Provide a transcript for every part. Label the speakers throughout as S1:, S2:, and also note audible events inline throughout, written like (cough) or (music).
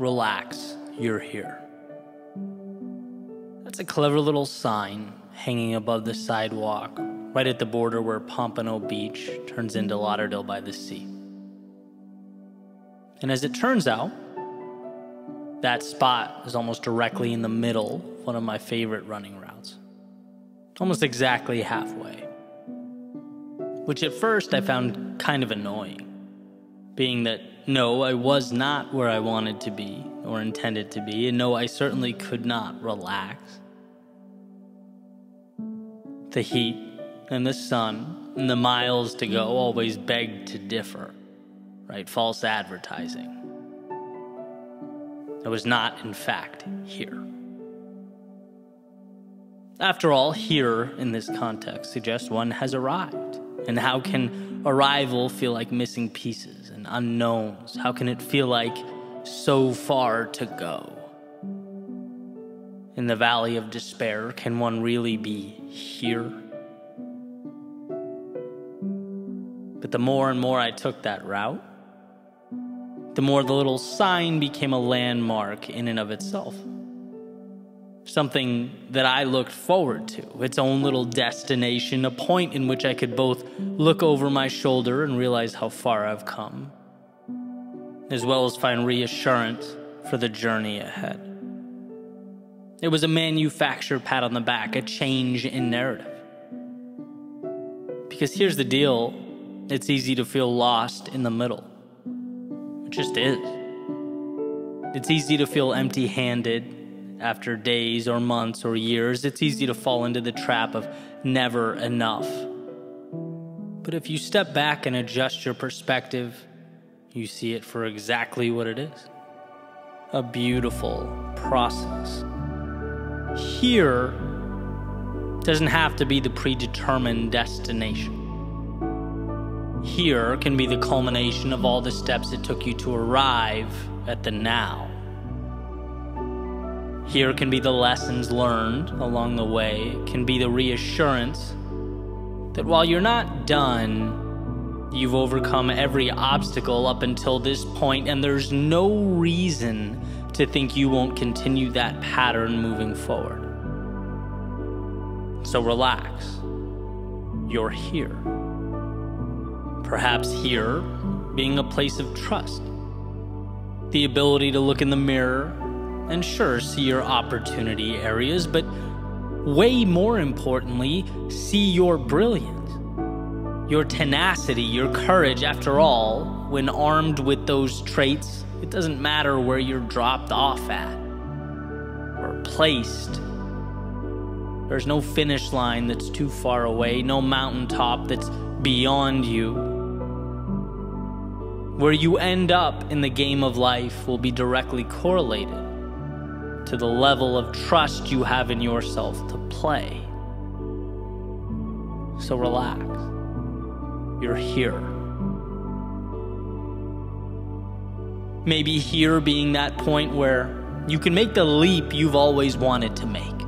S1: Relax, you're here. That's a clever little sign hanging above the sidewalk, right at the border where Pompano Beach turns into Lauderdale by the Sea. And as it turns out, that spot is almost directly in the middle of one of my favorite running routes, almost exactly halfway. Which at first I found kind of annoying, being that no, I was not where I wanted to be or intended to be, and no, I certainly could not relax. The heat and the sun and the miles to go always begged to differ, right? False advertising. I was not, in fact, here. After all, here in this context suggests one has arrived. And how can arrival feel like missing pieces and unknowns? How can it feel like so far to go? In the valley of despair, can one really be here? But the more and more I took that route, the more the little sign became a landmark in and of itself. Something that I looked forward to, its own little destination, a point in which I could both look over my shoulder and realize how far I've come, as well as find reassurance for the journey ahead. It was a manufactured pat on the back, a change in narrative. Because here's the deal it's easy to feel lost in the middle. It just is. It's easy to feel empty handed after days or months or years. It's easy to fall into the trap of never enough. But if you step back and adjust your perspective, you see it for exactly what it is a beautiful process. Here doesn't have to be the predetermined destination here can be the culmination of all the steps it took you to arrive at the now. Here can be the lessons learned along the way, can be the reassurance that while you're not done, you've overcome every obstacle up until this point, and there's no reason to think you won't continue that pattern moving forward. So relax. You're here. Perhaps here being a place of trust. The ability to look in the mirror and sure see your opportunity areas, but way more importantly, see your brilliance, your tenacity, your courage. After all, when armed with those traits, it doesn't matter where you're dropped off at or placed. There's no finish line that's too far away, no mountaintop that's beyond you. Where you end up in the game of life will be directly correlated to the level of trust you have in yourself to play. So relax. You're here. Maybe here being that point where you can make the leap you've always wanted to make.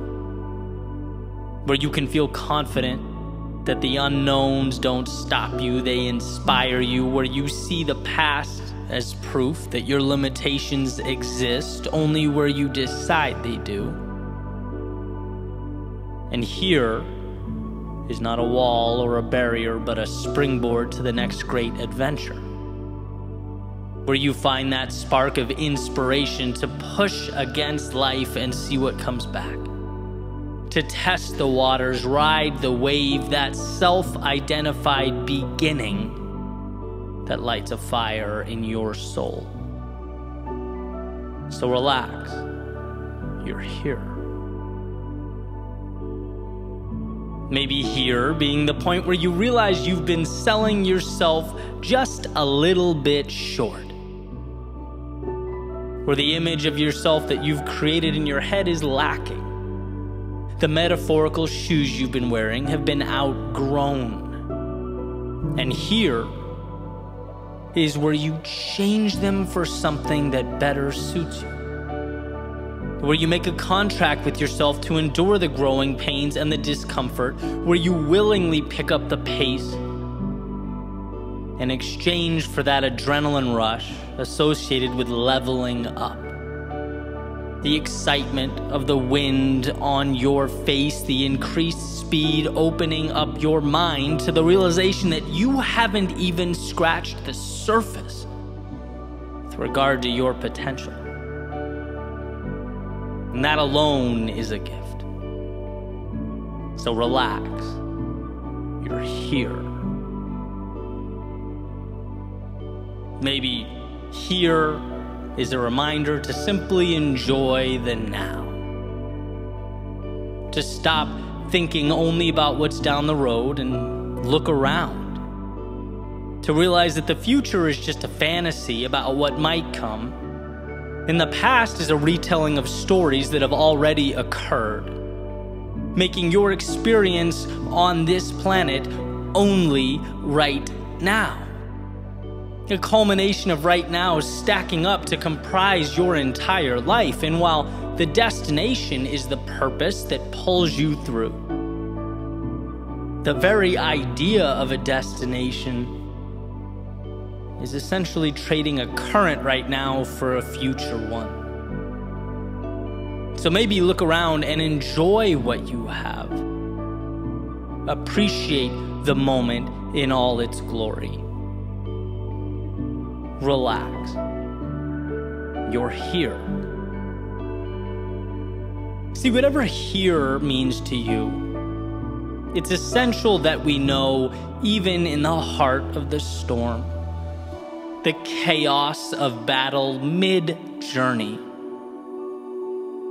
S1: Where you can feel confident that the unknowns don't stop you, they inspire you, where you see the past as proof that your limitations exist only where you decide they do. And here is not a wall or a barrier, but a springboard to the next great adventure. Where you find that spark of inspiration to push against life and see what comes back to test the waters, ride the wave, that self identified beginning that lights a fire in your soul. So relax, you're here. Maybe here being the point where you realize you've been selling yourself just a little bit short. Where the image of yourself that you've created in your head is lacking the metaphorical shoes you've been wearing have been outgrown. And here is where you change them for something that better suits you. Where you make a contract with yourself to endure the growing pains and the discomfort, where you willingly pick up the pace in exchange for that adrenaline rush associated with leveling up. The excitement of the wind on your face, the increased speed opening up your mind to the realization that you haven't even scratched the surface with regard to your potential. And that alone is a gift. So relax. You're here. Maybe here is a reminder to simply enjoy the now. To stop thinking only about what's down the road and look around. To realize that the future is just a fantasy about what might come. And the past is a retelling of stories that have already occurred. Making your experience on this planet only right now a culmination of right now is stacking up to comprise your entire life. And while the destination is the purpose that pulls you through, the very idea of a destination is essentially trading a current right now for a future one. So maybe look around and enjoy what you have. Appreciate the moment in all its glory relax. You're here. See, whatever here means to you, it's essential that we know, even in the heart of the storm, the chaos of battle mid journey,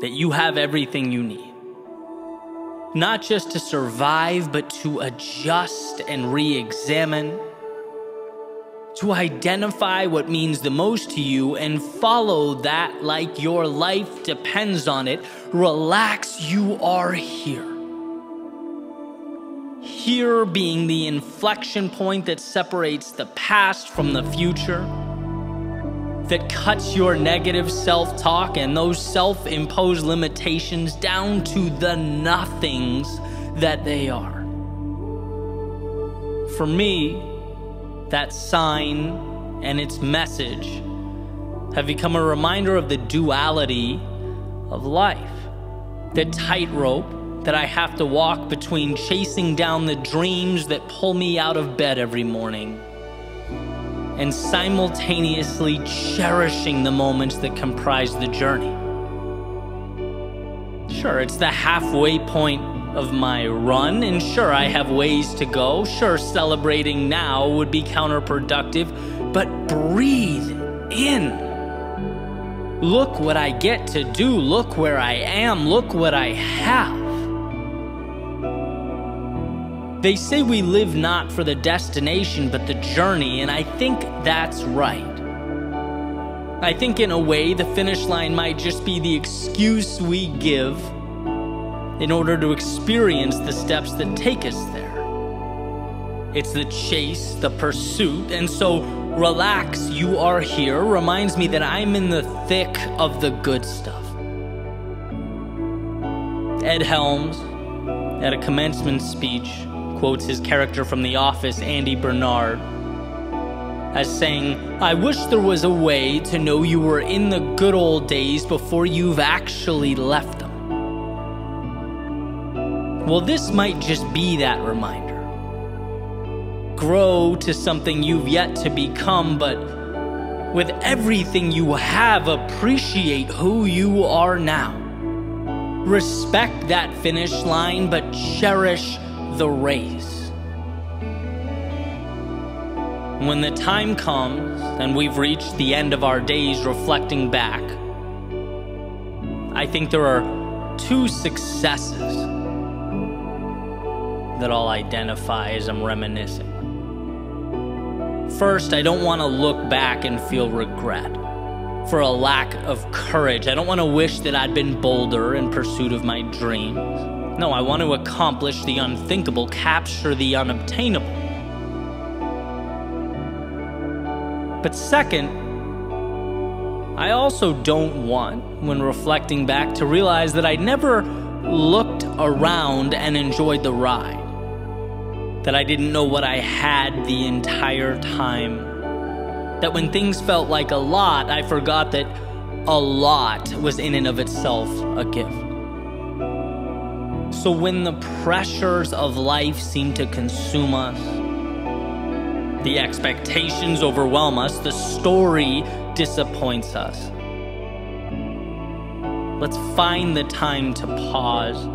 S1: that you have everything you need. Not just to survive, but to adjust and re examine to identify what means the most to you and follow that like your life depends on it. Relax, you are here. Here being the inflection point that separates the past from the future, that cuts your negative self talk and those self imposed limitations down to the nothings that they are. For me, that sign and its message have become a reminder of the duality of life. The tightrope that I have to walk between chasing down the dreams that pull me out of bed every morning and simultaneously cherishing the moments that comprise the journey. Sure, it's the halfway point of my run, and sure, I have ways to go. Sure, celebrating now would be counterproductive, but breathe in. Look what I get to do. Look where I am. Look what I have. They say we live not for the destination, but the journey, and I think that's right. I think, in a way, the finish line might just be the excuse we give in order to experience the steps that take us there. It's the chase, the pursuit, and so relax, you are here reminds me that I'm in the thick of the good stuff. Ed Helms, at a commencement speech, quotes his character from The Office, Andy Bernard, as saying, I wish there was a way to know you were in the good old days before you've actually left. Well, this might just be that reminder. Grow to something you've yet to become, but with everything you have, appreciate who you are now. Respect that finish line, but cherish the race. When the time comes and we've reached the end of our days reflecting back, I think there are two successes that I'll identify as I'm reminiscing. First, I don't want to look back and feel regret for a lack of courage. I don't want to wish that I'd been bolder in pursuit of my dreams. No, I want to accomplish the unthinkable, capture the unobtainable. But second, I also don't want, when reflecting back, to realize that I never looked around and enjoyed the ride that I didn't know what I had the entire time. That when things felt like a lot, I forgot that a lot was in and of itself a gift. So when the pressures of life seem to consume us, the expectations overwhelm us, the story disappoints us. Let's find the time to pause,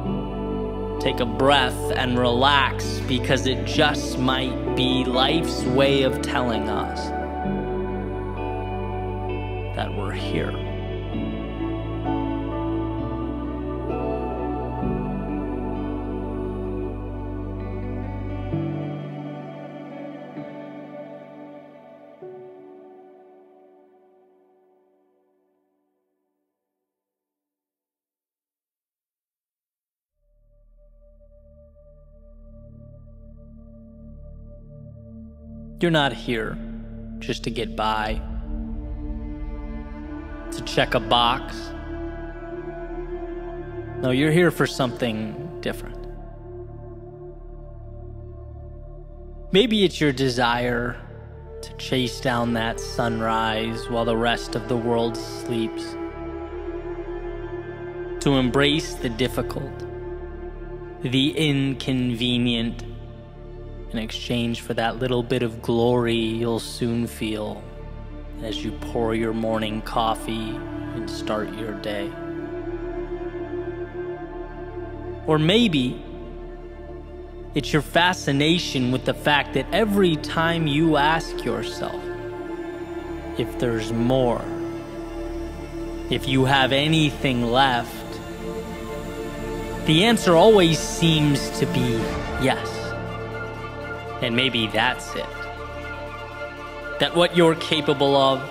S1: take a breath, and relax because it just might be life's way of telling us that we're here. You're not here just to get by, to check a box. No, you're here for something different. Maybe it's your desire to chase down that sunrise while the rest of the world sleeps, to embrace the difficult, the inconvenient in exchange for that little bit of glory you'll soon feel as you pour your morning coffee and start your day. Or maybe it's your fascination with the fact that every time you ask yourself if there's more, if you have anything left, the answer always seems to be yes. And maybe that's it. That what you're capable of,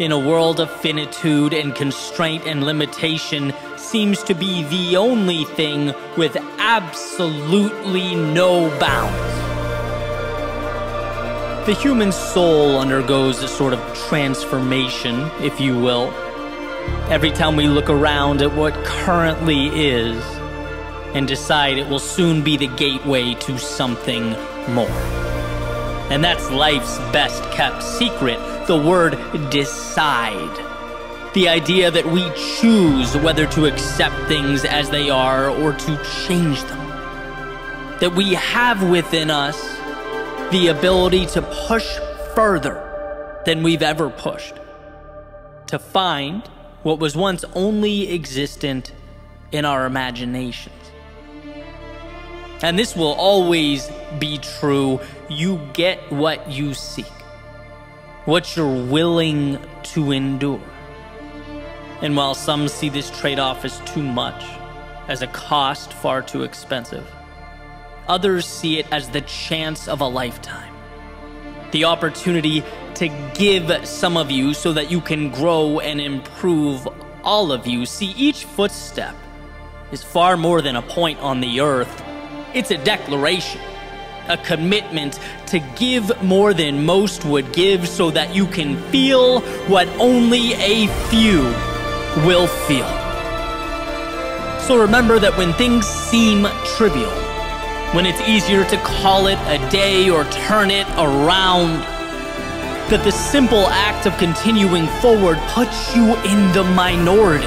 S1: in a world of finitude and constraint and limitation, seems to be the only thing with absolutely no bounds. The human soul undergoes a sort of transformation, if you will, every time we look around at what currently is and decide it will soon be the gateway to something more. And that's life's best kept secret the word decide. The idea that we choose whether to accept things as they are or to change them. That we have within us the ability to push further than we've ever pushed. To find what was once only existent in our imaginations. And this will always be true. You get what you seek, what you're willing to endure. And while some see this trade off as too much, as a cost far too expensive, others see it as the chance of a lifetime. The opportunity to give some of you so that you can grow and improve all of you. See, each footstep is far more than a point on the earth it's a declaration, a commitment to give more than most would give so that you can feel what only a few will feel. So remember that when things seem trivial, when it's easier to call it a day or turn it around, that the simple act of continuing forward puts you in the minority.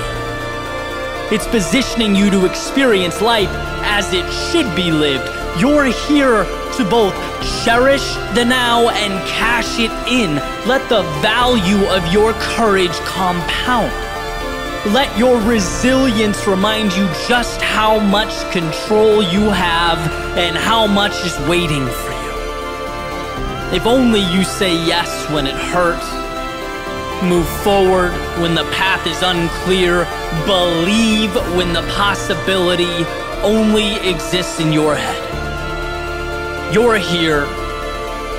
S1: It's positioning you to experience life as it should be lived. You're here to both cherish the now and cash it in. Let the value of your courage compound. Let your resilience remind you just how much control you have and how much is waiting for you. If only you say yes when it hurts Move forward when the path is unclear. Believe when the possibility only exists in your head. You're here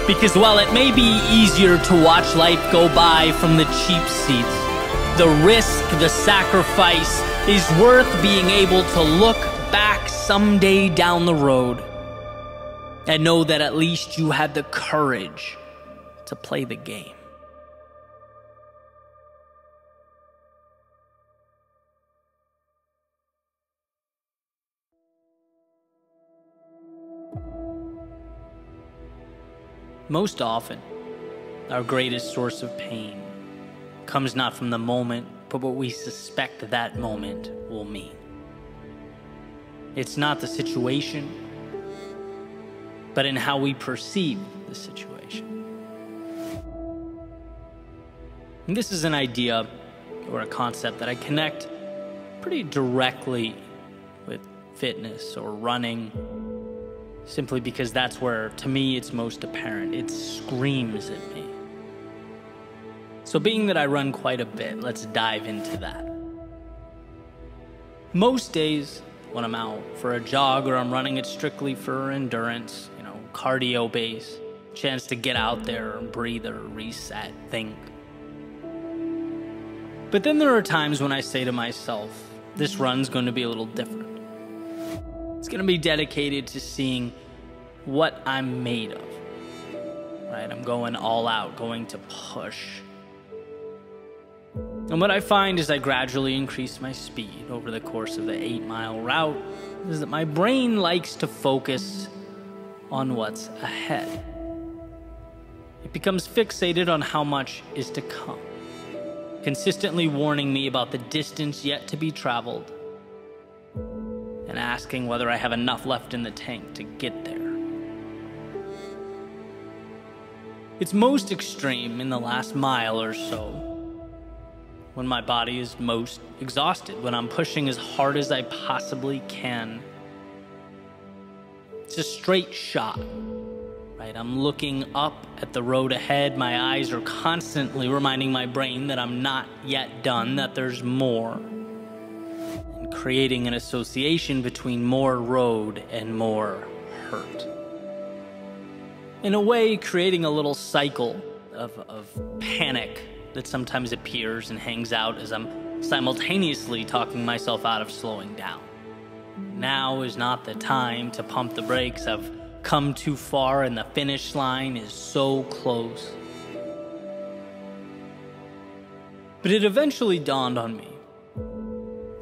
S1: because while it may be easier to watch life go by from the cheap seats, the risk, the sacrifice is worth being able to look back someday down the road and know that at least you had the courage to play the game. Most often, our greatest source of pain comes not from the moment, but what we suspect that moment will mean. It's not the situation, but in how we perceive the situation. And this is an idea or a concept that I connect pretty directly with fitness or running, simply because that's where, to me, it's most apparent. It screams at me. So, being that I run quite a bit, let's dive into that. Most days when I'm out for a jog or I'm running it strictly for endurance, you know, cardio base, chance to get out there and breathe or reset, think. But then there are times when I say to myself, this run's going to be a little different. It's going to be dedicated to seeing what I'm made of. Right? I'm going all out, going to push. And what I find as I gradually increase my speed over the course of the eight mile route is that my brain likes to focus on what's ahead. It becomes fixated on how much is to come consistently warning me about the distance yet to be traveled and asking whether I have enough left in the tank to get there. It's most extreme in the last mile or so, when my body is most exhausted, when I'm pushing as hard as I possibly can. It's a straight shot right? I'm looking up at the road ahead. My eyes are constantly reminding my brain that I'm not yet done, that there's more. Creating an association between more road and more hurt. In a way, creating a little cycle of, of panic that sometimes appears and hangs out as I'm simultaneously talking myself out of slowing down. Now is not the time to pump the brakes. I've come too far and the finish line is so close. But it eventually dawned on me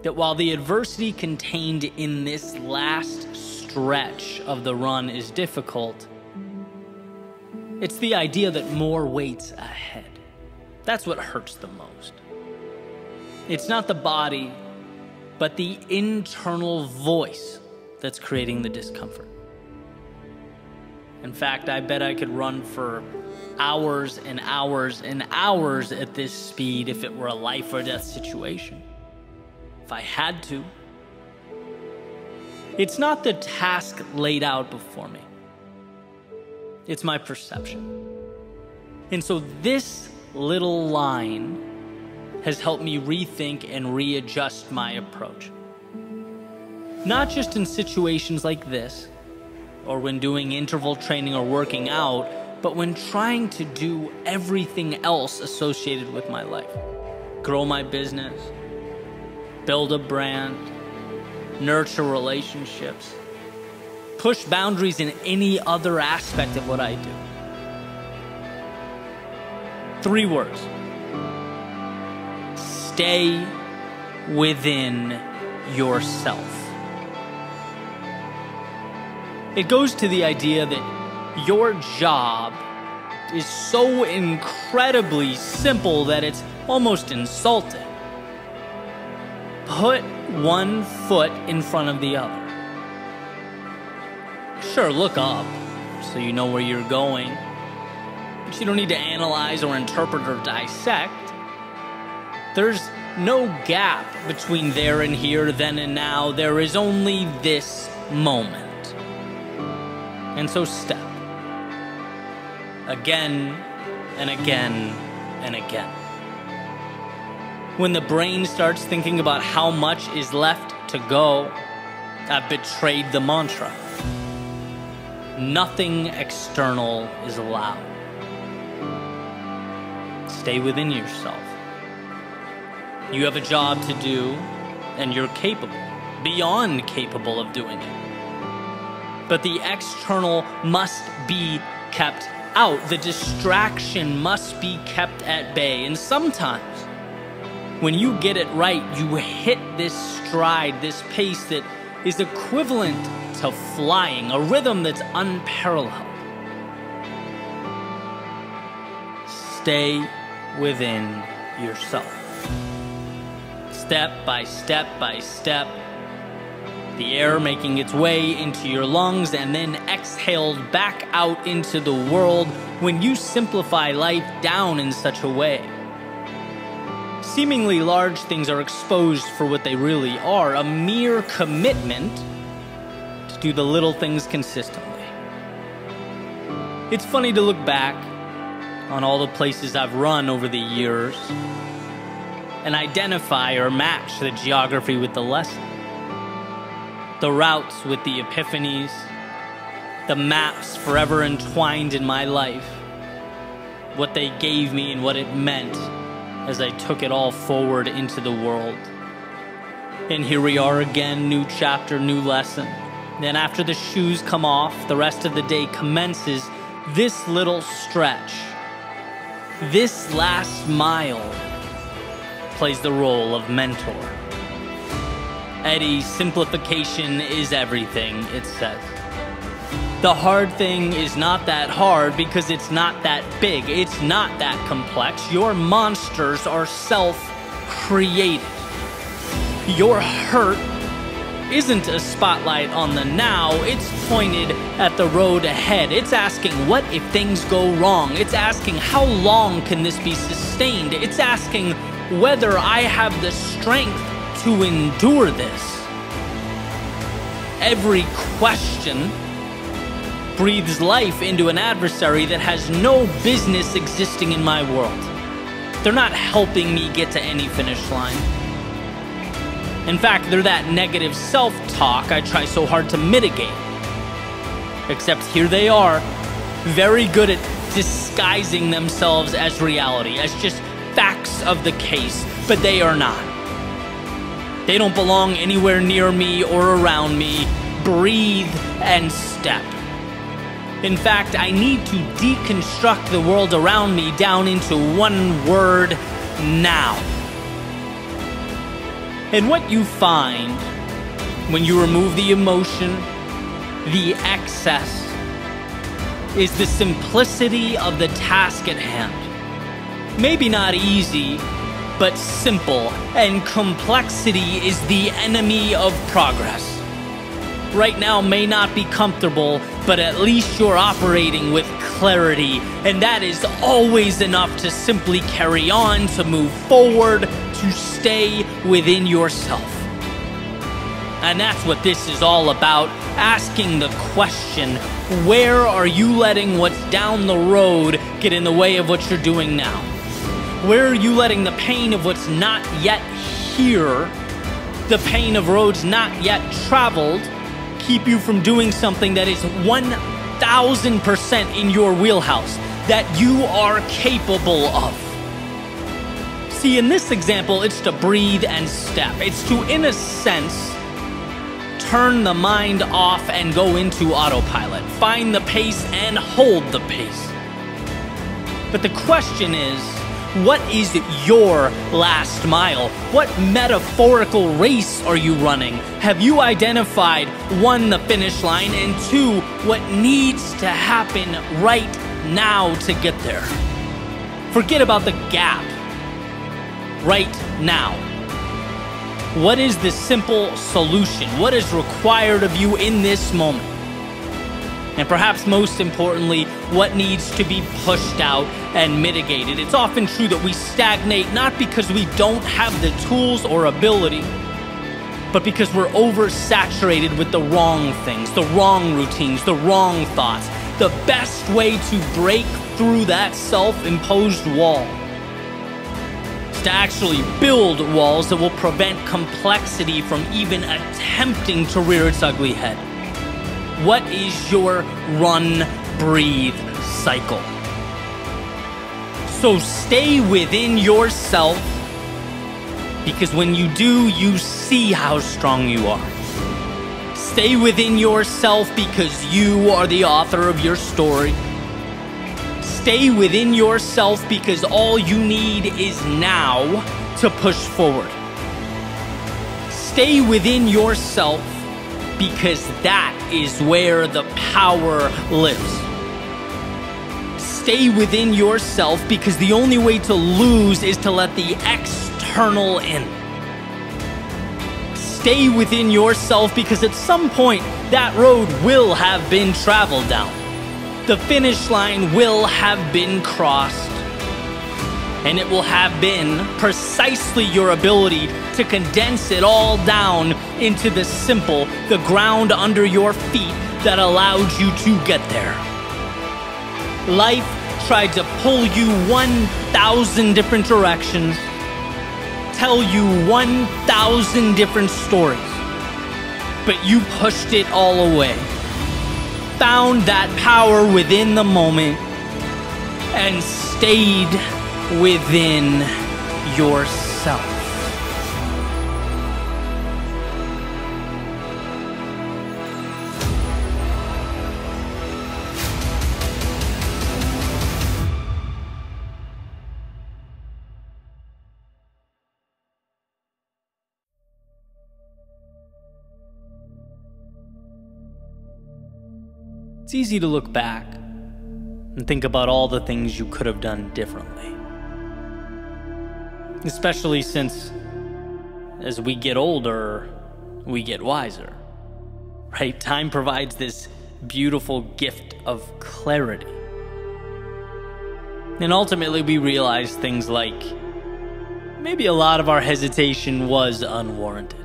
S1: that while the adversity contained in this last stretch of the run is difficult, it's the idea that more waits ahead. That's what hurts the most. It's not the body, but the internal voice that's creating the discomfort. In fact, I bet I could run for hours and hours and hours at this speed if it were a life or death situation. If I had to. It's not the task laid out before me, it's my perception. And so this little line has helped me rethink and readjust my approach. Not just in situations like this or when doing interval training or working out, but when trying to do everything else associated with my life grow my business, build a brand, nurture relationships, push boundaries in any other aspect of what I do. Three words stay within yourself. It goes to the idea that your job is so incredibly simple that it's almost insulting. Put one foot in front of the other. Sure, look up so you know where you're going, but you don't need to analyze or interpret or dissect. There's no gap between there and here, then and now. There is only this moment. And so step. Again and again and again. When the brain starts thinking about how much is left to go, I've betrayed the mantra. Nothing external is allowed. Stay within yourself. You have a job to do, and you're capable, beyond capable of doing it but the external must be kept out. The distraction must be kept at bay. And sometimes, when you get it right, you hit this stride, this pace that is equivalent to flying, a rhythm that's unparalleled. Stay within yourself. Step by step by step, the air making its way into your lungs and then exhaled back out into the world when you simplify life down in such a way. Seemingly large things are exposed for what they really are a mere commitment to do the little things consistently. It's funny to look back on all the places I've run over the years and identify or match the geography with the lesson. The routes with the epiphanies, the maps forever entwined in my life, what they gave me and what it meant as I took it all forward into the world. And here we are again, new chapter, new lesson. Then, after the shoes come off, the rest of the day commences this little stretch. This last mile plays the role of mentor. Eddie, simplification is everything, it says. The hard thing is not that hard because it's not that big. It's not that complex. Your monsters are self created. Your hurt isn't a spotlight on the now, it's pointed at the road ahead. It's asking, what if things go wrong? It's asking, how long can this be sustained? It's asking whether I have the strength to endure this. Every question breathes life into an adversary that has no business existing in my world. They're not helping me get to any finish line. In fact, they're that negative self talk I try so hard to mitigate. Except here they are, very good at disguising themselves as reality, as just facts of the case, but they are not. They don't belong anywhere near me or around me. Breathe and step. In fact, I need to deconstruct the world around me down into one word now. And what you find when you remove the emotion, the excess, is the simplicity of the task at hand. Maybe not easy, but simple, and complexity is the enemy of progress right now may not be comfortable, but at least you're operating with clarity, and that is always enough to simply carry on, to move forward, to stay within yourself. And that's what this is all about asking the question where are you letting what's down the road get in the way of what you're doing now? Where are you letting the pain of what's not yet here, the pain of roads not yet traveled, keep you from doing something that is 1000% in your wheelhouse, that you are capable of. See, in this example, it's to breathe and step. It's to, in a sense, turn the mind off and go into autopilot. Find the pace and hold the pace. But the question is, what is your last mile? What metaphorical race are you running? Have you identified one, the finish line, and two, what needs to happen right now to get there? Forget about the gap. Right now. What is the simple solution? What is required of you in this moment? And perhaps most importantly, what needs to be pushed out and mitigated. It's often true that we stagnate not because we don't have the tools or ability, but because we're oversaturated with the wrong things, the wrong routines, the wrong thoughts. The best way to break through that self imposed wall is to actually build walls that will prevent complexity from even attempting to rear its ugly head. What is your run, breathe cycle? So stay within yourself because when you do, you see how strong you are. Stay within yourself because you are the author of your story. Stay within yourself because all you need is now to push forward. Stay within yourself because that is where the power lives. Stay within yourself because the only way to lose is to let the external in. stay within yourself because at some point that road will have been traveled down. The finish line will have been crossed. And it will have been precisely your ability to condense it all down into the simple, the ground under your feet that allowed you to get there. Life tried to pull you 1,000 different directions tell you 1,000 different stories, but you pushed it all away. Found that power within the moment and stayed within yourself. It's easy to look back and think about all the things you could have done differently. Especially since as we get older, we get wiser. Right? Time provides this beautiful gift of clarity. And ultimately, we realize things like maybe a lot of our hesitation was unwarranted.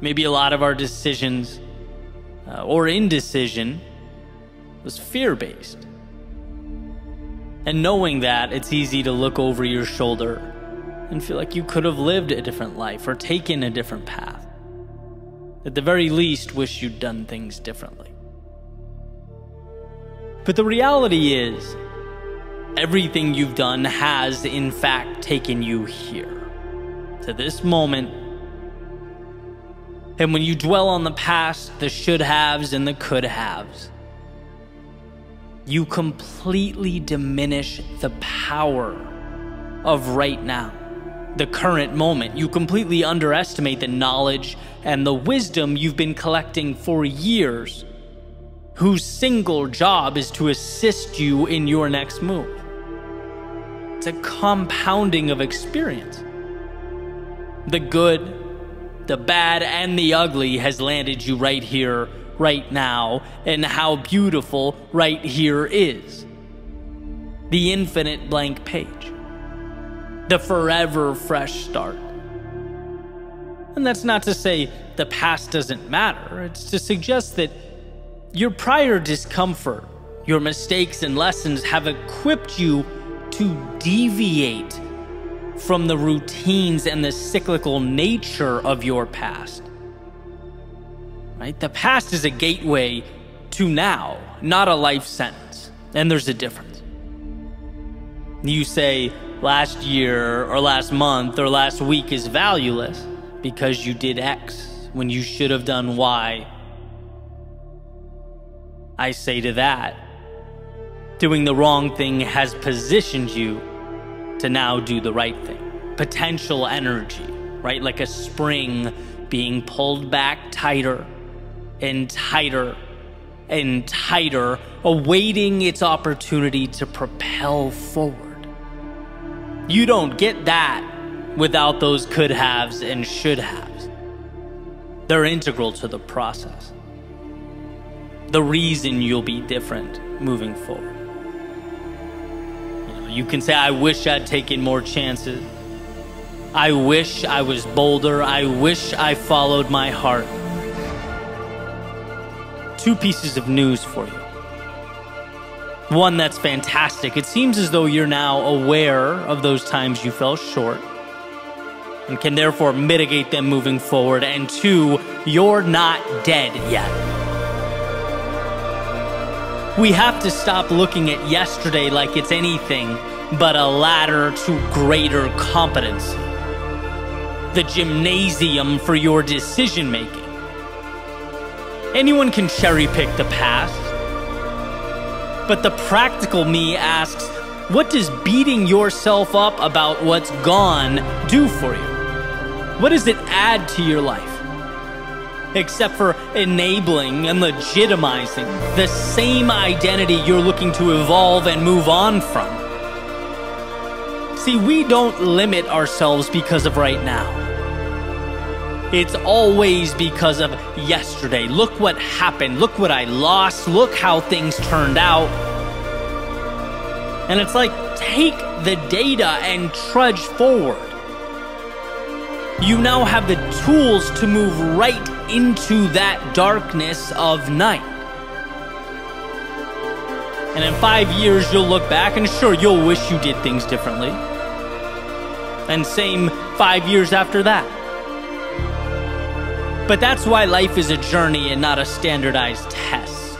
S1: Maybe a lot of our decisions uh, or indecision was fear based. And knowing that, it's easy to look over your shoulder and feel like you could have lived a different life or taken a different path. At the very least, wish you'd done things differently. But the reality is, everything you've done has, in fact, taken you here. To this moment and when you dwell on the past, the should haves and the could haves, you completely diminish the power of right now, the current moment. You completely underestimate the knowledge and the wisdom you've been collecting for years, whose single job is to assist you in your next move. It's a compounding of experience. The good, the bad and the ugly has landed you right here, right now, and how beautiful right here is. The infinite blank page. The forever fresh start. And that's not to say the past doesn't matter, it's to suggest that your prior discomfort, your mistakes and lessons have equipped you to deviate from the routines and the cyclical nature of your past. Right? The past is a gateway to now, not a life sentence. And there's a difference. You say last year or last month or last week is valueless because you did X when you should have done Y. I say to that, doing the wrong thing has positioned you to now do the right thing. Potential energy, right? Like a spring being pulled back tighter and tighter and tighter, awaiting its opportunity to propel forward. You don't get that without those could haves and should haves. They're integral to the process. The reason you'll be different moving forward. You can say, I wish I'd taken more chances. I wish I was bolder. I wish I followed my heart. Two pieces of news for you. One that's fantastic. It seems as though you're now aware of those times you fell short and can therefore mitigate them moving forward. And two, you're not dead yet. We have to stop looking at yesterday like it's anything but a ladder to greater competency. The gymnasium for your decision making. Anyone can cherry pick the past, but the practical me asks, what does beating yourself up about what's gone do for you? What does it add to your life? except for enabling and legitimizing the same identity you're looking to evolve and move on from. See, we don't limit ourselves because of right now. It's always because of yesterday. Look what happened. Look what I lost. Look how things turned out. And it's like, take the data and trudge forward. You now have the tools to move right into that darkness of night. And in five years, you'll look back and sure, you'll wish you did things differently. And same five years after that. But that's why life is a journey and not a standardized test.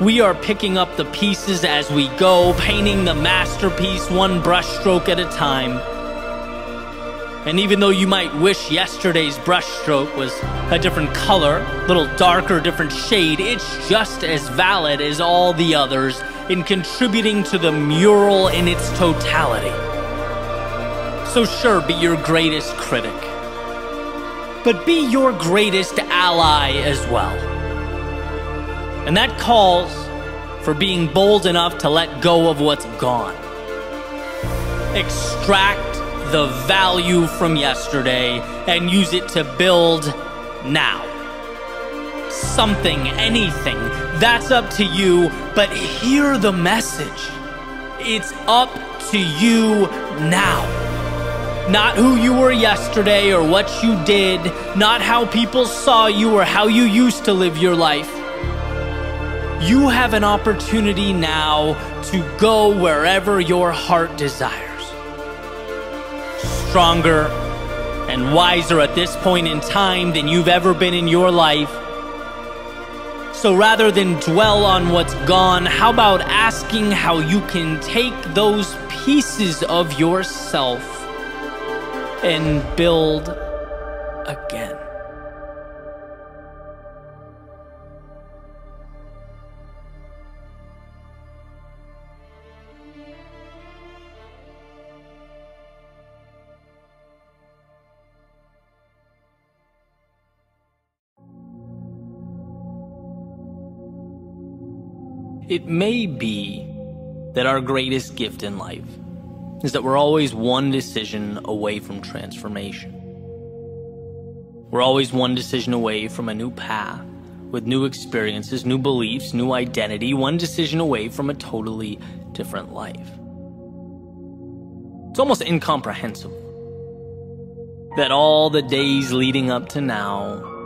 S1: We are picking up the pieces as we go, painting the masterpiece one brushstroke at a time. And even though you might wish yesterday's brushstroke was a different color, a little darker, different shade, it's just as valid as all the others in contributing to the mural in its totality. So sure, be your greatest critic. But be your greatest ally as well. And that calls for being bold enough to let go of what's gone. Extract the value from yesterday and use it to build now. Something, anything, that's up to you, but hear the message. It's up to you now. Not who you were yesterday or what you did, not how people saw you or how you used to live your life. You have an opportunity now to go wherever your heart desires stronger and wiser at this point in time than you've ever been in your life. So rather than dwell on what's gone, how about asking how you can take those pieces of yourself and build again? It may be that our greatest gift in life is that we're always one decision away from transformation. We're always one decision away from a new path with new experiences, new beliefs, new identity, one decision away from a totally different life. It's almost incomprehensible that all the days leading up to now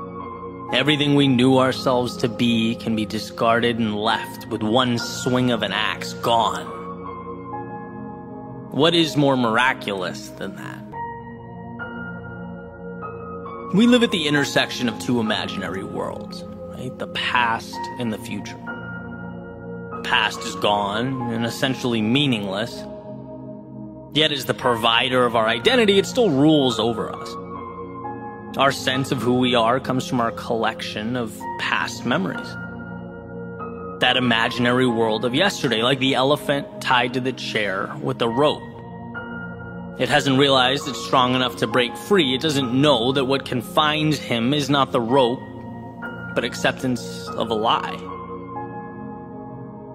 S1: Everything we knew ourselves to be can be discarded and left with one swing of an axe gone. What is more miraculous than that? We live at the intersection of two imaginary worlds, right? The past and the future. The past is gone and essentially meaningless. Yet as the provider of our identity, it still rules over us. Our sense of who we are comes from our collection of past memories. That imaginary world of yesterday, like the elephant tied to the chair with a rope. It hasn't realized it's strong enough to break free. It doesn't know that what confines him is not the rope, but acceptance of a lie.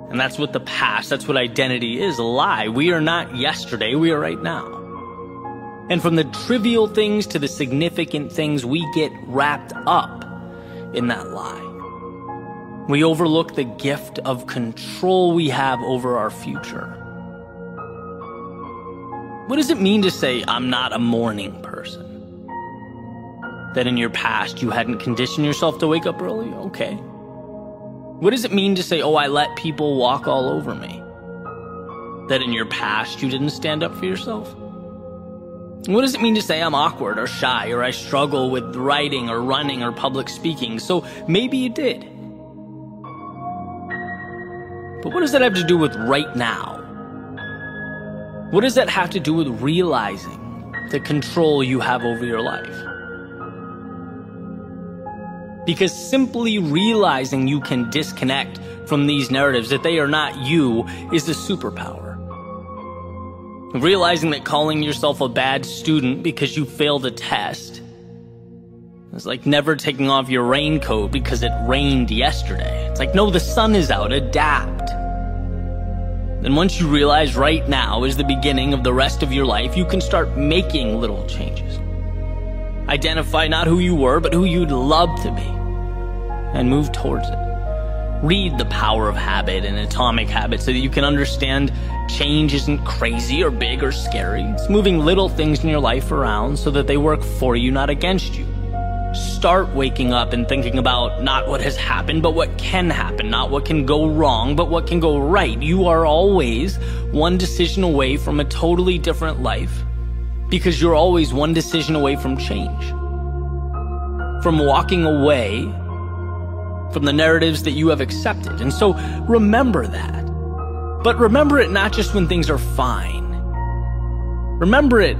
S1: And that's what the past, that's what identity is a lie. We are not yesterday, we are right now. And from the trivial things to the significant things, we get wrapped up in that lie. We overlook the gift of control we have over our future. What does it mean to say, I'm not a morning person? That in your past you hadn't conditioned yourself to wake up early? Okay. What does it mean to say, oh, I let people walk all over me? That in your past you didn't stand up for yourself? What does it mean to say I'm awkward or shy or I struggle with writing or running or public speaking? So maybe you did. But what does that have to do with right now? What does that have to do with realizing the control you have over your life? Because simply realizing you can disconnect from these narratives, that they are not you, is a superpower. Realizing that calling yourself a bad student because you failed a test is like never taking off your raincoat because it rained yesterday. It's like, no, the sun is out, adapt. Then once you realize right now is the beginning of the rest of your life, you can start making little changes. Identify not who you were, but who you'd love to be. And move towards it. Read The Power of Habit and Atomic Habits so that you can understand change isn't crazy or big or scary. It's moving little things in your life around so that they work for you, not against you. Start waking up and thinking about not what has happened, but what can happen, not what can go wrong, but what can go right. You are always one decision away from a totally different life because you're always one decision away from change. From walking away from the narratives that you have accepted. And so remember that. But remember it not just when things are fine. Remember it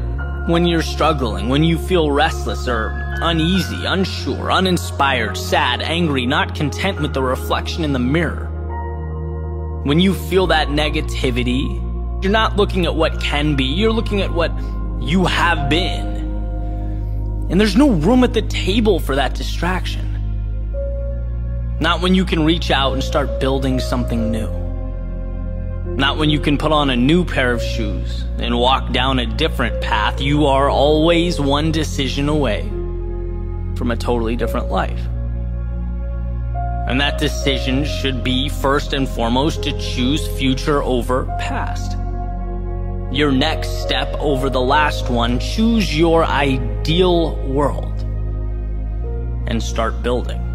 S1: when you're struggling, when you feel restless or uneasy, unsure, uninspired, sad, angry, not content with the reflection in the mirror. When you feel that negativity, you're not looking at what can be, you're looking at what you have been. And there's no room at the table for that distraction. Not when you can reach out and start building something new. Not when you can put on a new pair of shoes and walk down a different path. You are always one decision away from a totally different life. And that decision should be first and foremost to choose future over past. Your next step over the last one, choose your ideal world and start building.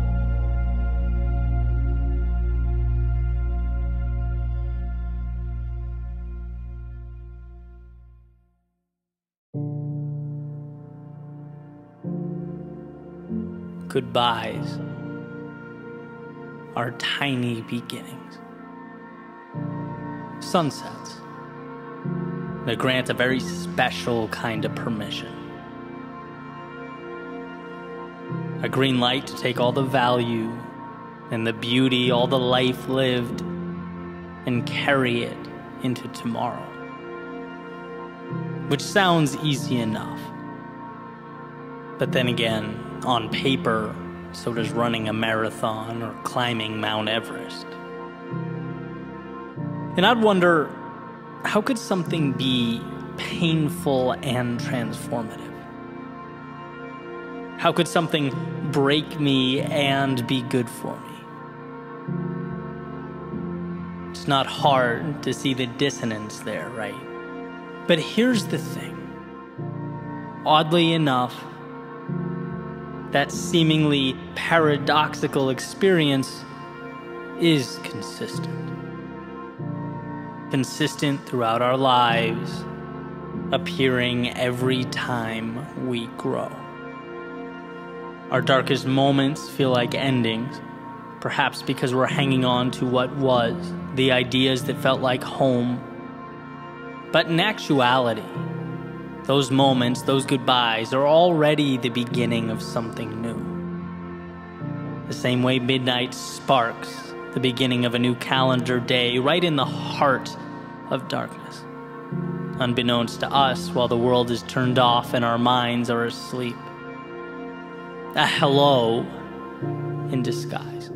S1: Goodbyes are tiny beginnings. Sunsets that grant a very special kind of permission. A green light to take all the value and the beauty, all the life lived, and carry it into tomorrow. Which sounds easy enough. But then again, on paper, so does running a marathon or climbing Mount Everest. And I'd wonder how could something be painful and transformative? How could something break me and be good for me? It's not hard to see the dissonance there, right? But here's the thing. Oddly enough, that seemingly paradoxical experience is consistent. Consistent throughout our lives, appearing every time we grow. Our darkest moments feel like endings, perhaps because we're hanging on to what was, the ideas that felt like home. But in actuality, those moments, those goodbyes, are already the beginning of something new. The same way midnight sparks the beginning of a new calendar day right in the heart of darkness. Unbeknownst to us, while the world is turned off and our minds are asleep. A hello in disguise.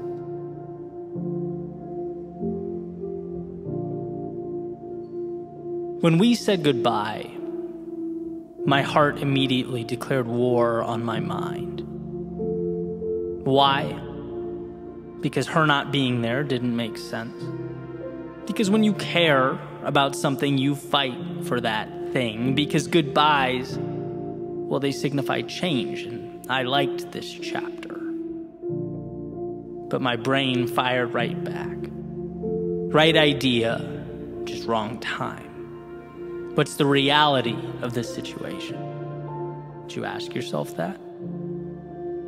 S1: When we said goodbye, my heart immediately declared war on my mind. Why? Because her not being there didn't make sense. Because when you care about something, you fight for that thing. Because goodbyes, well, they signify change, and I liked this chapter. But my brain fired right back. Right idea, just wrong time. What's the reality of this situation? Did you ask yourself that?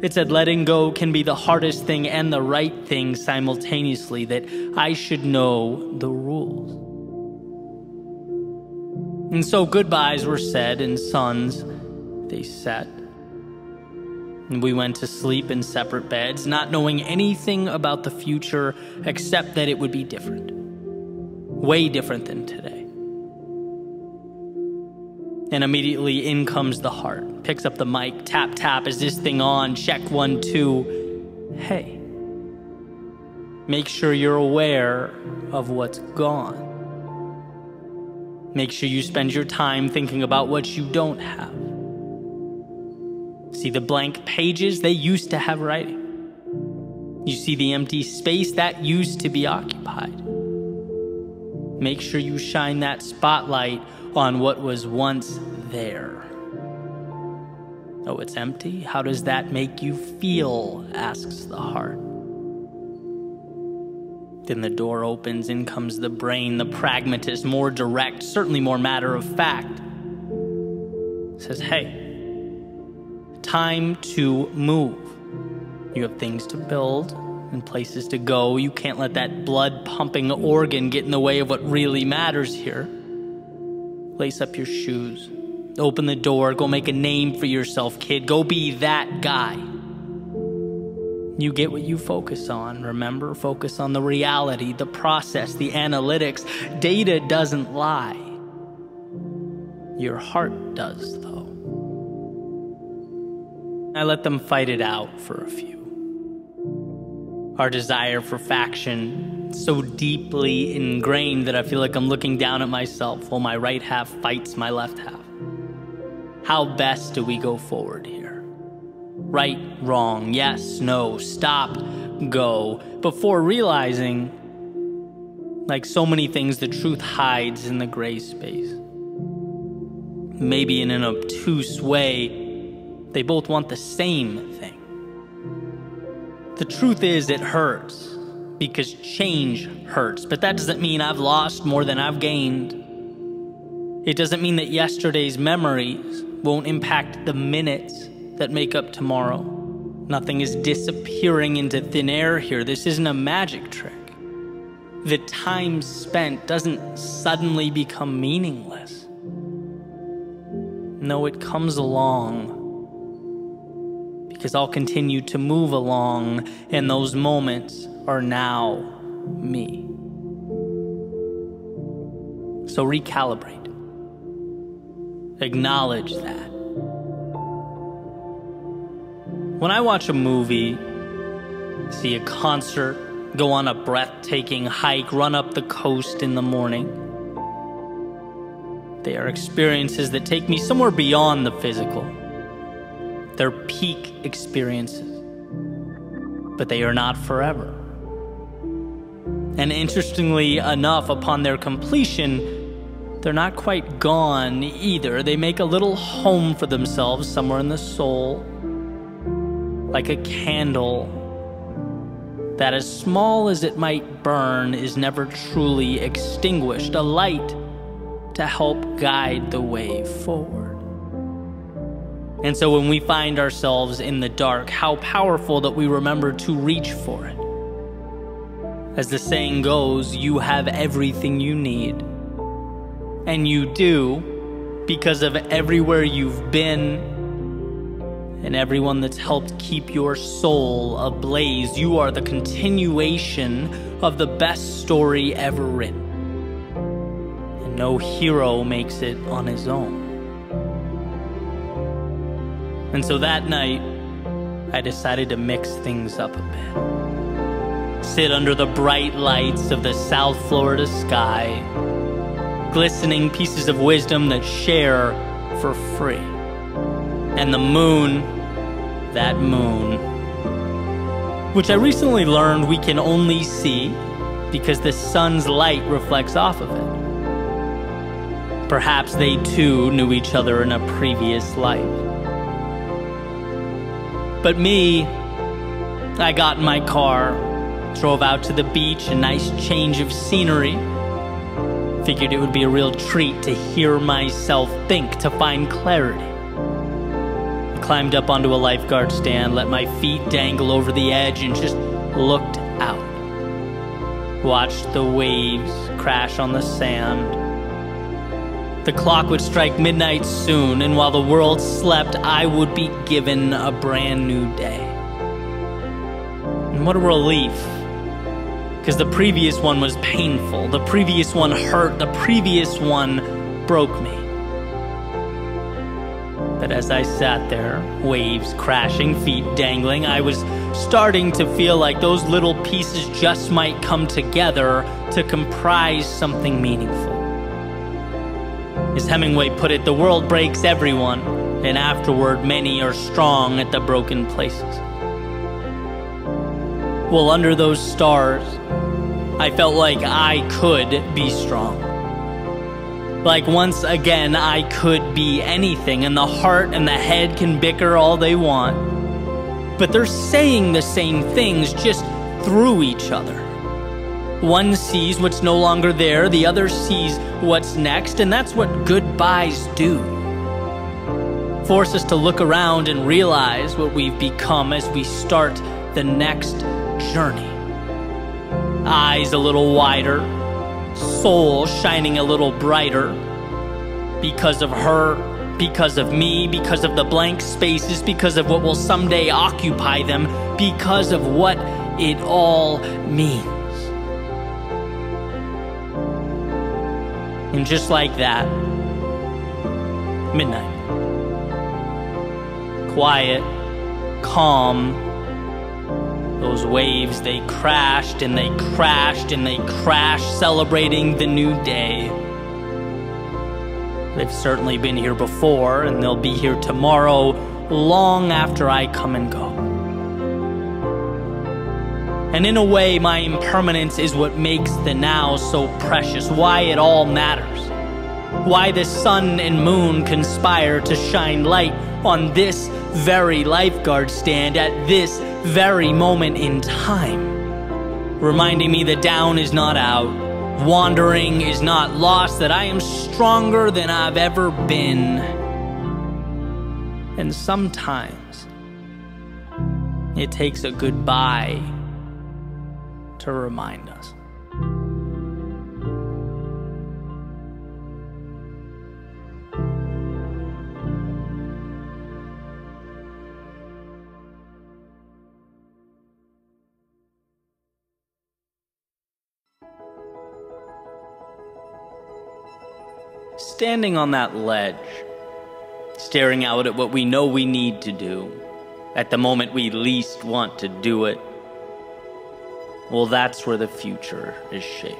S1: It said letting go can be the hardest thing and the right thing simultaneously, that I should know the rules. And so goodbyes were said, and suns they set. And we went to sleep in separate beds, not knowing anything about the future except that it would be different. Way different than today. And immediately in comes the heart. Picks up the mic, tap, tap, is this thing on? Check one, two. Hey, make sure you're aware of what's gone. Make sure you spend your time thinking about what you don't have. See the blank pages? They used to have writing. You see the empty space that used to be occupied. Make sure you shine that spotlight on what was once there. Oh, it's empty? How does that make you feel? asks the heart. Then the door opens, in comes the brain, the pragmatist, more direct, certainly more matter of fact. Says, hey, time to move. You have things to build and places to go. You can't let that blood pumping organ get in the way of what really matters here. Lace up your shoes. Open the door. Go make a name for yourself, kid. Go be that guy. You get what you focus on. Remember, focus on the reality, the process, the analytics. Data doesn't lie. Your heart does, though. I let them fight it out for a few. Our desire for faction so deeply ingrained that I feel like I'm looking down at myself while my right half fights my left half. How best do we go forward here? right, wrong, yes, no, stop, go, before realizing, like so many things, the truth hides in the gray space. Maybe in an obtuse way, they both want the same thing. The truth is, it hurts because change hurts, but that doesn't mean I've lost more than I've gained. It doesn't mean that yesterday's memories won't impact the minutes that make up tomorrow. Nothing is disappearing into thin air here. This isn't a magic trick. The time spent doesn't suddenly become meaningless. No, it comes along because I'll continue to move along, and those moments are now me. So recalibrate. Acknowledge that. When I watch a movie, see a concert, go on a breathtaking hike, run up the coast in the morning, they are experiences that take me somewhere beyond the physical. They're peak experiences, but they are not forever. And interestingly enough, upon their completion, they're not quite gone either. They make a little home for themselves somewhere in the soul like a candle that, as small as it might burn, is never truly extinguished, a light to help guide the way forward. And so, when we find ourselves in the dark, how powerful that we remember to reach for it. As the saying goes, you have everything you need. And you do because of everywhere you've been and everyone that's helped keep your soul ablaze. You are the continuation of the best story ever written. And no hero makes it on his own. And so that night, I decided to mix things up a bit. Sit under the bright lights of the South Florida sky, glistening pieces of wisdom that share for free and the moon, that moon, which I recently learned we can only see because the sun's light reflects off of it. Perhaps they too knew each other in a previous life. But me, I got in my car, drove out to the beach, a nice change of scenery. Figured it would be a real treat to hear myself think, to find clarity climbed up onto a lifeguard stand, let my feet dangle over the edge, and just looked out. Watched the waves crash on the sand. The clock would strike midnight soon, and while the world slept, I would be given a brand new day. And what a relief. Because the previous one was painful, the previous one hurt, the previous one broke me. But as I sat there, waves crashing, feet dangling, I was starting to feel like those little pieces just might come together to comprise something meaningful. As Hemingway put it, the world breaks everyone, and afterward many are strong at the broken places. Well, under those stars, I felt like I could be strong. Like once again, I could be anything, and the heart and the head can bicker all they want. But they're saying the same things just through each other. One sees what's no longer there, the other sees what's next, and that's what goodbyes do. Force us to look around and realize what we've become as we start the next journey. Eyes a little wider, soul shining a little brighter because of her, because of me, because of the blank spaces, because of what will someday occupy them, because of what it all means. And just like that, midnight. Quiet, calm. Those waves, they crashed and they crashed and they crashed, celebrating the new day. They've certainly been here before, and they'll be here tomorrow, long after I come and go. And in a way, my impermanence is what makes the now so precious, why it all matters. Why the sun and moon conspire to shine light on this very lifeguard stand at this very moment in time. Reminding me that down is not out, wandering is not lost, that I am stronger than I've ever been. And sometimes it takes a goodbye to remind us. Standing on that ledge, staring out at what we know we need to do, at the moment we least want to do it, well, that's where the future is shaped.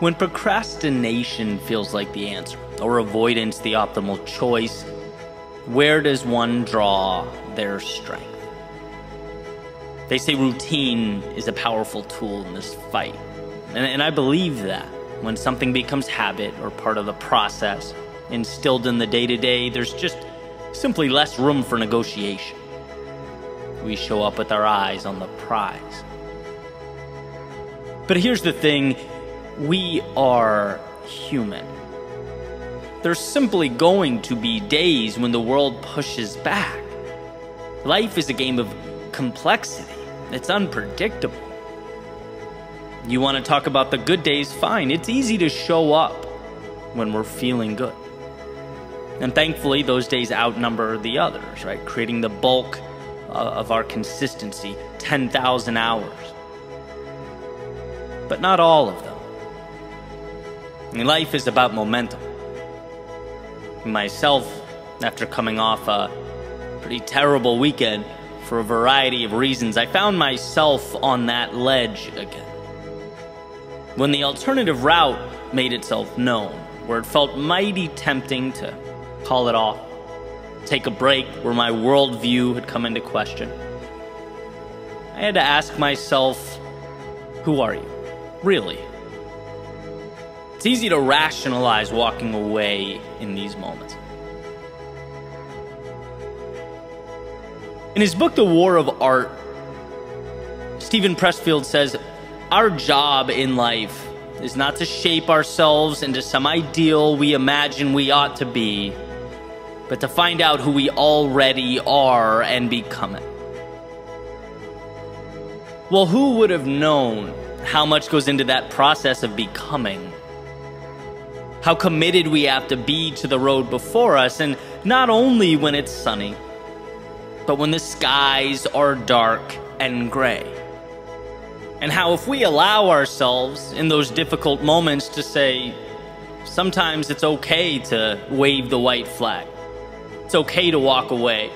S1: When procrastination feels like the answer, or avoidance the optimal choice, where does one draw their strength? They say routine is a powerful tool in this fight. And, and, I believe that. When something becomes habit or part of the process, instilled in the day to day, there's just simply less room for negotiation we show up with our eyes on the prize. But here's the thing we are human. There's simply going to be days when the world pushes back. Life is a game of complexity, it's unpredictable. You want to talk about the good days? Fine. It's easy to show up when we're feeling good. And thankfully, those days outnumber the others, right? Creating the bulk Uh, of our consistency 10,000 hours. But not all of them. Life is about momentum. Myself, after coming off a pretty terrible weekend for a variety of reasons, I found myself on that ledge again. When the alternative route made itself known, where it felt mighty tempting to call it off, take a break where my worldview had come into question. I had to ask myself, who are you? Really? It's easy to rationalize walking away in these moments. In his book, The War of Art, Steven Pressfield says, Our job in life is not to shape ourselves into some ideal we imagine we ought to be but to find out who we already are and become it. Well, who would have known how much goes into that process of becoming? How committed we have to be to the road before us, and not only when it's sunny, but when the skies are dark and gray. And how, if we allow ourselves in those difficult moments to say, sometimes it's okay to wave the white flag it's okay to walk away,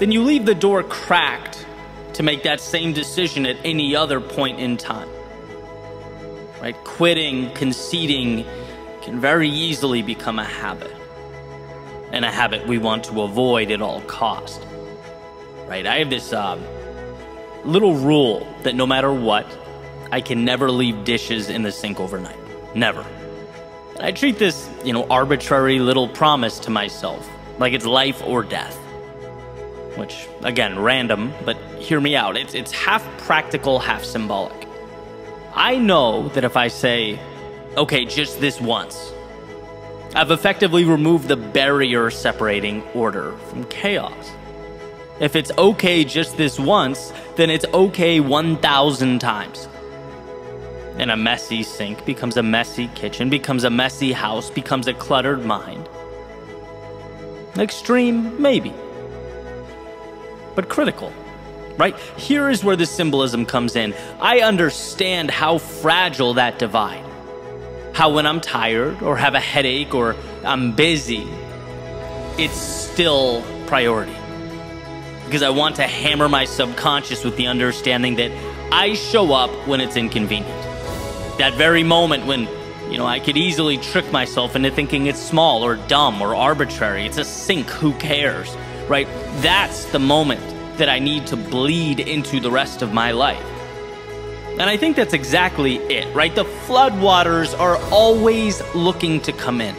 S1: then you leave the door cracked to make that same decision at any other point in time. Right? Quitting, conceding can very easily become a habit. And a habit we want to avoid at all cost. Right? I have this um, little rule that no matter what, I can never leave dishes in the sink overnight. Never. I treat this, you know, arbitrary little promise to myself like it's life or death. Which, again, random, but hear me out. It's, it's half practical, half symbolic. I know that if I say, okay, just this once, I've effectively removed the barrier separating order from chaos. If it's okay just this once, then it's okay 1,000 times. And a messy sink becomes a messy kitchen, becomes a messy house, becomes a cluttered mind. Extreme, maybe. But critical, right? Here is where the symbolism comes in. I understand how fragile that divide. How when I'm tired or have a headache or I'm busy, it's still priority. Because I want to hammer my subconscious with the understanding that I show up when it's inconvenient. That very moment when you know, I could easily trick myself into thinking it's small or dumb or arbitrary. It's a sink, who cares? Right? That's the moment that I need to bleed into the rest of my life. And I think that's exactly it, right? The floodwaters are always looking to come in.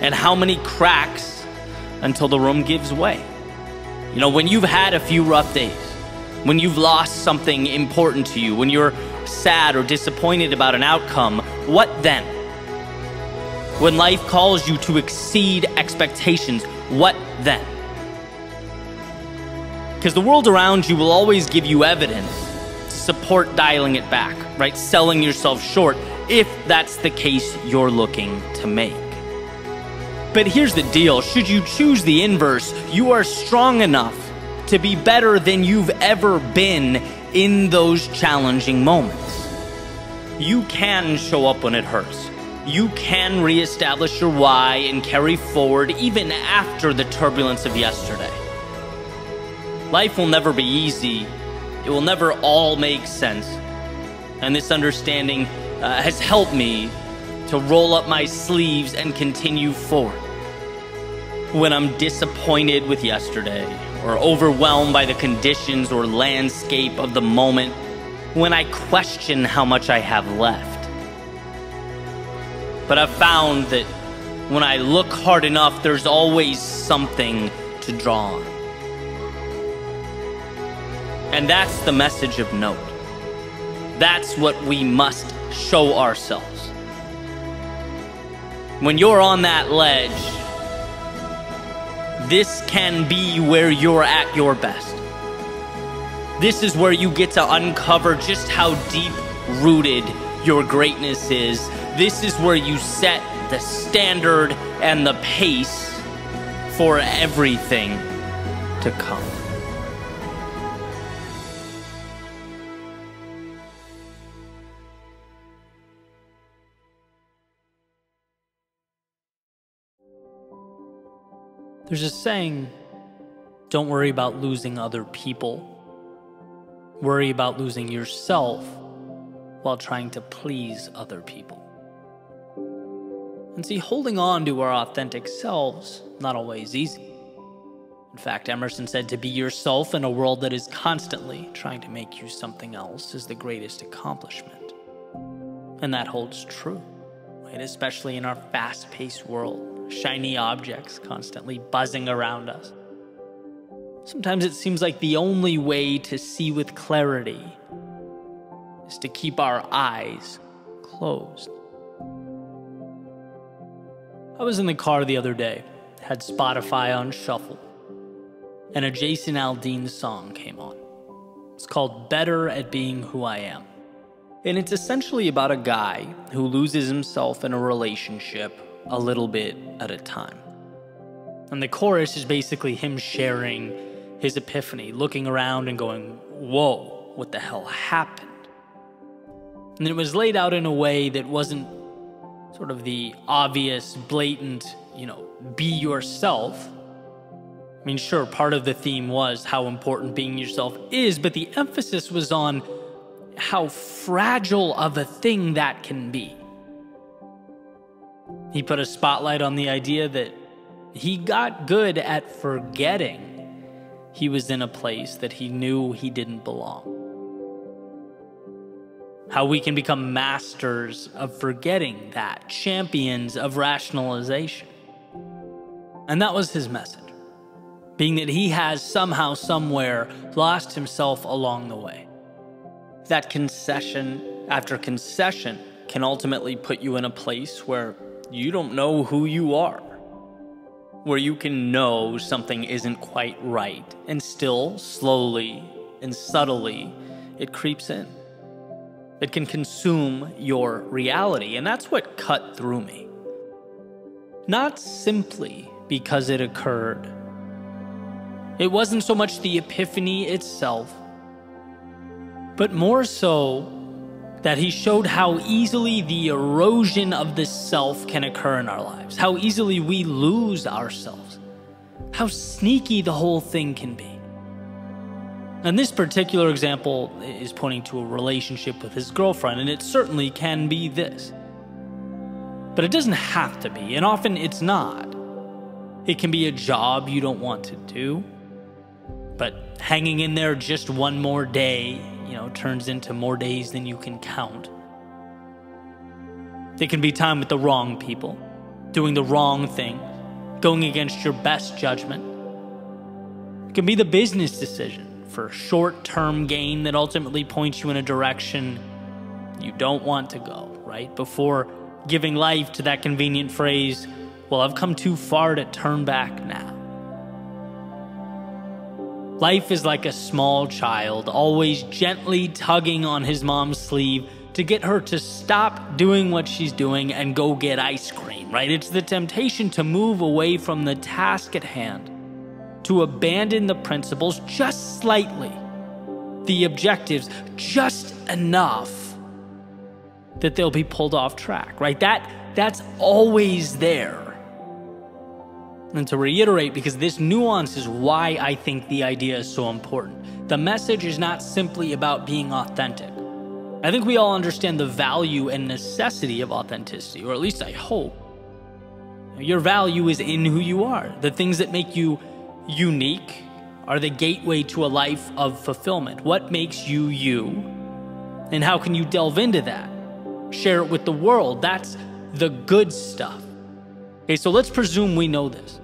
S1: And how many cracks until the room gives way? You know, when you've had a few rough days, when you've lost something important to you, when you're sad or disappointed about an outcome, what then? When life calls you to exceed expectations, what then? Because the world around you will always give you evidence to support dialing it back, right? Selling yourself short if that's the case you're looking to make. But here's the deal should you choose the inverse, you are strong enough to be better than you've ever been in those challenging moments. You can show up when it hurts. You can reestablish your why and carry forward even after the turbulence of yesterday. Life will never be easy. It will never all make sense. And this understanding uh, has helped me to roll up my sleeves and continue forward. When I'm disappointed with yesterday, or overwhelmed by the conditions or landscape of the moment when I question how much I have left. But I've found that when I look hard enough, there's always something to draw on. And that's the message of note. That's what we must show ourselves. When you're on that ledge, this can be where you're at your best. This is where you get to uncover just how deep rooted your greatness is. This is where you set the standard and the pace for everything to come. There's a saying don't worry about losing other people, worry about losing yourself while trying to please other people. And see, holding on to our authentic selves, not always easy. In fact, Emerson said to be yourself in a world that is constantly trying to make you something else is the greatest accomplishment. And that holds true, right? especially in our fast paced world shiny objects constantly buzzing around us. Sometimes it seems like the only way to see with clarity is to keep our eyes closed. I was in the car the other day, had Spotify on shuffle, and a Jason Aldean song came on. It's called Better at Being Who I Am. And it's essentially about a guy who loses himself in a relationship a little bit at a time. And the chorus is basically him sharing his epiphany, looking around and going, Whoa, what the hell happened? And it was laid out in a way that wasn't sort of the obvious, blatant, you know, be yourself. I mean, sure, part of the theme was how important being yourself is, but the emphasis was on how fragile of a thing that can be. He put a spotlight on the idea that he got good at forgetting he was in a place that he knew he didn't belong. How we can become masters of forgetting that, champions of rationalization. And that was his message, being that he has somehow, somewhere lost himself along the way. That concession after concession can ultimately put you in a place where you don't know who you are, where you can know something isn't quite right, and still, slowly and subtly, it creeps in. It can consume your reality, and that's what cut through me. Not simply because it occurred. It wasn't so much the epiphany itself, but more so that he showed how easily the erosion of the self can occur in our lives, how easily we lose ourselves, how sneaky the whole thing can be. And this particular example is pointing to a relationship with his girlfriend, and it certainly can be this. But it doesn't have to be, and often it's not. It can be a job you don't want to do, but hanging in there just one more day, you know, turns into more days than you can count. It can be time with the wrong people, doing the wrong thing, going against your best judgment. It can be the business decision for short term gain that ultimately points you in a direction you don't want to go, right? Before giving life to that convenient phrase, well, I've come too far to turn back now. Life is like a small child, always gently tugging on his mom's sleeve to get her to stop doing what she's doing and go get ice cream, right? It's the temptation to move away from the task at hand, to abandon the principles just slightly, the objectives just enough that they'll be pulled off track, right? That that's always there. And to reiterate, because this nuance is why I think the idea is so important. The message is not simply about being authentic. I think we all understand the value and necessity of authenticity, or at least I hope. Your value is in who you are. The things that make you unique are the gateway to a life of fulfillment. What makes you you? And how can you delve into that? Share it with the world. That's the good stuff. Okay, so let's presume we know this.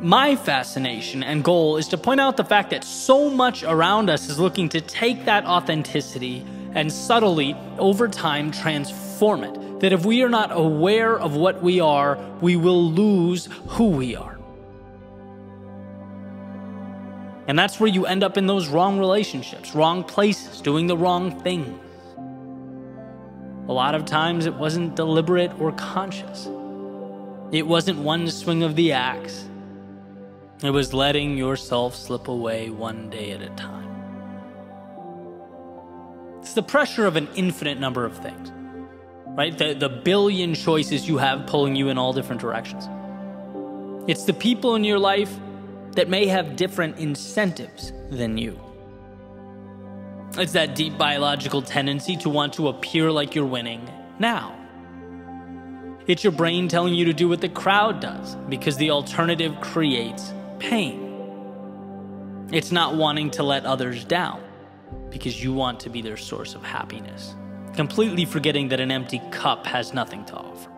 S1: My fascination and goal is to point out the fact that so much around us is looking to take that authenticity and subtly, over time, transform it. That if we are not aware of what we are, we will lose who we are. And that's where you end up in those wrong relationships, wrong places, doing the wrong things. A lot of times it wasn't deliberate or conscious. It wasn't one swing of the axe. It was letting yourself slip away one day at a time. It's the pressure of an infinite number of things, right? The, the billion choices you have pulling you in all different directions. It's the people in your life that may have different incentives than you. It's that deep biological tendency to want to appear like you're winning now. It's your brain telling you to do what the crowd does because the alternative creates pain. It's not wanting to let others down because you want to be their source of happiness, completely forgetting that an empty cup has nothing to offer.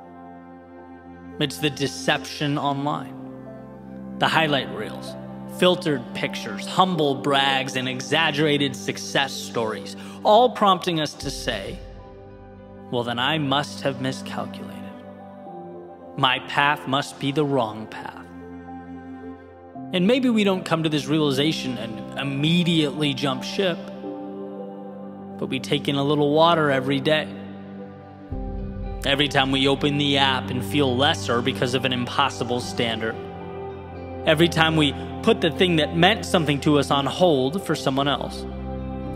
S1: It's the deception online, the highlight reels, filtered pictures, humble brags, and exaggerated success stories, all prompting us to say, well, then I must have miscalculated. My path must be the wrong path. And maybe we don't come to this realization and immediately jump ship, but we take in a little water every day. Every time we open the app and feel lesser because of an impossible standard. Every time we put the thing that meant something to us on hold for someone else.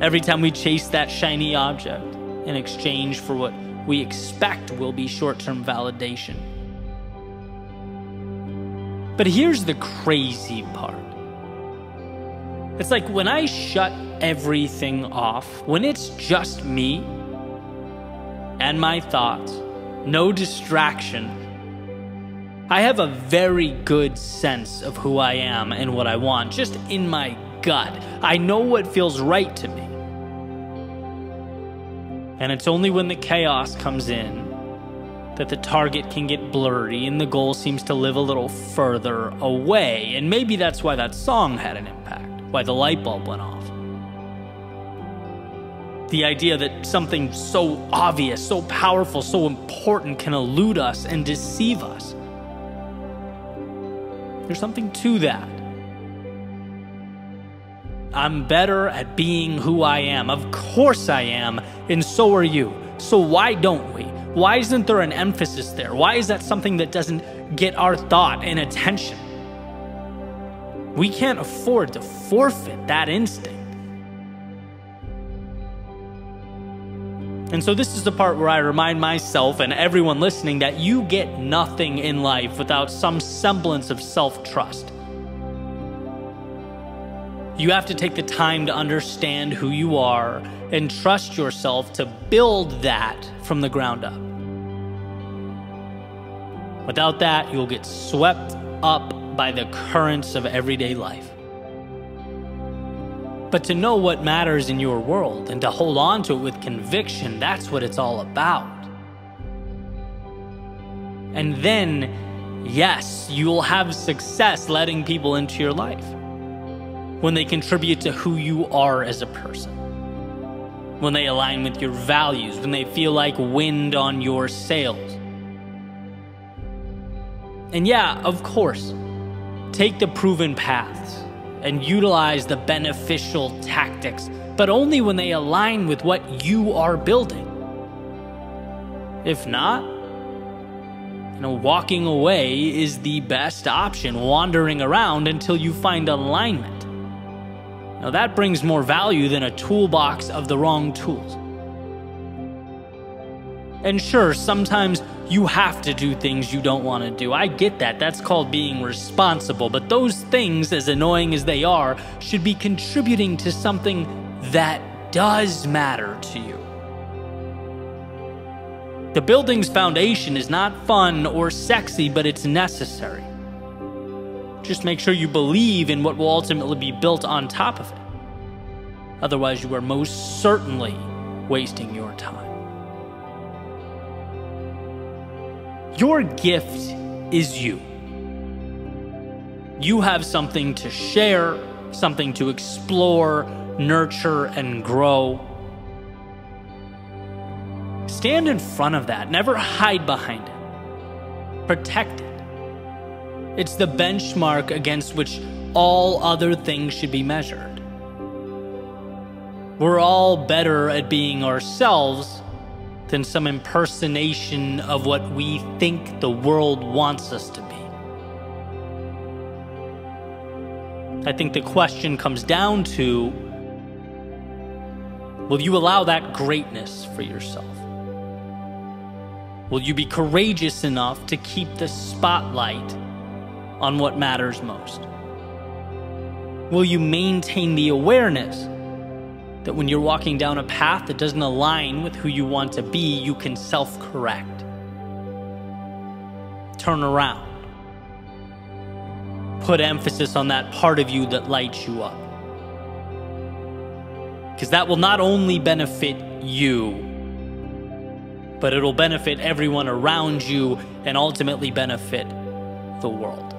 S1: Every time we chase that shiny object in exchange for what we expect will be short term validation. But here's the crazy part it's like when I shut everything off, when it's just me and my thoughts no distraction. I have a very good sense of who I am and what I want, just in my gut. I know what feels right to me. And it's only when the chaos comes in that the target can get blurry and the goal seems to live a little further away. And maybe that's why that song had an impact, why the light bulb went off. The idea that something so obvious, so powerful, so important can elude us and deceive us. There's something to that. I'm better at being who I am. Of course I am, and so are you. So why don't we? Why isn't there an emphasis there? Why is that something that doesn't get our thought and attention? We can't afford to forfeit that instinct. And so, this is the part where I remind myself and everyone listening that you get nothing in life without some semblance of self trust. You have to take the time to understand who you are and trust yourself to build that from the ground up. Without that, you'll get swept up by the currents of everyday life. But to know what matters in your world and to hold on to it with conviction, that's what it's all about. And then, yes, you'll have success letting people into your life when they contribute to who you are as a person, when they align with your values, when they feel like wind on your sails. And yeah, of course, take the proven paths and utilize the beneficial tactics, but only when they align with what you are building. If not, you know, walking away is the best option, wandering around until you find alignment. Now, that brings more value than a toolbox of the wrong tools. And sure, sometimes you have to do things you don't want to do. I get that. That's called being responsible. But those things, as annoying as they are, should be contributing to something that does matter to you. The building's foundation is not fun or sexy, but it's necessary. Just make sure you believe in what will ultimately be built on top of it. Otherwise, you are most certainly wasting your time. Your gift is you. You have something to share, something to explore, nurture, and grow. Stand in front of that, never hide behind it. Protect it. It's the benchmark against which all other things should be measured. We're all better at being ourselves than some impersonation of what we think the world wants us to be. I think the question comes down to will you allow that greatness for yourself? Will you be courageous enough to keep the spotlight on what matters most? Will you maintain the awareness that when you're walking down a path that doesn't align with who you want to be, you can self correct. Turn around. Put emphasis on that part of you that lights you up. Because that will not only benefit you, but it'll benefit everyone around you and ultimately benefit the world.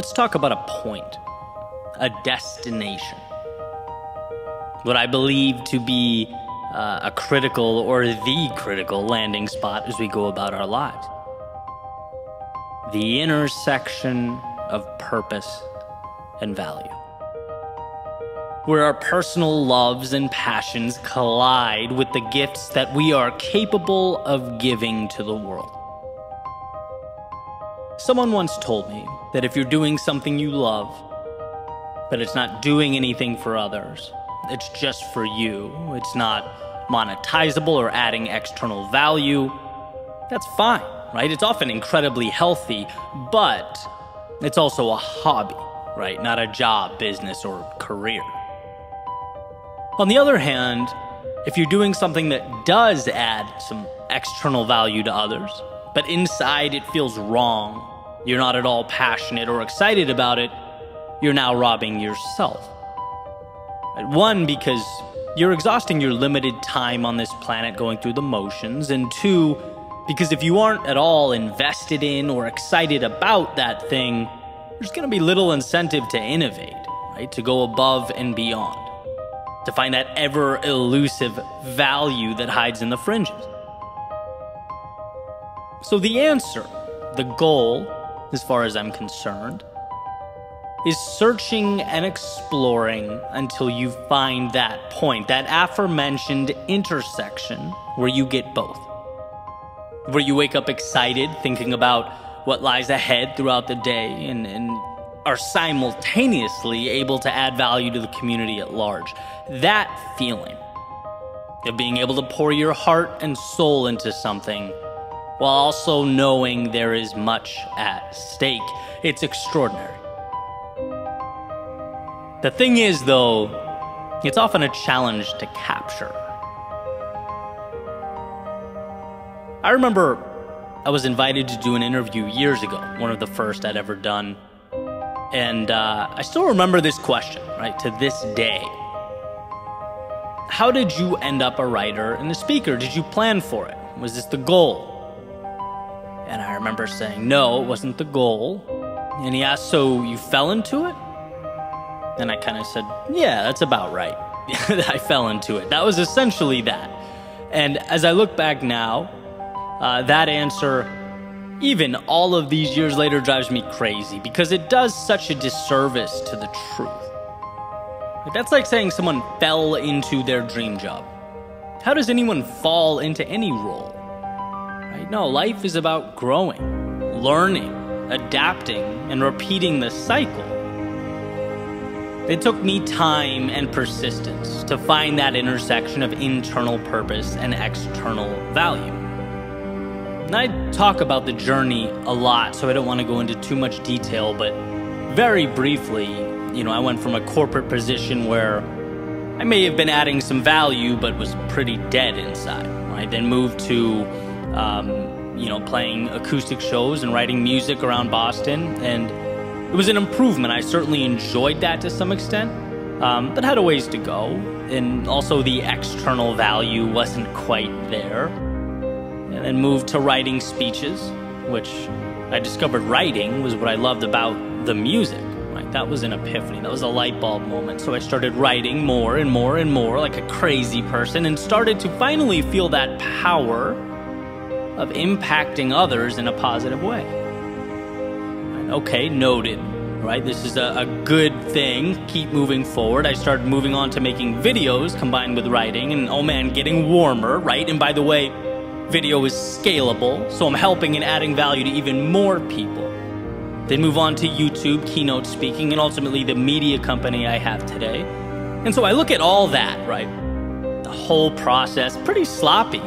S1: Let's talk about a point, a destination. What I believe to be uh, a critical or the critical landing spot as we go about our lives. The intersection of purpose and value. Where our personal loves and passions collide with the gifts that we are capable of giving to the world. Someone once told me that if you're doing something you love, but it's not doing anything for others. It's just for you. It's not monetizable or adding external value. That's fine, right? It's often incredibly healthy, but it's also a hobby, right? Not a job, business, or career. On the other hand, if you're doing something that does add some external value to others, but inside it feels wrong, you're not at all passionate or excited about it, you're now robbing yourself. One, because you're exhausting your limited time on this planet going through the motions, and two, because if you aren't at all invested in or excited about that thing, there's going to be little incentive to innovate, right? To go above and beyond, to find that ever elusive value that hides in the fringes. So, the answer, the goal, as far as I'm concerned, is searching and exploring until you find that point, that aforementioned intersection where you get both. Where you wake up excited thinking about what lies ahead throughout the day and, and are simultaneously able to add value to the community at large. That feeling of being able to pour your heart and soul into something while also knowing there is much at stake, it's extraordinary. The thing is, though, it's often a challenge to capture. I remember I was invited to do an interview years ago, one of the first I'd ever done. And uh, I still remember this question, right, to this day. How did you end up a writer and a speaker? Did you plan for it? Was this the goal? And I remember saying, no, it wasn't the goal. And he asked, so you fell into it? And I kind of said, yeah, that's about right. (laughs) I fell into it. That was essentially that. And as I look back now, uh, that answer, even all of these years later, drives me crazy because it does such a disservice to the truth. That's like saying someone fell into their dream job. How does anyone fall into any role? Right? No, life is about growing, learning, adapting, and repeating the cycle. It took me time and persistence to find that intersection of internal purpose and external value. And I talk about the journey a lot, so I don't want to go into too much detail, but very briefly, you know, I went from a corporate position where I may have been adding some value, but was pretty dead inside. I then moved to, um, you know, playing acoustic shows and writing music around Boston, and it was an improvement. I certainly enjoyed that to some extent, um, but had a ways to go. And also, the external value wasn't quite there. And then moved to writing speeches, which I discovered writing was what I loved about the music. Right? That was an epiphany. That was a light bulb moment. So I started writing more and more and more like a crazy person and started to finally feel that power of impacting others in a positive way okay, noted, right? This is a, a, good thing. Keep moving forward. I started moving on to making videos combined with writing, and oh man, getting warmer, right? And by the way, video is scalable, so I'm helping and adding value to even more people. Then move on to YouTube, keynote speaking, and ultimately the media company I have today. And so I look at all that, right? The whole process, pretty sloppy,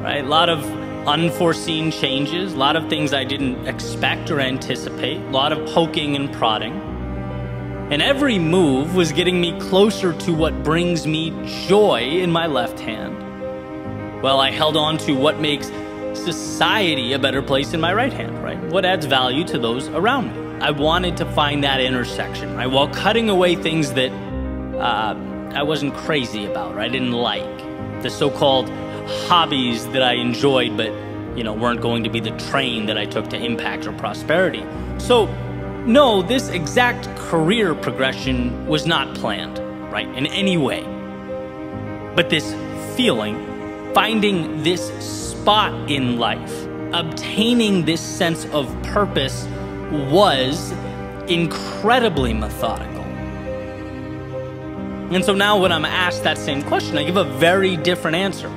S1: right? A lot of unforeseen changes, a lot of things I didn't expect or anticipate, a lot of poking and prodding. And every move was getting me closer to what brings me joy in my left hand. Well, I held on to what makes society a better place in my right hand, right? What adds value to those around me. I wanted to find that intersection, right? While cutting away things that uh, I wasn't crazy about, right? I didn't like. The so called hobbies that I enjoyed, but you know, weren't going to be the train that I took to impact or prosperity. So, no, this exact career progression was not planned, right, in any way. But this feeling, finding this spot in life, obtaining this sense of purpose was incredibly methodical. And so now, when I'm asked that same question, I give a very different answer.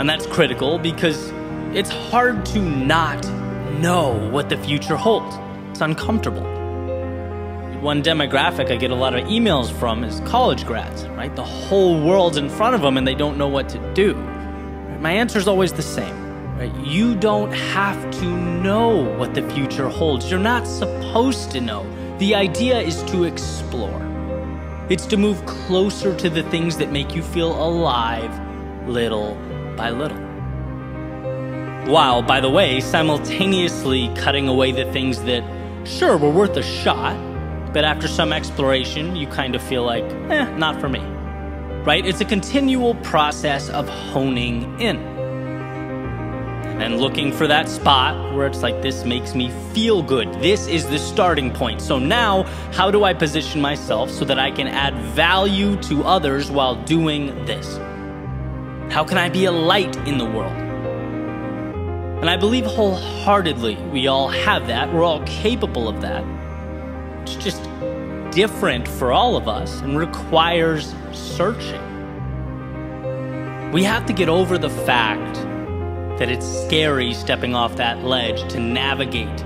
S1: And that's critical because it's hard to not know what the future holds. It's uncomfortable. one demographic I get a lot of emails from is college grads, right? The whole world's in front of them and they don't know what to do. My answer is always the same. Right? You don't have to know what the future holds. You're not supposed to know. The idea is to explore. It's to move closer to the things that make you feel alive little by little. While, by the way, simultaneously cutting away the things that, sure, were worth a shot, but after some exploration, you kind of feel like, eh, not for me. Right? It's a continual process of honing in and looking for that spot where it's like, this makes me feel good. This is the starting point. So now, how do I position myself so that I can add value to others while doing this? How can I be a light in the world? And I believe wholeheartedly we all have that. We're all capable of that. It's just different for all of us and requires searching. We have to get over the fact that it's scary stepping off that ledge to navigate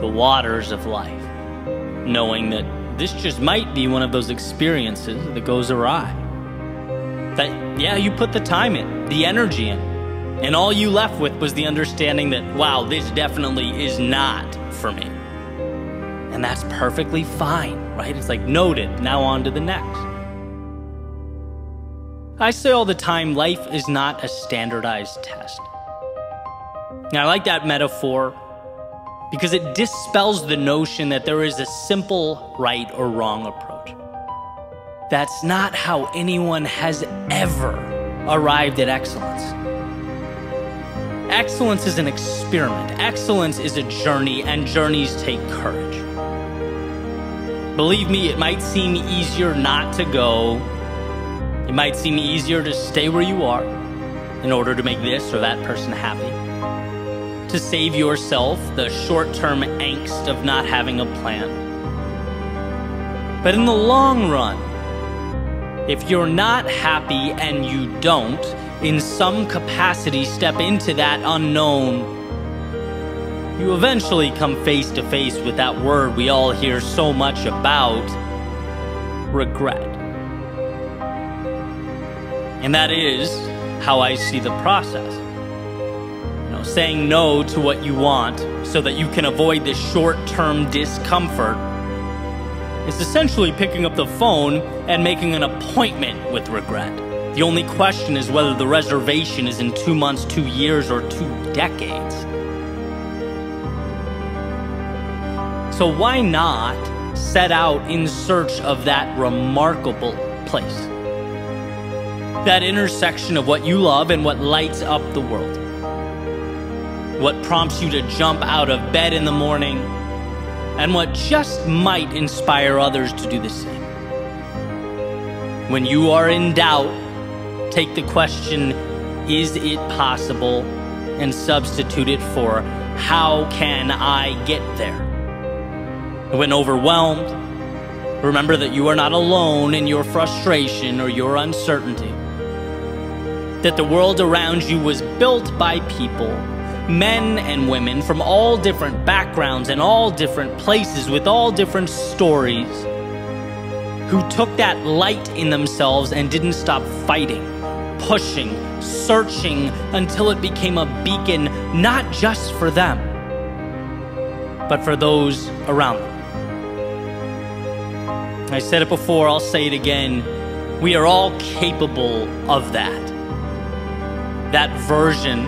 S1: the waters of life, knowing that this just might be one of those experiences that goes awry. That, yeah, you put the time in, the energy in, and all you left with was the understanding that, wow, this definitely is not for me. And that's perfectly fine, right? It's like noted, now on to the next. I say all the time life is not a standardized test. Now, I like that metaphor because it dispels the notion that there is a simple right or wrong approach. That's not how anyone has ever arrived at excellence. Excellence is an experiment. Excellence is a journey, and journeys take courage. Believe me, it might seem easier not to go. It might seem easier to stay where you are in order to make this or that person happy to save yourself the short term angst of not having a plan. But in the long run, if you're not happy and you don't, in some capacity, step into that unknown, you eventually come face to face with that word we all hear so much about regret. And that is how I see the process saying no to what you want so that you can avoid this short term discomfort is essentially picking up the phone and making an appointment with regret. The only question is whether the reservation is in two months, two years, or two decades. So, why not set out in search of that remarkable place? That intersection of what you love and what lights up the world what prompts you to jump out of bed in the morning, and what just might inspire others to do the same. When you are in doubt, take the question, is it possible, and substitute it for, how can I get there? When overwhelmed, remember that you are not alone in your frustration or your uncertainty. That the world around you was built by people men and women from all different backgrounds and all different places with all different stories who took that light in themselves and didn't stop fighting, pushing, searching until it became a beacon not just for them, but for those around them. I said it before, I'll say it again. We are all capable of that. That version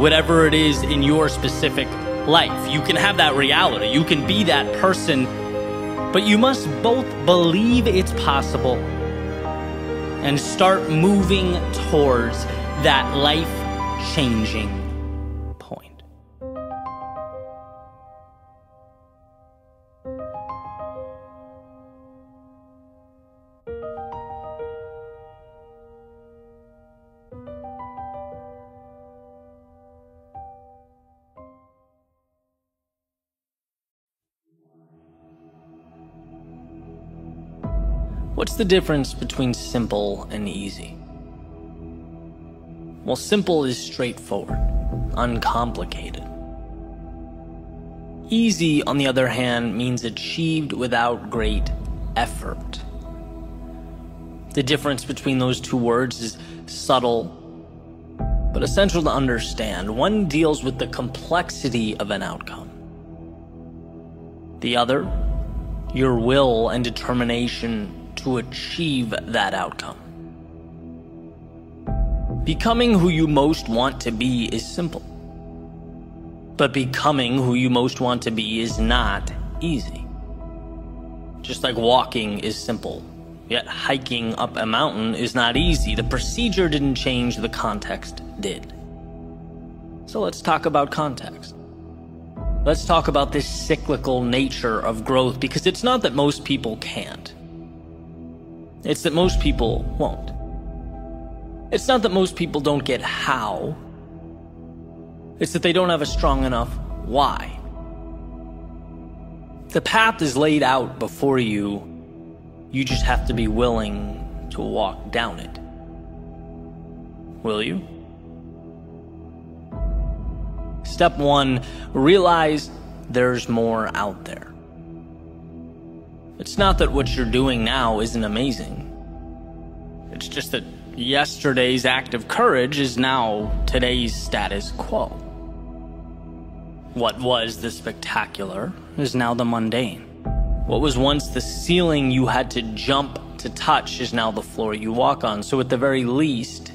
S1: whatever it is in your specific life. You can have that reality, you can be that person, but you must both believe it's possible and start moving towards that life changing What's the difference between simple and easy? Well, simple is straightforward, uncomplicated. Easy, on the other hand, means achieved without great effort. The difference between those two words is subtle, but essential to understand. One deals with the complexity of an outcome, the other, your will and determination to achieve that outcome. Becoming who you most want to be is simple. But becoming who you most want to be is not easy. Just like walking is simple, yet hiking up a mountain is not easy. The procedure didn't change, the context did. So let's talk about context. Let's talk about this cyclical nature of growth because it's not that most people can't. It's that most people won't. It's not that most people don't get how. It's that they don't have a strong enough why. The path is laid out before you. You just have to be willing to walk down it. Will you? Step one, realize there's more out there. It's not that what you're doing now isn't amazing. It's just that yesterday's act of courage is now today's status quo. What was the spectacular is now the mundane. What was once the ceiling you had to jump to touch is now the floor you walk on. So, at the very least,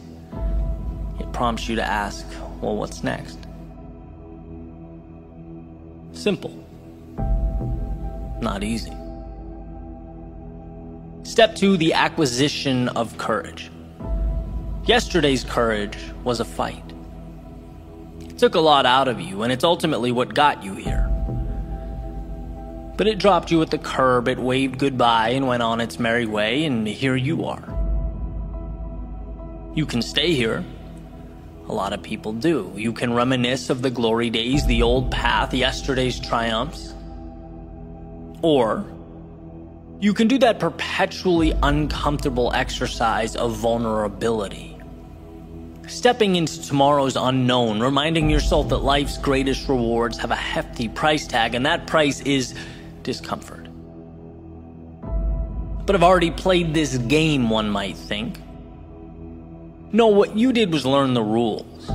S1: it prompts you to ask, well, what's next? Simple, not easy. Step two the acquisition of courage. Yesterday's courage was a fight. It took a lot out of you, and it's ultimately what got you here. But it dropped you at the curb, it waved goodbye and went on its merry way, and here you are. You can stay here. A lot of people do. You can reminisce of the glory days, the old path, yesterday's triumphs. Or you can do that perpetually uncomfortable exercise of vulnerability Stepping into tomorrow's unknown, reminding yourself that life's greatest rewards have a hefty price tag, and that price is discomfort. But I've already played this game, one might think. No, what you did was learn the rules.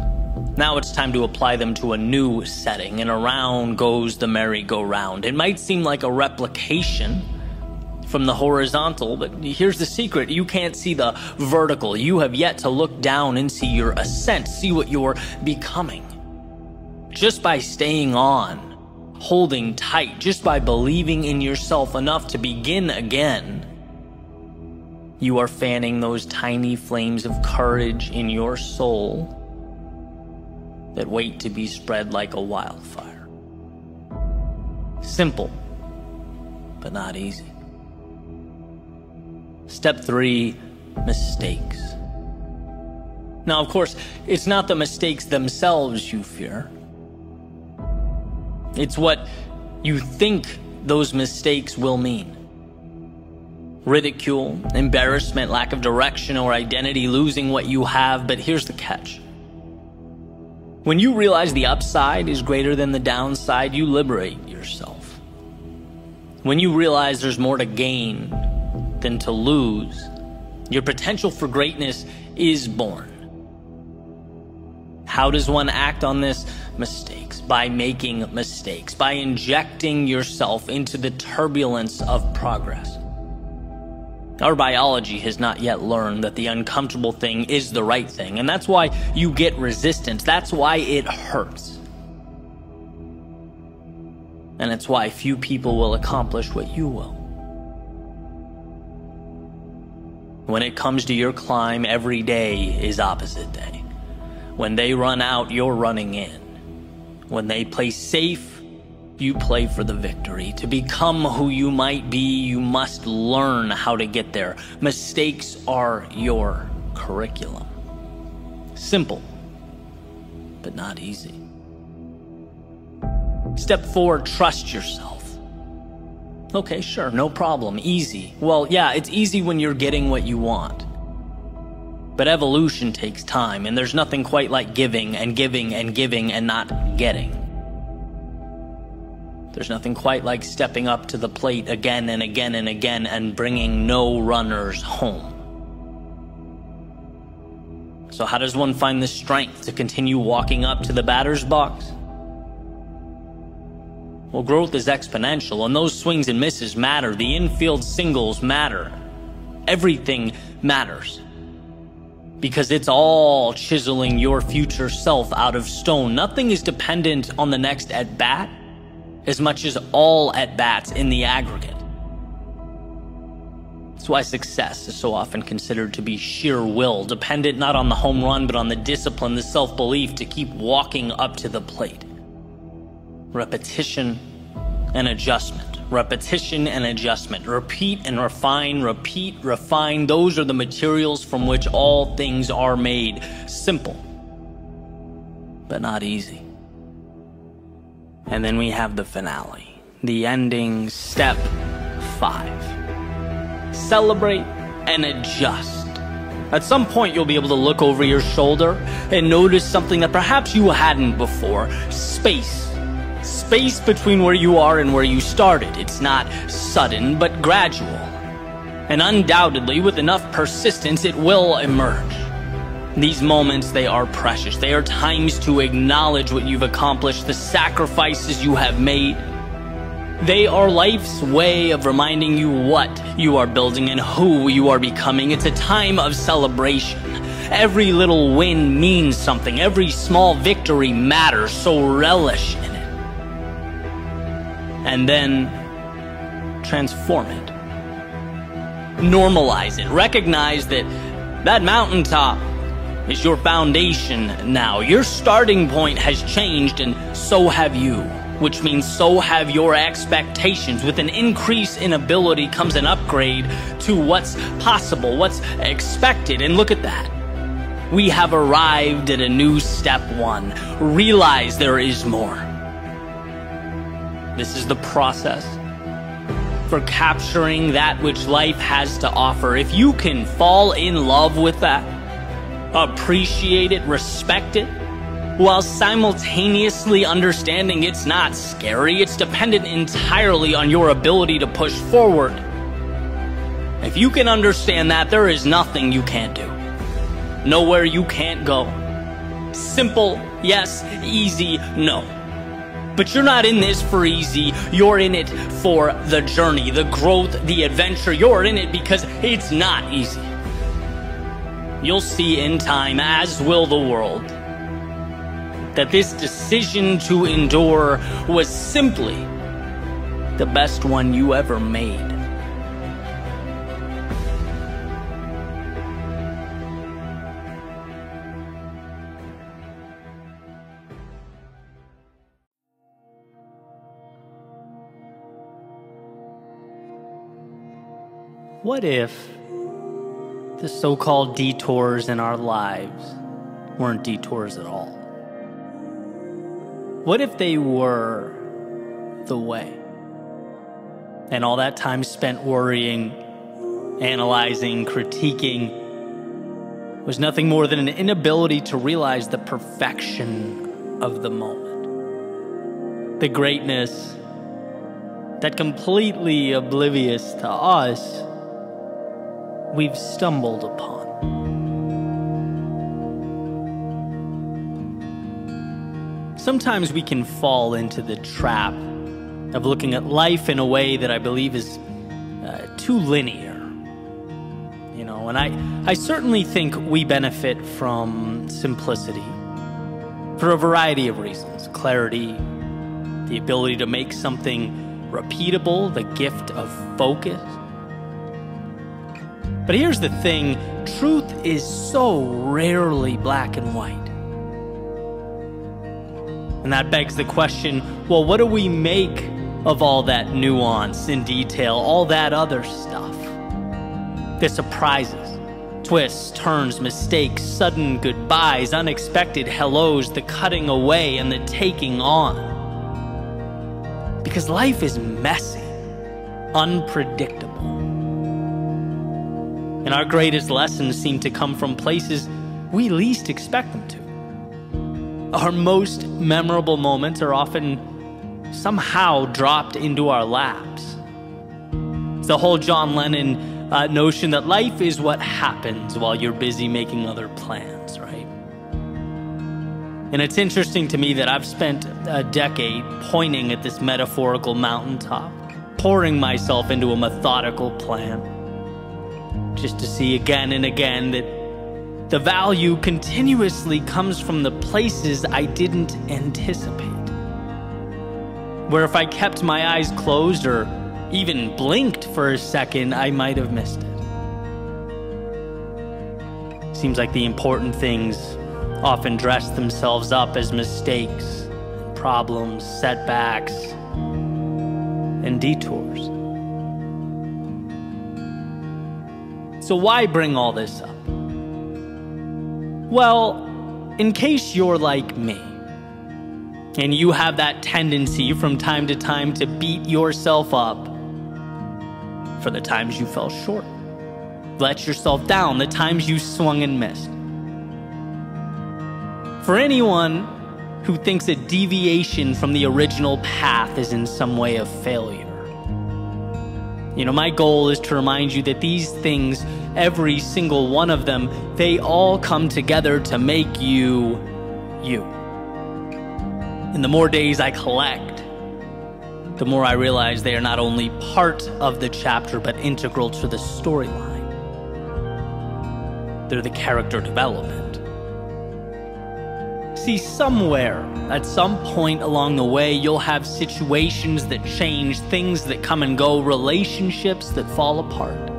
S1: Now it's time to apply them to a new setting, and around goes the merry-go-round. It might seem like a replication from the horizontal, but here's the secret. You can't see the vertical. You have yet to look down and see your ascent, see what you're becoming. Just by staying on, holding tight, just by believing in yourself enough to begin again, you are fanning those tiny flames of courage in your soul that wait to be spread like a wildfire. Simple, but not easy. Step three, mistakes. Now, of course, it's not the mistakes themselves you fear. It's what you think those mistakes will mean. Ridicule, embarrassment, lack of direction or identity, losing what you have, but here's the catch. When you realize the upside is greater than the downside, you liberate yourself. When you realize there's more to gain than to lose. Your potential for greatness is born. How does one act on this? Mistakes. By making mistakes. By injecting yourself into the turbulence of progress. Our biology has not yet learned that the uncomfortable thing is the right thing, and that's why you get resistance. That's why it hurts. And it's why few people will accomplish what you will. When it comes to your climb, every day is opposite day. When they run out, you're running in. When they play safe, you play for the victory. To become who you might be, you must learn how to get there. Mistakes are your curriculum. Simple, but not easy. Step four, trust yourself. Okay, sure, no problem. Easy. Well, yeah, it's easy when you're getting what you want. But evolution takes time, and there's nothing quite like giving and giving and giving and not getting. There's nothing quite like stepping up to the plate again and again and again and bringing no runners home. So, how does one find the strength to continue walking up to the batter's box? Well, growth is exponential, and those swings and misses matter. The infield singles matter. Everything matters. Because it's all chiseling your future self out of stone. Nothing is dependent on the next at bat as much as all at bats in the aggregate. That's why success is so often considered to be sheer will, dependent not on the home run, but on the discipline, the self belief to keep walking up to the plate. Repetition and adjustment. Repetition and adjustment. Repeat and refine, repeat, refine. Those are the materials from which all things are made. Simple, but not easy. And then we have the finale, the ending, step five. Celebrate and adjust. At some point, you'll be able to look over your shoulder and notice something that perhaps you hadn't before space. Space between where you are and where you started. It's not sudden, but gradual. And undoubtedly, with enough persistence, it will emerge. These moments, they are precious. They are times to acknowledge what you've accomplished, the sacrifices you have made. They are life's way of reminding you what you are building and who you are becoming. It's a time of celebration. Every little win means something. Every small victory matters, so relish it. And then transform it. Normalize it. Recognize that that mountaintop is your foundation now. Your starting point has changed, and so have you. Which means so have your expectations. With an increase in ability comes an upgrade to what's possible, what's expected. And look at that. We have arrived at a new step one. Realize there is more. This is the process for capturing that which life has to offer. If you can fall in love with that, appreciate it, respect it, while simultaneously understanding it's not scary, it's dependent entirely on your ability to push forward. If you can understand that, there is nothing you can't do. Nowhere you can't go. Simple, yes. Easy, no. But you're not in this for easy. You're in it for the journey, the growth, the adventure. You're in it because it's not easy. You'll see in time, as will the world, that this decision to endure was simply the best one you ever made. What if the so called detours in our lives weren't detours at all? What if they were the way? And all that time spent worrying, analyzing, critiquing was nothing more than an inability to realize the perfection of the moment. The greatness that completely oblivious to us we've stumbled upon. Sometimes we can fall into the trap of looking at life in a way that I believe is uh, too linear. You know, and I, I certainly think we benefit from simplicity for a variety of reasons clarity, the ability to make something repeatable, the gift of focus. But here's the thing truth is so rarely black and white. And that begs the question well, what do we make of all that nuance and detail, all that other stuff? The surprises, twists, turns, mistakes, sudden goodbyes, unexpected hellos, the cutting away and the taking on. Because life is messy, unpredictable. And our greatest lessons seem to come from places we least expect them to. Our most memorable moments are often somehow dropped into our laps. The whole John Lennon uh, notion that life is what happens while you're busy making other plans, right? And it's interesting to me that I've spent a decade pointing at this metaphorical mountaintop, pouring myself into a methodical plan, just to see again and again that the value continuously comes from the places I didn't anticipate. Where if I kept my eyes closed or even blinked for a second, I might have missed it. Seems like the important things often dress themselves up as mistakes, problems, setbacks, and detours. So, why bring all this up? Well, in case you're like me, and you have that tendency from time to time to beat yourself up for the times you fell short, let yourself down, the times you swung and missed. For anyone who thinks a deviation from the original path is in some way a failure, you know, my goal is to remind you that these things every single one of them, they all come together to make you you. And the more days I collect, the more I realize they are not only part of the chapter, but integral to the storyline. They're the character development. See, somewhere, at some point along the way, you'll have situations that change, things that come and go, relationships that fall apart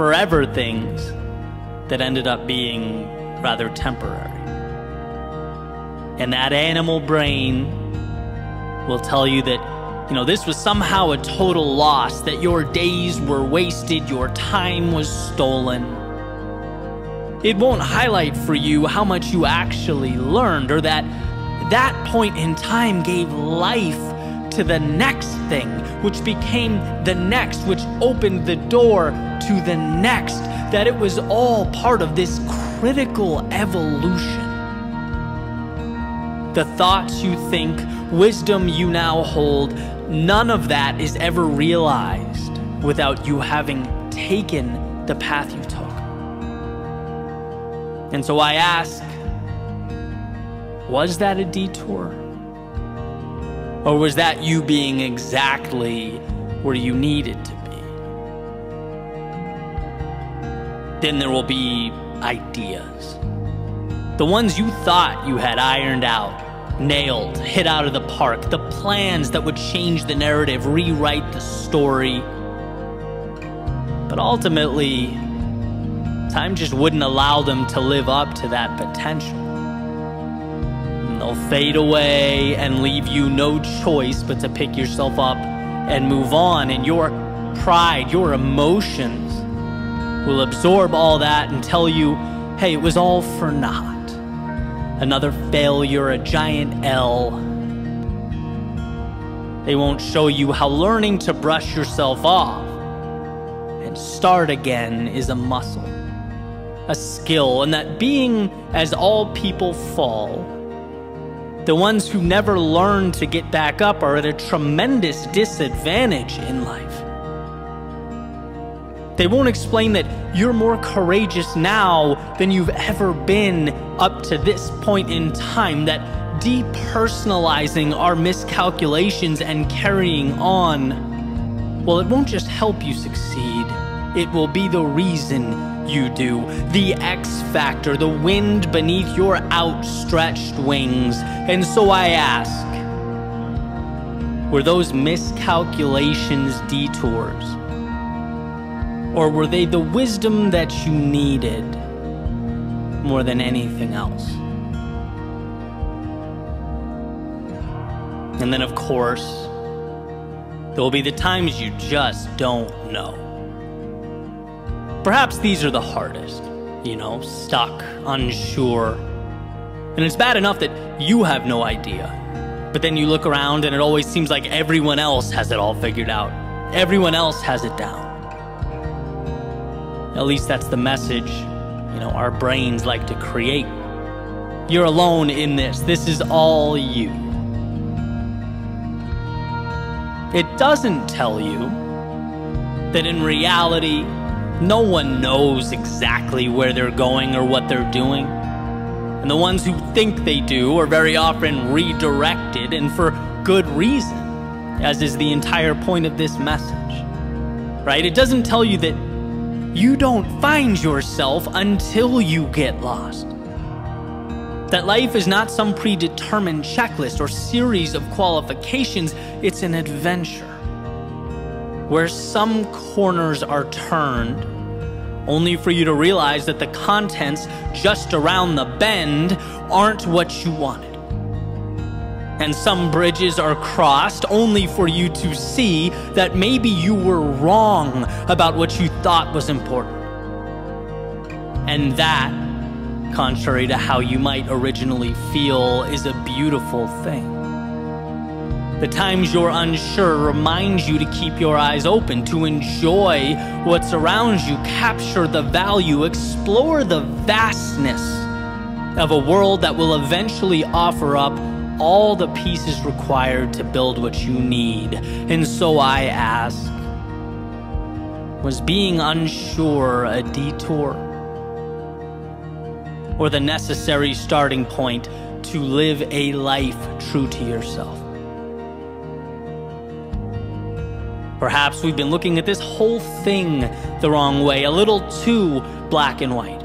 S1: forever things that ended up being rather temporary. And that animal brain will tell you that, you know, this was somehow a total loss, that your days were wasted, your time was stolen. It won't highlight for you how much you actually learned or that that point in time gave life to the next thing, which became the next, which opened the door to the next, that it was all part of this critical evolution. The thoughts you think, wisdom you now hold, none of that is ever realized without you having taken the path you took. And so I ask, was that a detour? Or was that you being exactly where you needed to be? Then there will be ideas. The ones you thought you had ironed out, nailed, hit out of the park, the plans that would change the narrative, rewrite the story. But ultimately, time just wouldn't allow them to live up to that potential. They'll fade away and leave you no choice but to pick yourself up and move on. And your pride, your emotions will absorb all that and tell you, hey, it was all for naught. Another failure, a giant L. They won't show you how learning to brush yourself off and start again is a muscle, a skill, and that being as all people fall, the ones who never learn to get back up are at a tremendous disadvantage in life. They won't explain that you're more courageous now than you've ever been up to this point in time, that depersonalizing our miscalculations and carrying on, well, it won't just help you succeed, it will be the reason you do, the X factor, the wind beneath your outstretched wings. And so I ask, were those miscalculations detours? Or were they the wisdom that you needed more than anything else? And then, of course, there will be the times you just don't know. Perhaps these are the hardest, you know, stuck, unsure. And it's bad enough that you have no idea. But then you look around and it always seems like everyone else has it all figured out. Everyone else has it down. At least that's the message, you know, our brains like to create. You're alone in this. This is all you. It doesn't tell you that in reality, no one knows exactly where they're going or what they're doing. And the ones who think they do are very often redirected, and for good reason, as is the entire point of this message. Right? It doesn't tell you that you don't find yourself until you get lost. That life is not some predetermined checklist or series of qualifications, it's an adventure where some corners are turned only for you to realize that the contents just around the bend aren't what you wanted. And some bridges are crossed only for you to see that maybe you were wrong about what you thought was important. And that, contrary to how you might originally feel, is a beautiful thing. The times you're unsure remind you to keep your eyes open, to enjoy what surrounds you, capture the value, explore the vastness of a world that will eventually offer up all the pieces required to build what you need. And so I ask, was being unsure a detour? Or the necessary starting point to live a life true to yourself? Perhaps we've been looking at this whole thing the wrong way, a little too black and white.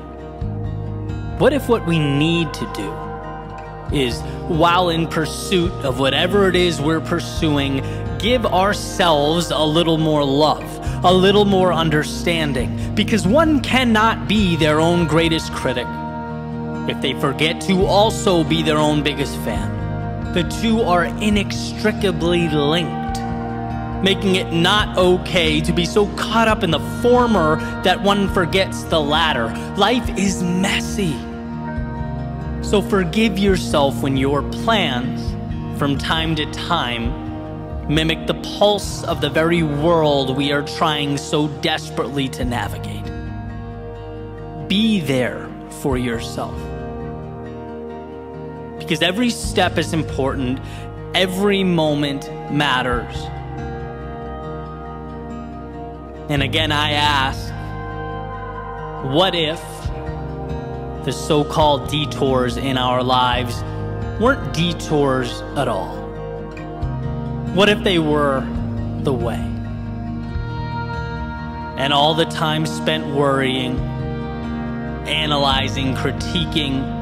S1: What if what we need to do is, while in pursuit of whatever it is we're pursuing, give ourselves a little more love, a little more understanding, because one cannot be their own greatest critic if they forget to also be their own biggest fan. The two are inextricably linked making it not okay to be so caught up in the former that one forgets the latter. Life is messy. So forgive yourself when your plans, from time to time, mimic the pulse of the very world we are trying so desperately to navigate. Be there for yourself. Because every step is important, every moment matters. And again, I ask, what if the so called detours in our lives weren't detours at all? What if they were the way? And all the time spent worrying, analyzing, critiquing,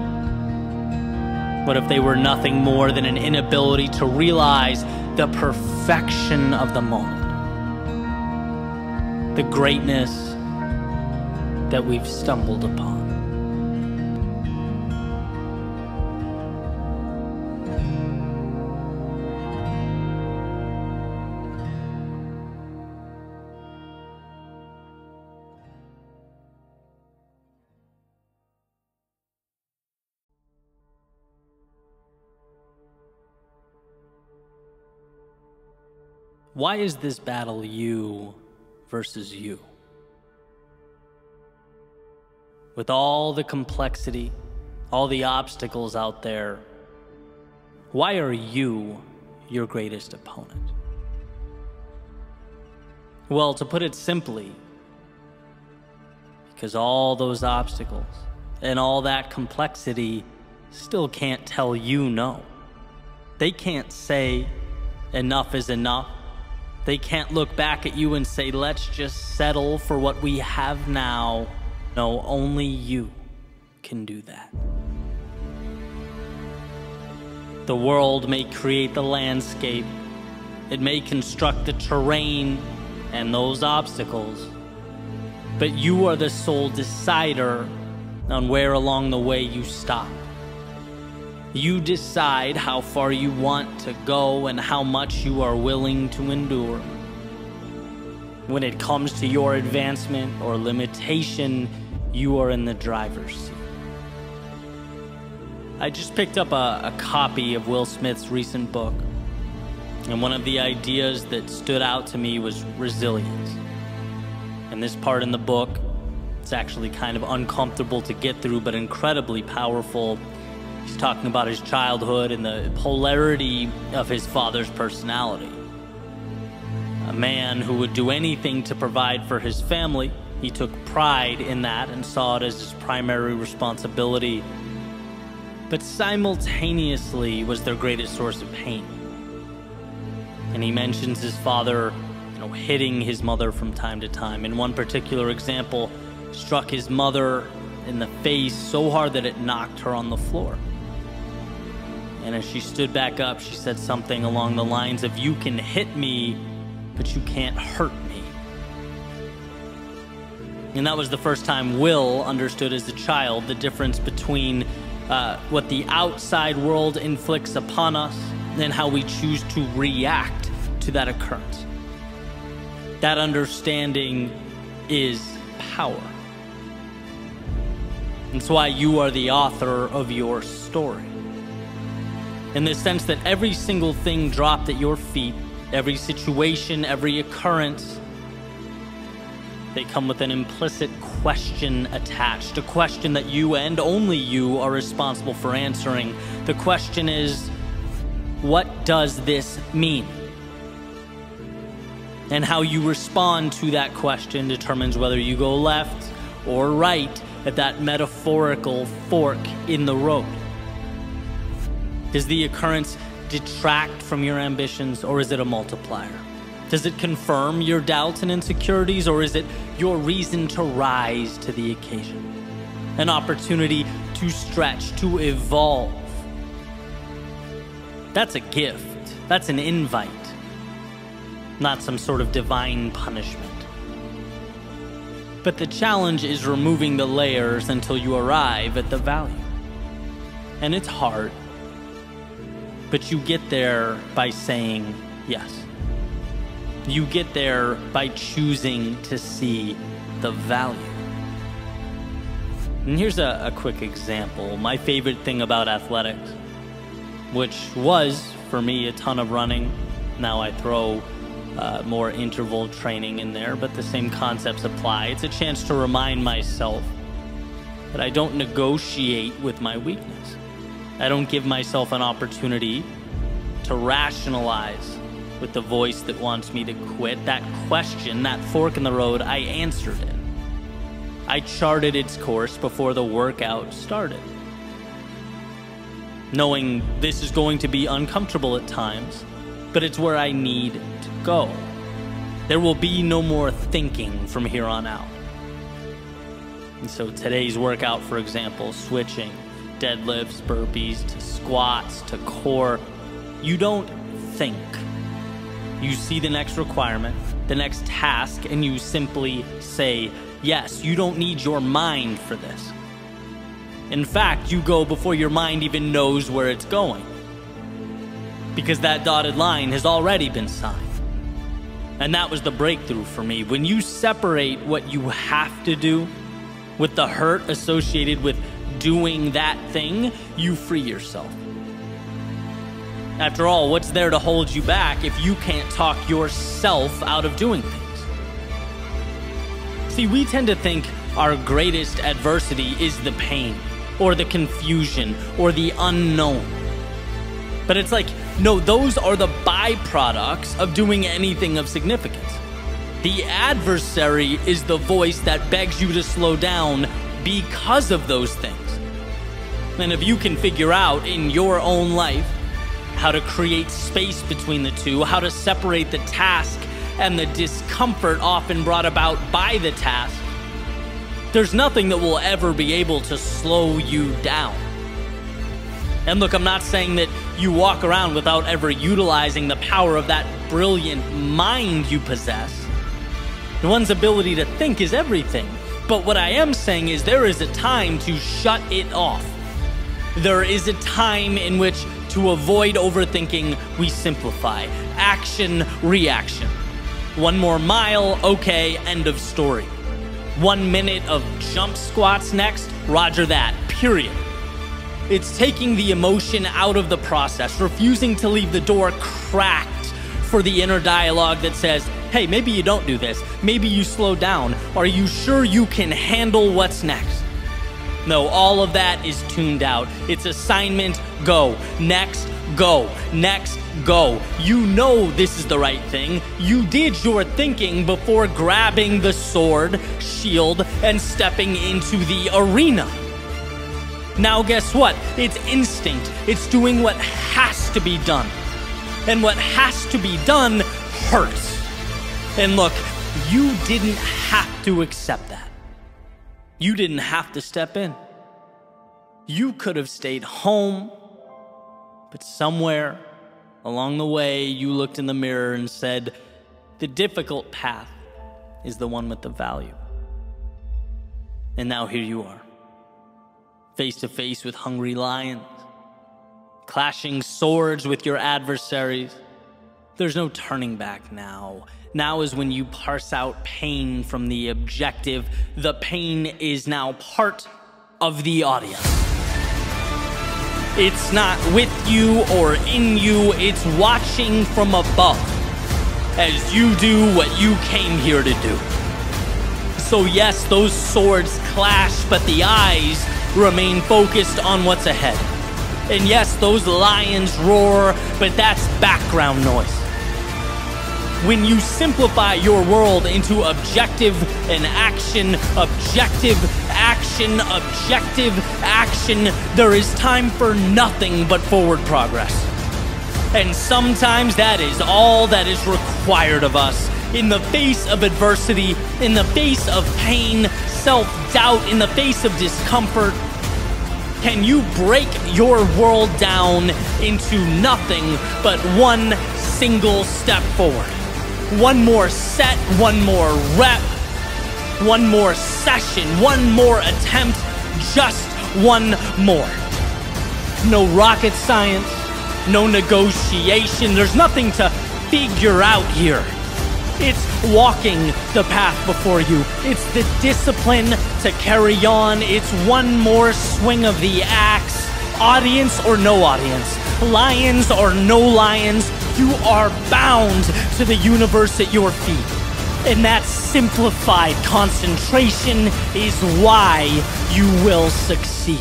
S1: what if they were nothing more than an inability to realize the perfection of the moment? The greatness that we've stumbled upon. Why is this battle you versus you. With all the complexity, all the obstacles out there, why are you your greatest opponent? Well, to put it simply, because all those obstacles and all that complexity still can't tell you no. They can't say enough is enough they can't look back at you and say, let's just settle for what we have now. No, only you can do that. The world may create the landscape, it may construct the terrain and those obstacles, but you are the sole decider on where along the way you stop. You decide how far you want to go and how much you are willing to endure. When it comes to your advancement or limitation, you are in the driver's seat. I just picked up a, a, copy of Will Smith's recent book, and one of the ideas that stood out to me was resilience. And this part in the book, it's actually kind of uncomfortable to get through, but incredibly powerful He's talking about his childhood and the polarity of his father's personality. A man who would do anything to provide for his family. He took pride in that and saw it as his primary responsibility. But simultaneously was their greatest source of pain. And he mentions his father, you know, hitting his mother from time to time. In one particular example, struck his mother in the face so hard that it knocked her on the floor. And as she stood back up, she said something along the lines of, You can hit me, but you can't hurt me. And that was the first time Will understood as a child the difference between uh, what the outside world inflicts upon us and how we choose to react to that occurrence. That understanding is power. It's why you are the author of your story. In the sense that every single thing dropped at your feet, every situation, every occurrence, they come with an implicit question attached, a question that you and only you are responsible for answering. The question is, what does this mean? And how you respond to that question determines whether you go left or right at that metaphorical fork in the road. Does the occurrence detract from your ambitions or is it a multiplier? Does it confirm your doubts and insecurities, or is it your reason to rise to the occasion? An opportunity to stretch, to evolve. That's a gift. That's an invite, not some sort of divine punishment. But the challenge is removing the layers until you arrive at the value. And it's hard, but you get there by saying yes. You get there by choosing to see the value. And here's a, a, quick example. My favorite thing about athletics, which was for me a ton of running. Now I throw uh, more interval training in there, but the same concepts apply. It's a chance to remind myself that I don't negotiate with my weakness. I don't give myself an opportunity to rationalize with the voice that wants me to quit. That question, that fork in the road, I answered it. I charted its course before the workout started. Knowing this is going to be uncomfortable at times, but it's where I need to go. There will be no more thinking from here on out. And so today's workout, for example, switching deadlifts, burpees, to squats, to core, you don't think you see the next requirement, the next task, and you simply say, Yes, you don't need your mind for this. In fact, you go before your mind even knows where it's going. Because that dotted line has already been signed. And that was the breakthrough for me. When you separate what you have to do with the hurt associated with doing that thing, you free yourself. After all, what's there to hold you back if you can't talk yourself out of doing things? See, we tend to think our greatest adversity is the pain, or the confusion, or the unknown. But it's like, no, those are the byproducts of doing anything of significance. The adversary is the voice that begs you to slow down because of those things. And if you can figure out in your own life how to create space between the two, how to separate the task and the discomfort often brought about by the task. There's nothing that will ever be able to slow you down. And look, I'm not saying that you walk around without ever utilizing the power of that brilliant mind you possess. One's ability to think is everything. But what I am saying is there is a time to shut it off. There is a time in which to avoid overthinking, we simplify. Action, reaction. One more mile, okay, end of story. One minute of jump squats next, roger that, period. It's taking the emotion out of the process, refusing to leave the door cracked for the inner dialogue that says, hey, maybe you don't do this. Maybe you slow down. Are you sure you can handle what's next? No, all of that is tuned out. It's assignment go. Next, go. Next, go. You know this is the right thing. You did your thinking before grabbing the sword, shield, and stepping into the arena. Now, guess what? It's instinct. It's doing what has to be done. And what has to be done hurts. And look, you didn't have to accept that. You didn't have to step in. You could have stayed home, but somewhere along the way, you looked in the mirror and said, The difficult path is the one with the value. And now here you are, face to face with hungry lions, clashing swords with your adversaries. There's no turning back now. Now is when you parse out pain from the objective. The pain is now part of the audience. It's not with you or in you, it's watching from above as you do what you came here to do. So, yes, those swords clash, but the eyes remain focused on what's ahead. And yes, those lions roar, but that's background noise when you simplify your world into objective and action, objective, action, objective, action, there is time for nothing but forward progress. And sometimes that is all that is required of us. In the face of adversity, in the face of pain, self doubt, in the face of discomfort, can you break your world down into nothing but one single step forward? One more set, one more rep, one more session, one more attempt, just one more. No rocket science, no negotiation, there's nothing to figure out here. It's walking the path before you. It's the discipline to carry on. It's one more swing of the axe. Audience or no audience, lions or no lions, you are bound to the universe at your feet. And that simplified concentration is why you will succeed.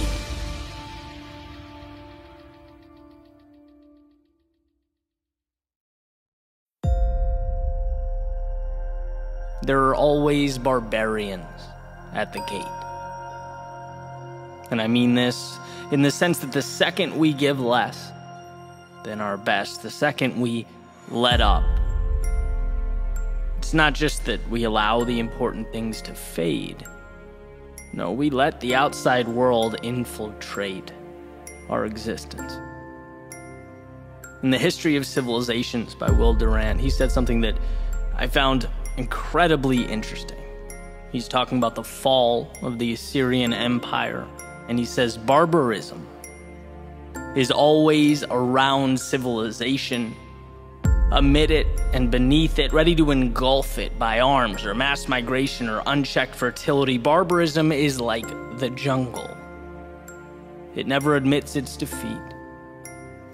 S1: There are always barbarians at the gate. And I mean this in the sense that the second we give less, than our best the second we let up. It's not just that we allow the important things to fade. No, we let the outside world infiltrate our existence. In the History of Civilizations by Will Durant, he said something that I found incredibly interesting. He's talking about the fall of the Assyrian Empire, and he says barbarism is always around civilization, amid it and beneath it, ready to engulf it by arms or mass migration or unchecked fertility. Barbarism is like the jungle. It never admits its defeat.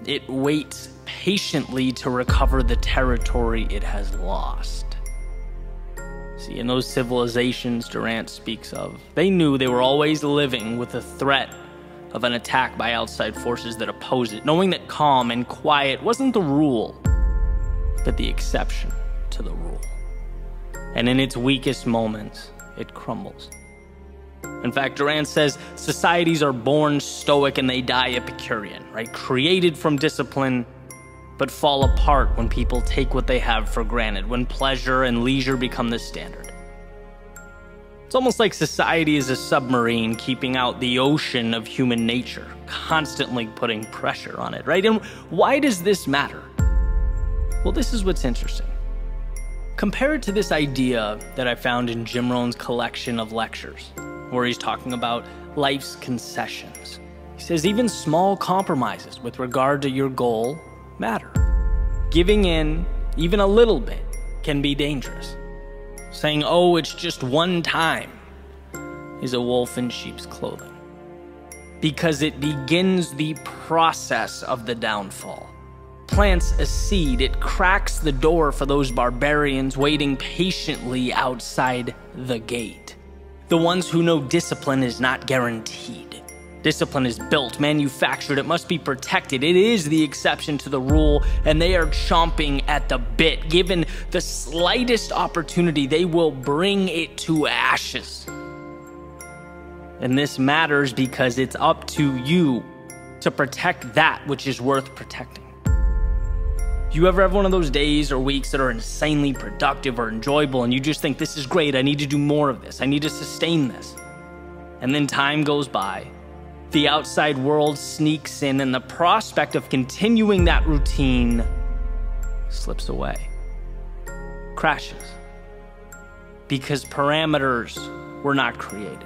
S1: It waits patiently to recover the territory it has lost. In those civilizations Durant speaks of, they knew they were always living with the threat of an attack by outside forces that oppose it, knowing that calm and quiet wasn't the rule, but the exception to the rule. And in its weakest moments, it crumbles. In fact, Durant says societies are born stoic and they die Epicurean, right? Created from discipline, but fall apart when people take what they have for granted, when pleasure and leisure become the standard. It's almost like society is a submarine keeping out the ocean of human nature, constantly putting pressure on it, right? And why does this matter? Well, this is what's interesting. Compare it to this idea that I found in Jim Rohn's collection of lectures, where he's talking about life's concessions. He says even small compromises with regard to your goal matter. Giving in, even a little bit, can be dangerous saying, oh, it's just one time, is a wolf in sheep's clothing. Because it begins the process of the downfall. Plants a seed, it cracks the door for those barbarians waiting patiently outside the gate. The ones who know discipline is not guaranteed. Discipline is built, manufactured, it must be protected. It is the exception to the rule, and they are chomping at the bit. Given the slightest opportunity, they will bring it to ashes. And this matters because it's up to you to protect that which is worth protecting. You ever have one of those days or weeks that are insanely productive or enjoyable and you just think, this is great, I need to do more of this, I need to sustain this? And then time goes by, the outside world sneaks in, and the prospect of continuing that routine slips away, crashes, because parameters were not created,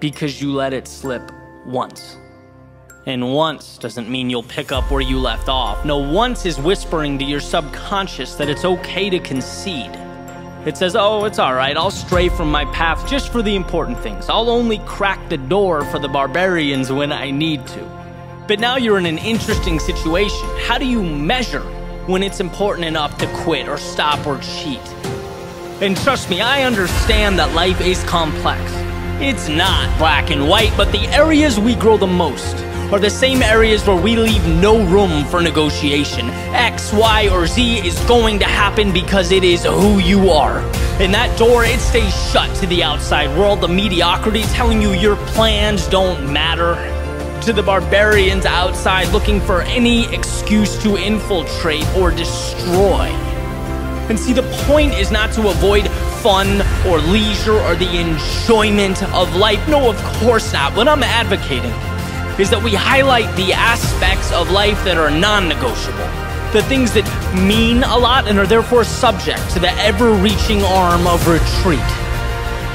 S1: because you let it slip once. And once doesn't mean you'll pick up where you left off. No, once is whispering to your subconscious that it's okay to concede. It says, oh, it's alright, I'll stray from my path just for the important things. I'll only crack the door for the barbarians when I need to. But now you're in an interesting situation. How do you measure when it's important enough to quit or stop or cheat? And trust me, I understand that life is complex. It's not black and white, but the areas we grow the most are the same areas where we leave no room for negotiation. X, Y, or Z is going to happen because it is who you are. And that door, it stays shut to the outside world, the mediocrity telling you your plans don't matter. To the barbarians outside looking for any excuse to infiltrate or destroy. And see, the point is not to avoid fun or leisure or the enjoyment of life. No, of course not. What I'm advocating is that we highlight the aspects of life that are non negotiable, the things that mean a lot and are therefore subject to the ever reaching arm of retreat.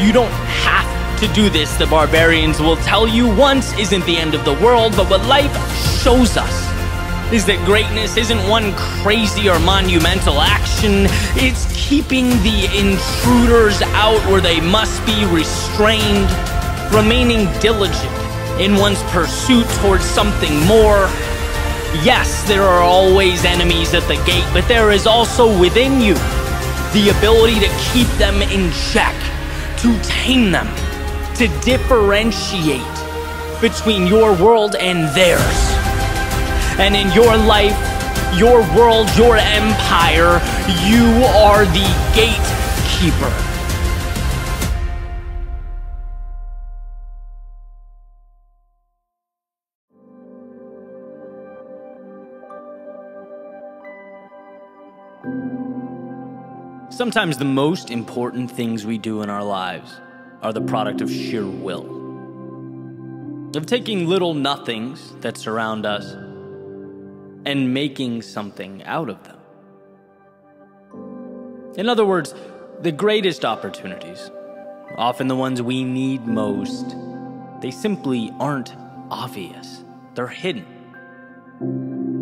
S1: You don't have to do this, the barbarians will tell you. Once isn't the end of the world, but what life shows us is that greatness isn't one crazy or monumental action, it's keeping the intruders out where they must be restrained, remaining diligent in one's pursuit towards something more. Yes, there are always enemies at the gate, but there is also within you the ability to keep them in check, to tame them, to differentiate between your world and theirs. And in your life, your world, your empire, you are the gatekeeper. Sometimes the most important things we do in our lives are the product of sheer will. Of taking little nothings that surround us and making something out of them. In other words, the greatest opportunities, often the ones we need most, they simply aren't obvious. They're hidden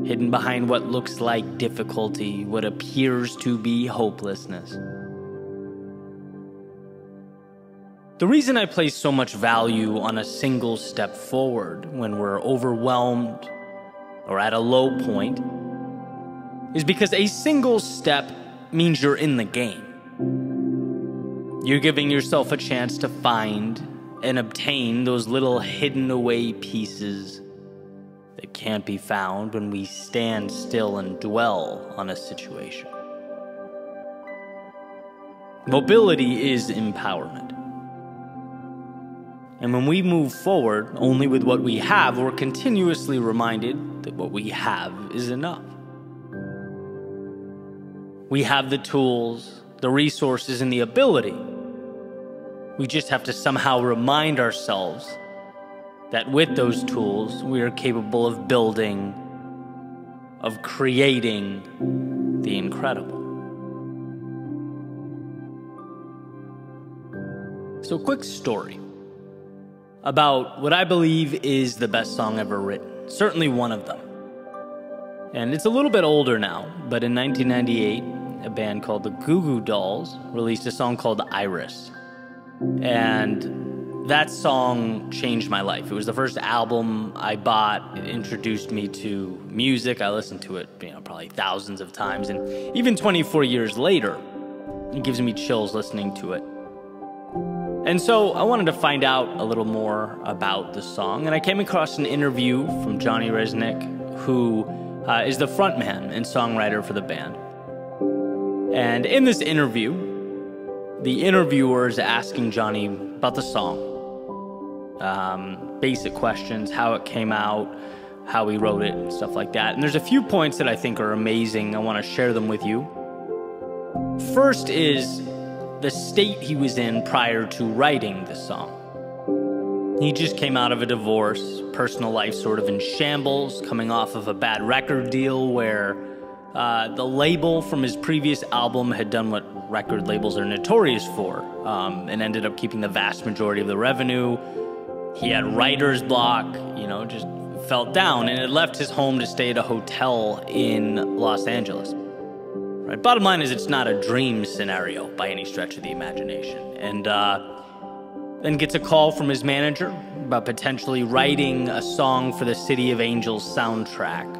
S1: hidden behind what looks like difficulty, what appears to be hopelessness. The reason I place so much value on a single step forward when we're overwhelmed or at a low point is because a single step means you're in the game. You're giving yourself a chance to find and obtain those little hidden away pieces can't be found when we stand still and dwell on a situation. Mobility is empowerment. And when we move forward only with what we have, we're continuously reminded that what we have is enough. We have the tools, the resources, and the ability. We just have to somehow remind ourselves that with those tools, we are capable of building, of creating the incredible. So, quick story about what I believe is the best song ever written, certainly one of them. And it's a little bit older now, but in 1998, a band called the Goo Goo Dolls released a song called Iris. And that song changed my life. It was the first album I bought. It introduced me to music. I listened to it, you know, probably thousands of times. And even 24 years later, it gives me chills listening to it. And so I wanted to find out a little more about the song, and I came across an interview from Johnny Rzeznik, who uh, is the frontman and songwriter for the band. And in this interview, the interviewer is asking Johnny about the song. Um, basic questions, how it came out, how he wrote it, and stuff like that. And there's a few points that I think are amazing. I want to share them with you. First is the state he was in prior to writing the song. He just came out of a divorce, personal life sort of in shambles, coming off of a bad record deal where uh, the label from his previous album had done what record labels are notorious for um, and ended up keeping the vast majority of the revenue. He had writer's block, you know, just felt down and had left his home to stay at a hotel in Los Angeles. Right? Bottom line is, it's not a dream scenario by any stretch of the imagination. And uh, then gets a call from his manager about potentially writing a song for the City of Angels soundtrack.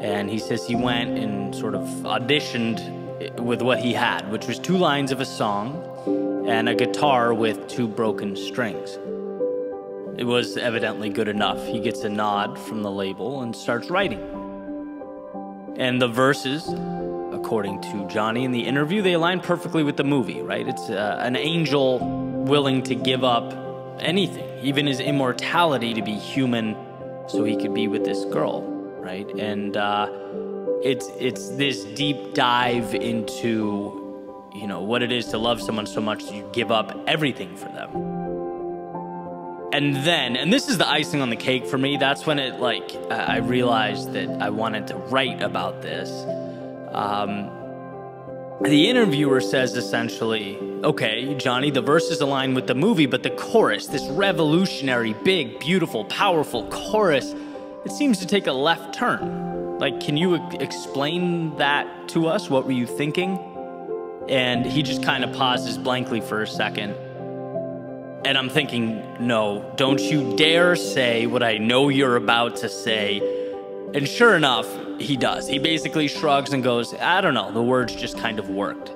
S1: And he says he went and sort of auditioned with what he had, which was two lines of a song and a guitar with two broken strings. It was evidently good enough. He gets a nod from the label and starts writing. And the verses according to Johnny in the interview, they align perfectly with the movie, right? It's uh, an angel willing to give up anything, even his immortality, to be human so he could be with this girl, right? And uh, it's it's this deep dive into you know what it is to love someone so much you give up everything for them. And then, and this is the icing on the cake for me. That's when it like I realized that I wanted to write about this um, the interviewer says essentially, okay, Johnny, the verses align with the movie, but the chorus, this revolutionary, big, beautiful, powerful chorus, it seems to take a left turn. Like, can you explain that to us? What were you thinking? And he just kind of pauses blankly for a second. And I'm thinking, no, don't you dare say what I know you're about to say. And sure enough, he does. He basically shrugs and goes, I don't know, the words just kind of worked.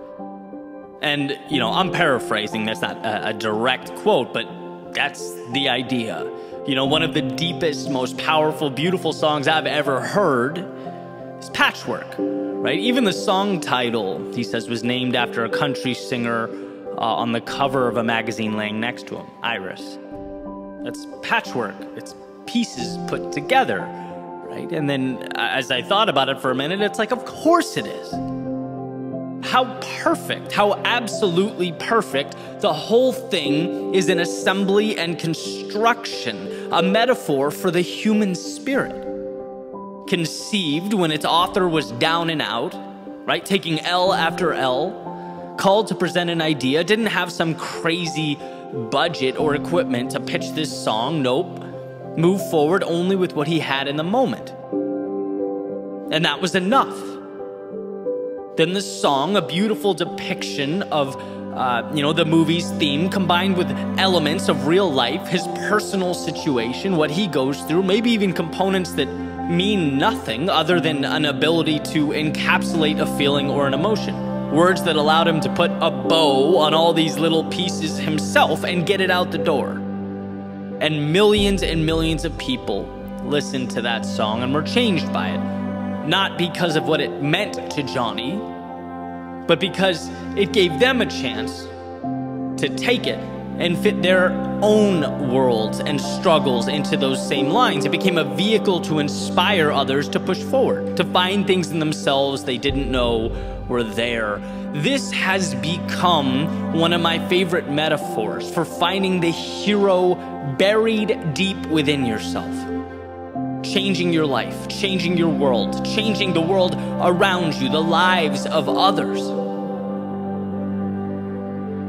S1: And, you know, I'm paraphrasing, that's not a, a direct quote, but that's the idea. You know, one of the deepest, most powerful, beautiful songs I've ever heard is Patchwork, right? Even the song title, he says, was named after a country singer uh, on the cover of a magazine laying next to him, Iris. That's patchwork, it's pieces put together right? And then uh, as I thought about it for a minute, it's like, of course it is. How perfect, how absolutely perfect. The whole thing is an assembly and construction, a metaphor for the human spirit. Conceived when its author was down and out, right? Taking L after L, called to present an idea, didn't have some crazy budget or equipment to pitch this song. Nope move forward only with what he had in the moment. And that was enough. Then the song, a beautiful depiction of, uh, you know, the movie's theme combined with elements of real life, his personal situation, what he goes through, maybe even components that mean nothing other than an ability to encapsulate a feeling or an emotion. Words that allowed him to put a bow on all these little pieces himself and get it out the door. And millions and millions of people listened to that song and were changed by it. Not because of what it meant to Johnny, but because it gave them a chance to take it and fit their own worlds and struggles into those same lines. It became a vehicle to inspire others to push forward, to find things in themselves they didn't know were there. This has become one of my favorite metaphors for finding the hero buried deep within yourself. Changing your life, changing your world, changing the world around you, the lives of others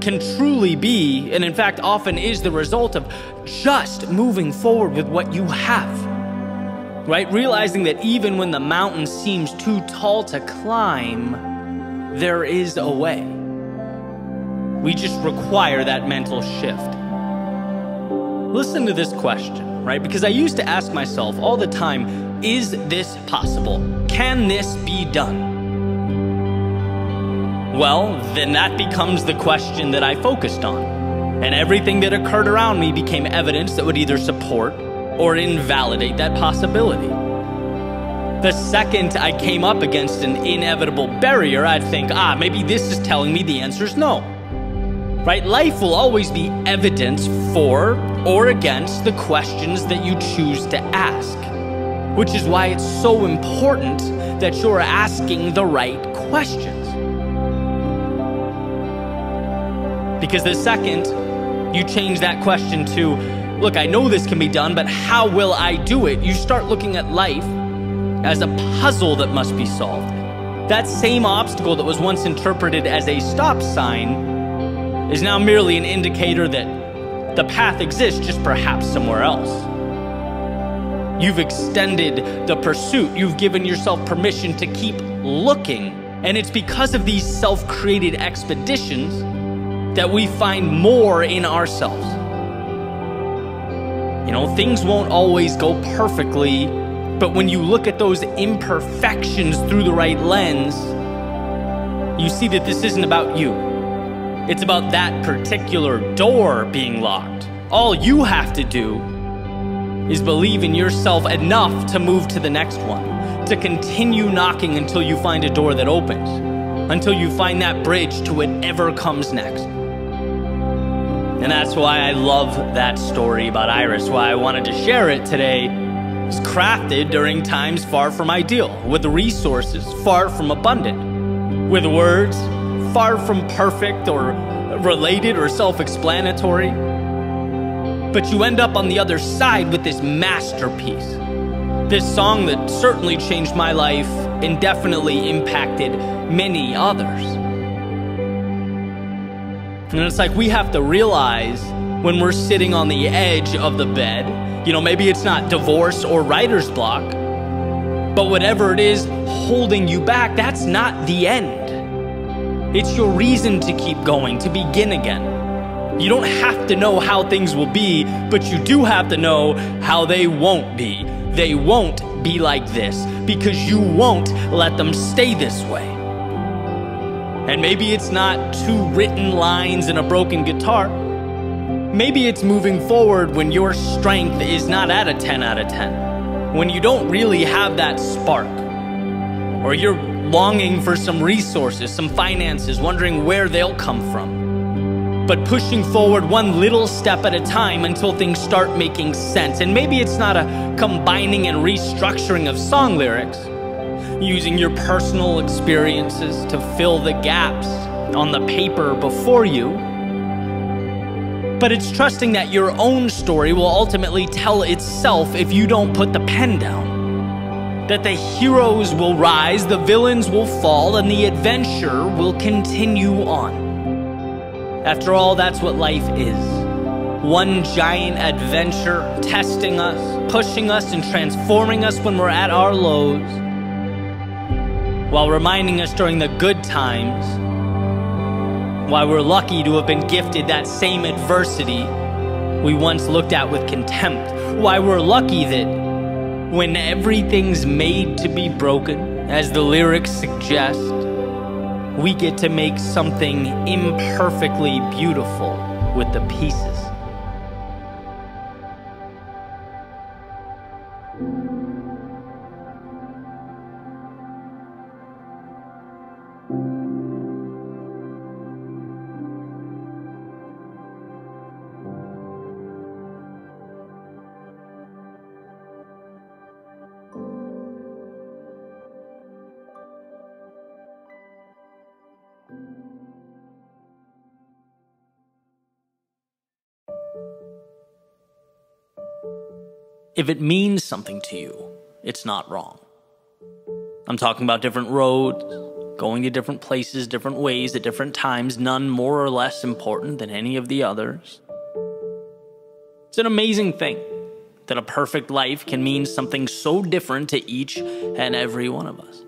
S1: can truly be, and in fact often is the result of just moving forward with what you have. Right? Realizing that even when the mountain seems too tall to climb, there is a way. We just require that mental shift. Listen to this question, right? Because I used to ask myself all the time is this possible? Can this be done? Well, then that becomes the question that I focused on. And everything that occurred around me became evidence that would either support or invalidate that possibility. The second I came up against an inevitable barrier, I'd think, ah, maybe this is telling me the answer is no. Right? Life will always be evidence for or against the questions that you choose to ask, which is why it's so important that you're asking the right questions. Because the second you change that question to, look, I know this can be done, but how will I do it? You start looking at life as a puzzle that must be solved. That same obstacle that was once interpreted as a stop sign is now merely an indicator that the path exists, just perhaps somewhere else. You've extended the pursuit, you've given yourself permission to keep looking. And it's because of these self created expeditions that we find more in ourselves. You know, things won't always go perfectly but when you look at those imperfections through the right lens, you see that this isn't about you. It's about that particular door being locked. All you have to do is believe in yourself enough to move to the next one, to continue knocking until you find a door that opens, until you find that bridge to whatever comes next. And that's why I love that story about Iris, why I wanted to share it today was crafted during times far from ideal, with resources far from abundant, with words far from perfect or related or self explanatory. But you end up on the other side with this masterpiece. This song that certainly changed my life and definitely impacted many others. And it's like we have to realize when we're sitting on the edge of the bed you know, maybe it's not divorce or writer's block, but whatever it is holding you back, that's not the end. It's your reason to keep going, to begin again. You don't have to know how things will be, but you do have to know how they won't be. They won't be like this because you won't let them stay this way. And maybe it's not two written lines and a broken guitar. Maybe it's moving forward when your strength is not at a 10 out of 10, when you don't really have that spark, or you're longing for some resources, some finances, wondering where they'll come from. But pushing forward one little step at a time until things start making sense. And maybe it's not a combining and restructuring of song lyrics, using your personal experiences to fill the gaps on the paper before you but it's trusting that your own story will ultimately tell itself if you don't put the pen down. That the heroes will rise, the villains will fall, and the adventure will continue on. After all, that's what life is. One giant adventure, testing us, pushing us, and transforming us when we're at our lows, while reminding us during the good times why we're lucky to have been gifted that same adversity we once looked at with contempt. Why we're lucky that when everything's made to be broken, as the lyrics suggest, we get to make something imperfectly beautiful with the pieces. If it means something to you, it's not wrong. I'm talking about different roads, going to different places, different ways at different times, none more or less important than any of the others. It's an amazing thing that a perfect life can mean something so different to each and every one of us.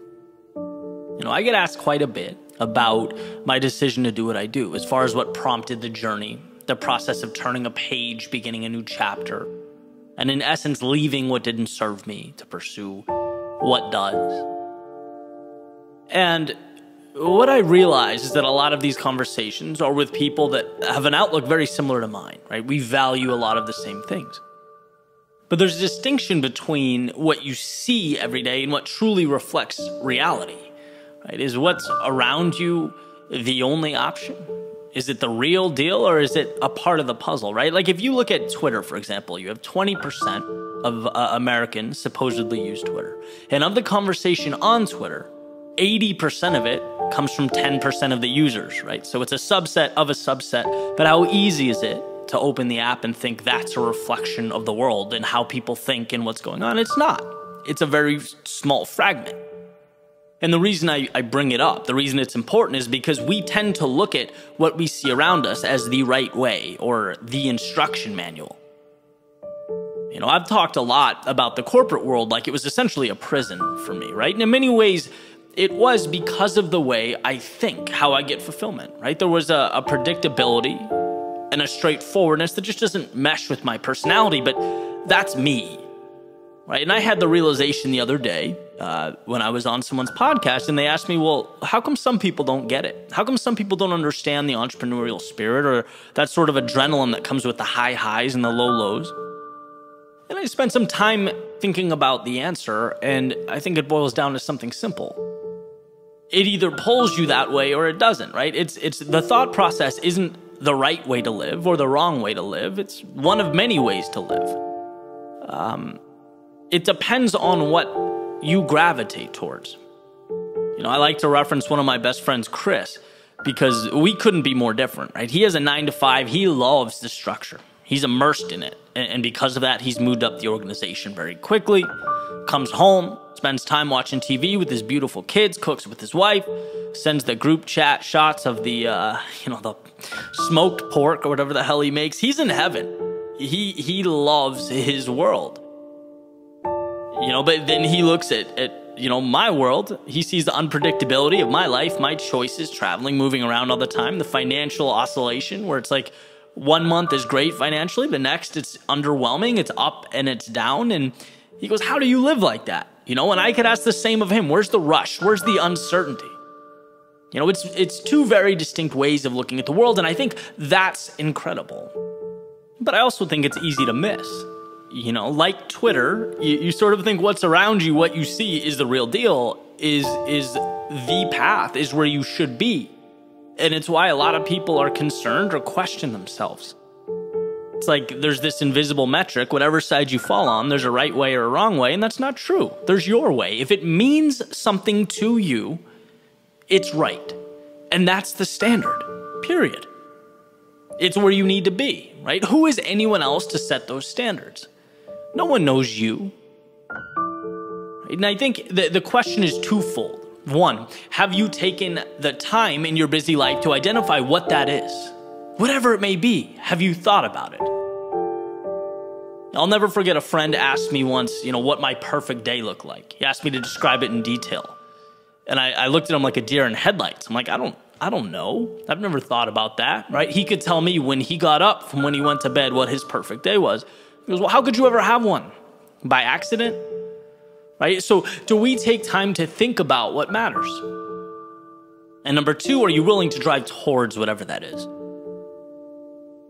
S1: You know, I get asked quite a bit about my decision to do what I do, as far as what prompted the journey, the process of turning a page, beginning a new chapter, and in essence, leaving what didn't serve me to pursue what does. And what I realize is that a lot of these conversations are with people that have an outlook very similar to mine, right? We value a lot of the same things. But there's a distinction between what you see every day and what truly reflects reality, right? Is what's around you the only option? Is it the real deal or is it a part of the puzzle, right? Like if you look at Twitter, for example, you have 20% of uh, Americans supposedly use Twitter. And of the conversation on Twitter, 80% of it comes from 10% of the users, right? So it's a subset of a subset. But how easy is it to open the app and think that's a reflection of the world and how people think and what's going on? It's not. It's a very small fragment. And the reason I, I, bring it up, the reason it's important is because we tend to look at what we see around us as the right way or the instruction manual. You know, I've talked a lot about the corporate world like it was essentially a prison for me, right? And in many ways, it was because of the way I think, how I get fulfillment, right? There was a, a predictability and a straightforwardness that just doesn't mesh with my personality, but that's me, right? And I had the realization the other day uh, when I was on someone's podcast and they asked me, well, how come some people don't get it? How come some people don't understand the entrepreneurial spirit or that sort of adrenaline that comes with the high highs and the low lows? And I spent some time thinking about the answer, and I think it boils down to something simple it either pulls you that way or it doesn't, right? It's it's the thought process isn't the right way to live or the wrong way to live. It's one of many ways to live. Um, it depends on what you gravitate towards. You know, I like to reference one of my best friends, Chris, because we couldn't be more different, right? He has a nine to five. He loves the structure. He's immersed in it, and because of that, he's moved up the organization very quickly. Comes home, spends time watching TV with his beautiful kids, cooks with his wife, sends the group chat shots of the, uh, you know, the smoked pork or whatever the hell he makes. He's in heaven. He he loves his world. You know, but then he looks at at you know my world. He sees the unpredictability of my life, my choices, traveling, moving around all the time, the financial oscillation where it's like one month is great financially, the next it's underwhelming, it's up and it's down, and he goes, "How do you live like that?" You know, and I could ask the same of him. Where's the rush? Where's the uncertainty? You know, it's it's two very distinct ways of looking at the world, and I think that's incredible. But I also think it's easy to miss. You know, like Twitter, you, you sort of think what's around you, what you see is the real deal, is is the path, is where you should be. And it's why a lot of people are concerned or question themselves. It's like there's this invisible metric, whatever side you fall on, there's a right way or a wrong way, and that's not true. There's your way. If it means something to you, it's right. And that's the standard, period. It's where you need to be, right? Who is anyone else to set those standards? No one knows you. And I think the, the question is twofold. One, have you taken the time in your busy life to identify what that is? Whatever it may be, have you thought about it? I'll never forget a friend asked me once, you know, what my perfect day looked like. He asked me to describe it in detail. And I, I looked at him like a deer in headlights. I'm like, I don't, I don't know. I've never thought about that, right? He could tell me when he got up from when he went to bed what his perfect day was. He goes, well, how could you ever have one? By accident? Right? So do we take time to think about what matters? And number two, are you willing to drive towards whatever that is?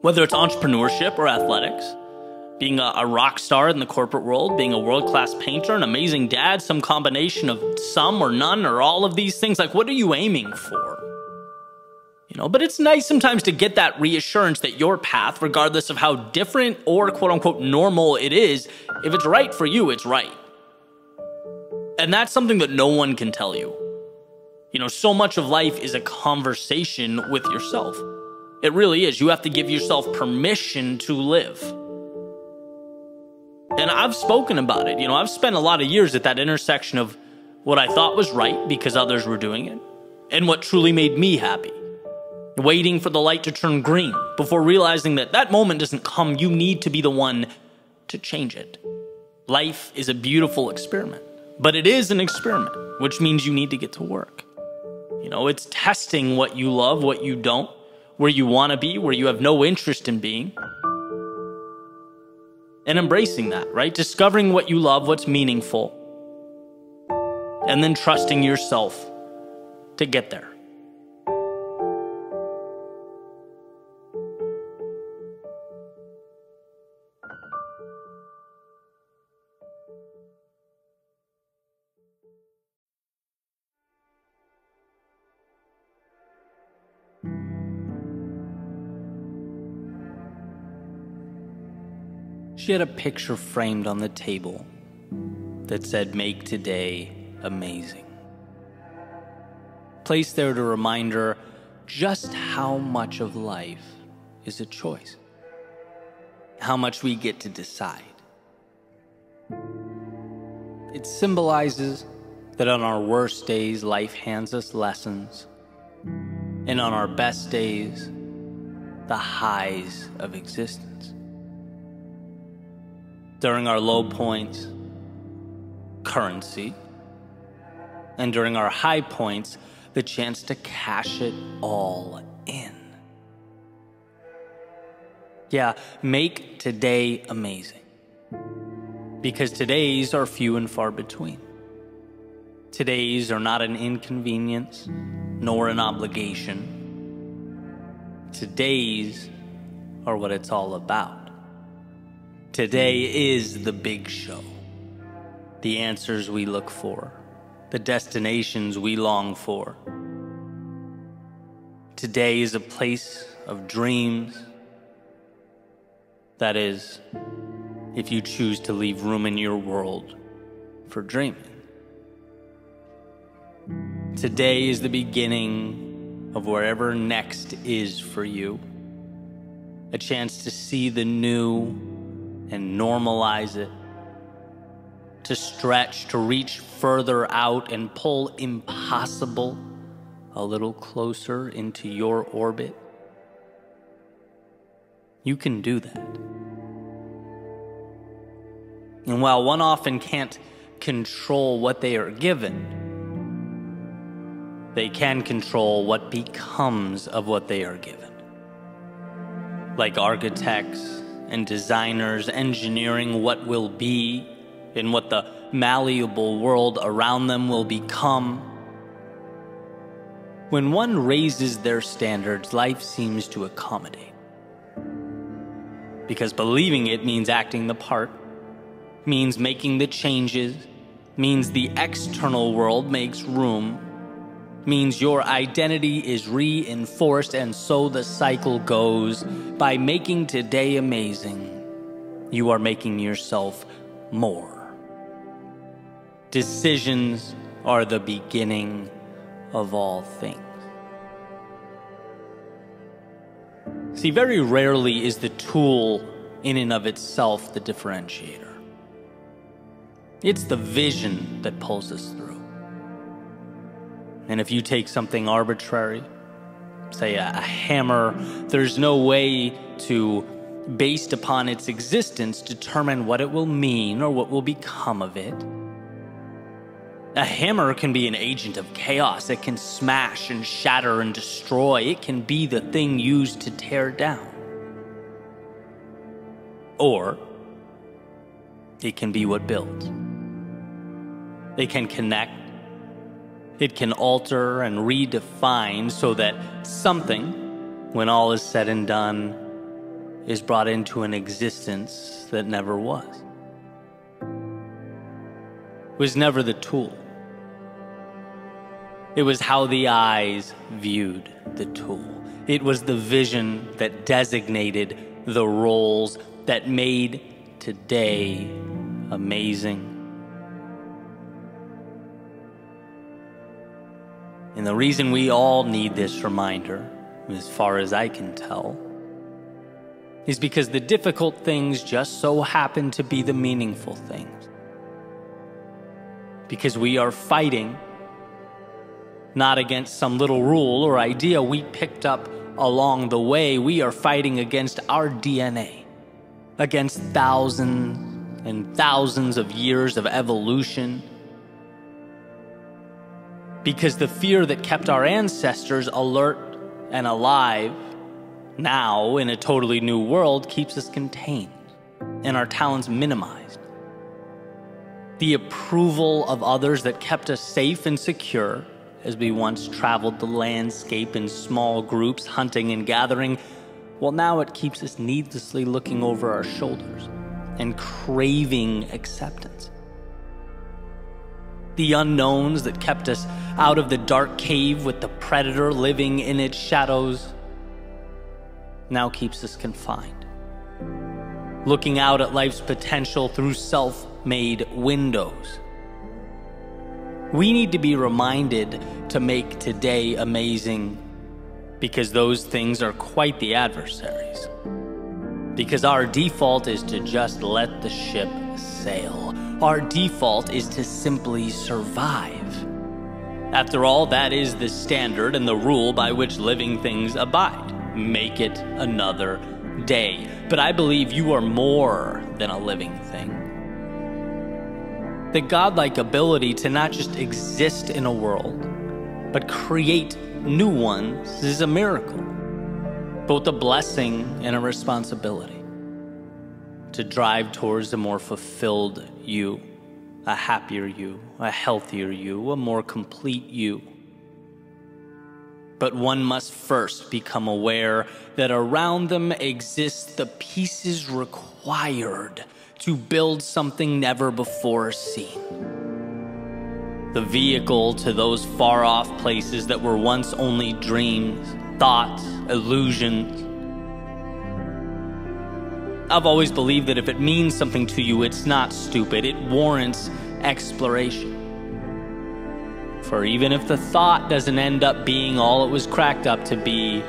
S1: Whether it's entrepreneurship or athletics, being a, a, rock star in the corporate world, being a world class painter, an amazing dad, some combination of some or none or all of these things. Like, what are you aiming for? You know, but it's nice sometimes to get that reassurance that your path, regardless of how different or quote unquote normal it is, if it's right for you, it's right. And that's something that no one can tell you. You know, so much of life is a conversation with yourself. It really is. You have to give yourself permission to live. And I've spoken about it. You know, I've spent a lot of years at that intersection of what I thought was right because others were doing it and what truly made me happy. Waiting for the light to turn green before realizing that that moment doesn't come. You need to be the one to change it. Life is a beautiful experiment, but it is an experiment, which means you need to get to work. You know, it's testing what you love, what you don't, where you want to be, where you have no interest in being, and embracing that, right? Discovering what you love, what's meaningful, and then trusting yourself to get there. She had a picture framed on the table that said, Make today amazing. Placed there to remind her just how much of life is a choice, how much we get to decide. It symbolizes that on our worst days, life hands us lessons, and on our best days, the highs of existence. During our low points, currency, and during our high points, the chance to cash it all in. Yeah, make today amazing. Because today's are few and far between. Today's are not an inconvenience, nor an obligation. Today's are what it's all about. Today is the big show. The answers we look for, the destinations we long for. Today is a place of dreams. That is, if you choose to leave room in your world for dreaming. Today is the beginning of wherever next is for you. A chance to see the new and normalize it. To stretch, to reach further out and pull impossible a little closer into your orbit. You can do that. And while one often can't control what they are given, they can control what becomes of what they are given. Like architects and designers engineering what will be and what the malleable world around them will become. When one raises their standards, life seems to accommodate. Because believing it means acting the part, means making the changes, means the external world makes room means your identity is reinforced, and so the cycle goes. By making today amazing, you are making yourself more. Decisions are the beginning of all things. See, very rarely is the tool in and of itself the differentiator. It's the vision that pulls us through. And if you take something arbitrary, say a, hammer, there's no way to, based upon its existence, determine what it will mean or what will become of it. A hammer can be an agent of chaos. It can smash and shatter and destroy. It can be the thing used to tear down. Or it can be what builds. It can connect it can alter and redefine so that something, when all is said and done, is brought into an existence that never was. It was never the tool. It was how the eyes viewed the tool. It was the vision that designated the roles that made today amazing And the reason we all need this reminder, as far as I can tell, is because the difficult things just so happen to be the meaningful things. Because we are fighting not against some little rule or idea we picked up along the way, we are fighting against our DNA, against thousands and thousands of years of evolution because the fear that kept our ancestors alert and alive now in a totally new world keeps us contained and our talents minimized. The approval of others that kept us safe and secure as we once traveled the landscape in small groups, hunting and gathering, well, now it keeps us needlessly looking over our shoulders and craving acceptance the unknowns that kept us out of the dark cave with the predator living in its shadows, now keeps us confined. looking out at life's potential through self made windows. We need to be reminded to make today amazing because those things are quite the adversaries. Because our default is to just let the ship sail. Our default is to simply survive. After all, that is the standard and the rule by which living things abide. Make it another day. But I believe you are more than a living thing the godlike ability to not just exist in a world, but create new ones is a miracle, both a blessing and a responsibility. To drive towards a more fulfilled you, a happier you, a healthier you, a more complete you. But one must first become aware that around them exist the pieces required to build something never before seen. The vehicle to those far off places that were once only dreams, thoughts, illusions. I've always believed that if it means something to you, it's not stupid, it warrants exploration. For even if the thought doesn't end up being all it was cracked up to be,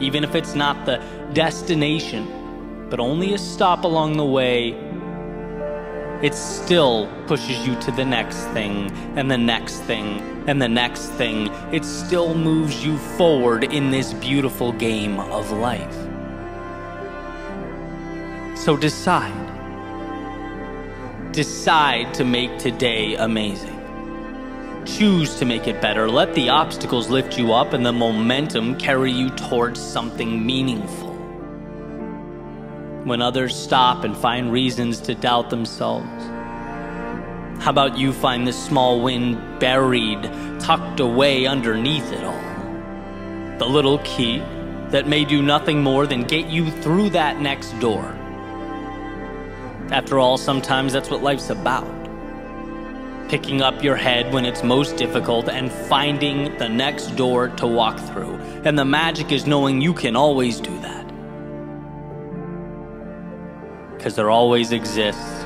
S1: even if it's not the destination, but only a stop along the way, it still pushes you to the next thing and the next thing and the next thing. It still moves you forward in this beautiful game of life. So decide. Decide to make today amazing. Choose to make it better. Let the obstacles lift you up and the momentum carry you towards something meaningful when others stop and find reasons to doubt themselves? How about you find the small win buried, tucked away underneath it all? The little key that may do nothing more than get you through that next door. After all, sometimes that's what life's about. Picking up your head when it's most difficult and finding the next door to walk through. And the magic is knowing you can always do that because there always exists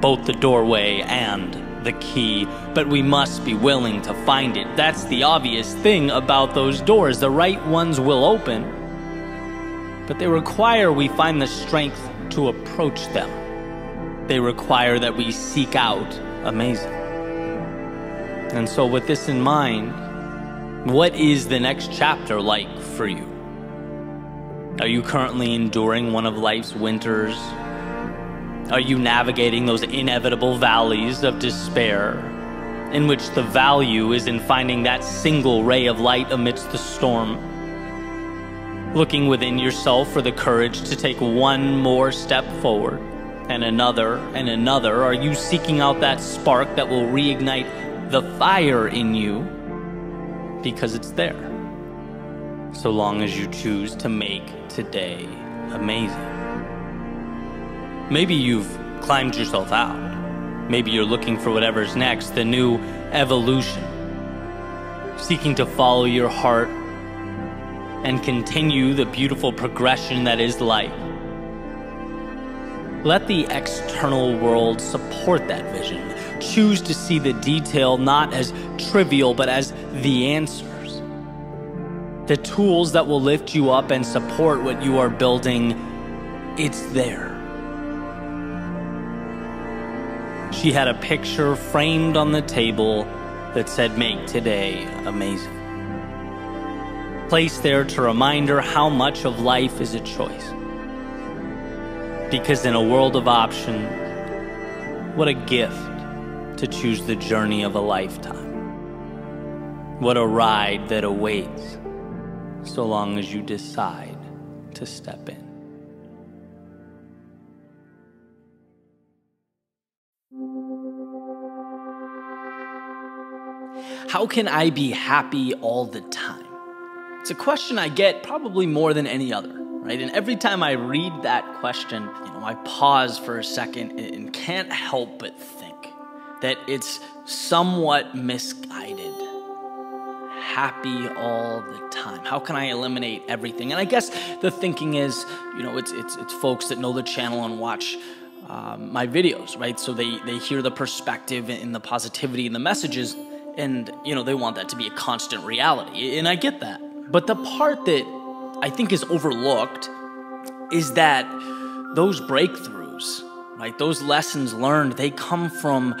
S1: both the doorway and the key, but we must be willing to find it. That's the obvious thing about those doors. The right ones will open, but they require we find the strength to approach them. They require that we seek out amazing. And so, with this in mind, what is the next chapter like for you? Are you currently enduring one of life's winters are you navigating those inevitable valleys of despair, in which the value is in finding that single ray of light amidst the storm? Looking within yourself for the courage to take one more step forward, and another and another? Are you seeking out that spark that will reignite the fire in you? Because it's there. So long as you choose to make today amazing. Maybe you've climbed yourself out. Maybe you're looking for whatever's next, the new evolution. Seeking to follow your heart and continue the beautiful progression that is life. Let the external world support that vision. Choose to see the detail not as trivial, but as the answers. The tools that will lift you up and support what you are building, it's there. She had a picture framed on the table that said, Make today amazing. Placed there to remind her how much of life is a choice. Because in a world of options, what a gift to choose the journey of a lifetime. What a ride that awaits, so long as you decide to step in. How can I be happy all the time? It's a question I get probably more than any other, right? And every time I read that question, you know, I pause for a second and can't help but think that it's somewhat misguided. Happy all the time? How can I eliminate everything? And I guess the thinking is, you know, it's it's it's folks that know the channel and watch um, my videos, right? So they they hear the perspective and the positivity and the messages, and you know they want that to be a constant reality, and I get that. But the part that I think is overlooked is that those breakthroughs, right? Those lessons learned, they come from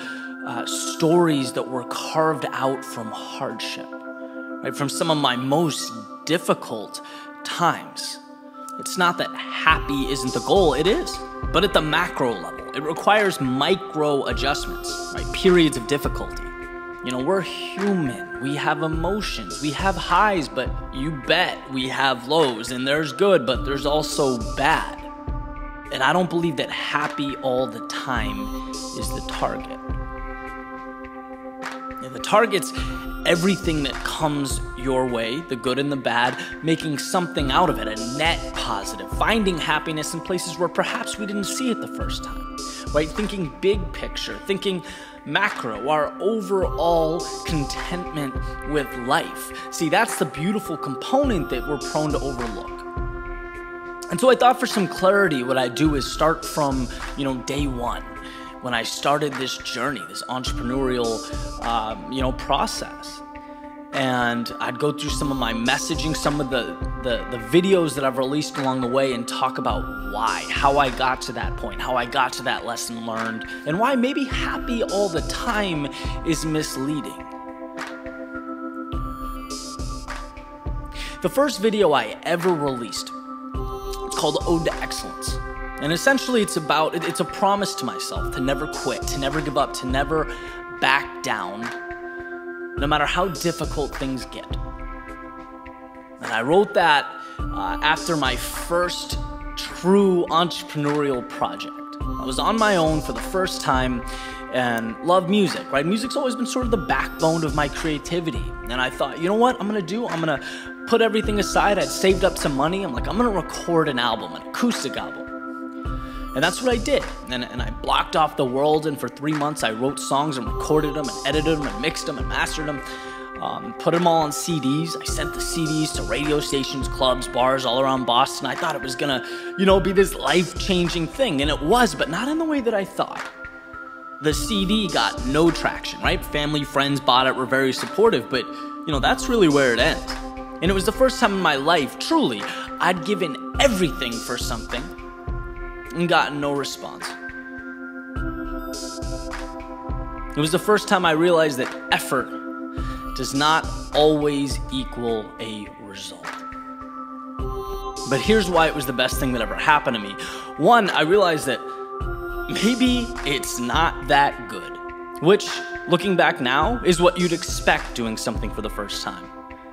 S1: uh, stories that were carved out from hardship, right? From some of my most difficult times. It's not that happy isn't the goal, it is. But at the macro level, it requires micro adjustments, right? Periods of difficulty. You know, we're human. We have emotions. We have highs, but you bet we have lows. And there's good, but there's also bad. And I don't believe that happy all the time is the target. And the target's everything that comes your way, the good and the bad, making something out of it, a net positive, finding happiness in places where perhaps we didn't see it the first time, right? Thinking big picture, thinking macro, our overall contentment with life. See, that's the beautiful component that we're prone to overlook. And so I thought for some clarity, what I do is start from, you know, day one when I started this journey, this entrepreneurial, um, you know, process. And I'd go through some of my messaging, some of the, the, the videos that I've released along the way, and talk about why, how I got to that point, how I got to that lesson learned, and why maybe happy all the time is misleading. The first video I ever released, it's called Ode to Excellence. And essentially, it's about, it's a promise to myself to never quit, to never give up, to never back down, no matter how difficult things get. And I wrote that uh, after my first true entrepreneurial project. I was on my own for the first time and love music, right? Music's always been sort of the backbone of my creativity. And I thought, you know what I'm gonna do? I'm gonna put everything aside. I'd saved up some money. I'm like, I'm gonna record an album, an acoustic album. And that's what I did. And, and I blocked off the world, and for three months I wrote songs and recorded them and edited them and mixed them and mastered them. Um, put them all on CDs. I sent the CDs to radio stations, clubs, bars all around Boston. I thought it was gonna, you know, be this life changing thing. And it was, but not in the way that I thought. The CD got no traction, right? Family, friends bought it, were very supportive, but, you know, that's really where it ends. And it was the first time in my life, truly, I'd given everything for something and gotten no response. It was the first time I realized that effort does not always equal a result. But here's why it was the best thing that ever happened to me. One, I realized that maybe it's not that good, which, looking back now, is what you'd expect doing something for the first time.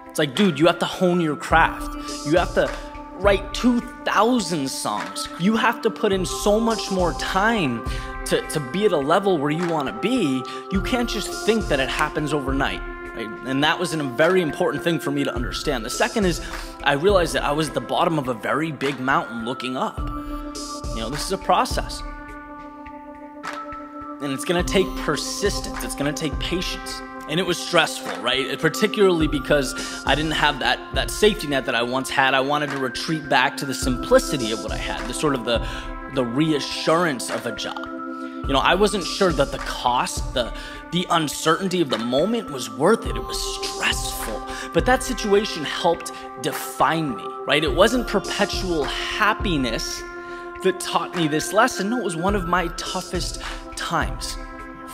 S1: It's like, dude, you have to hone your craft. You have to write 2,000 songs. You have to put in so much more time to, to be at a level where you want to be. You can't just think that it happens overnight. Right? And that was a very important thing for me to understand. The second is I realized that I was at the bottom of a very big mountain looking up. You know, this is a process. And it's going to take persistence, it's going to take patience and it was stressful, right? Particularly because I didn't have that that safety net that I once had. I wanted to retreat back to the simplicity of what I had, the sort of the the reassurance of a job. You know, I wasn't sure that the cost, the the uncertainty of the moment was worth it. It was stressful. But that situation helped define me, right? It wasn't perpetual happiness that taught me this lesson. No, it was one of my toughest times.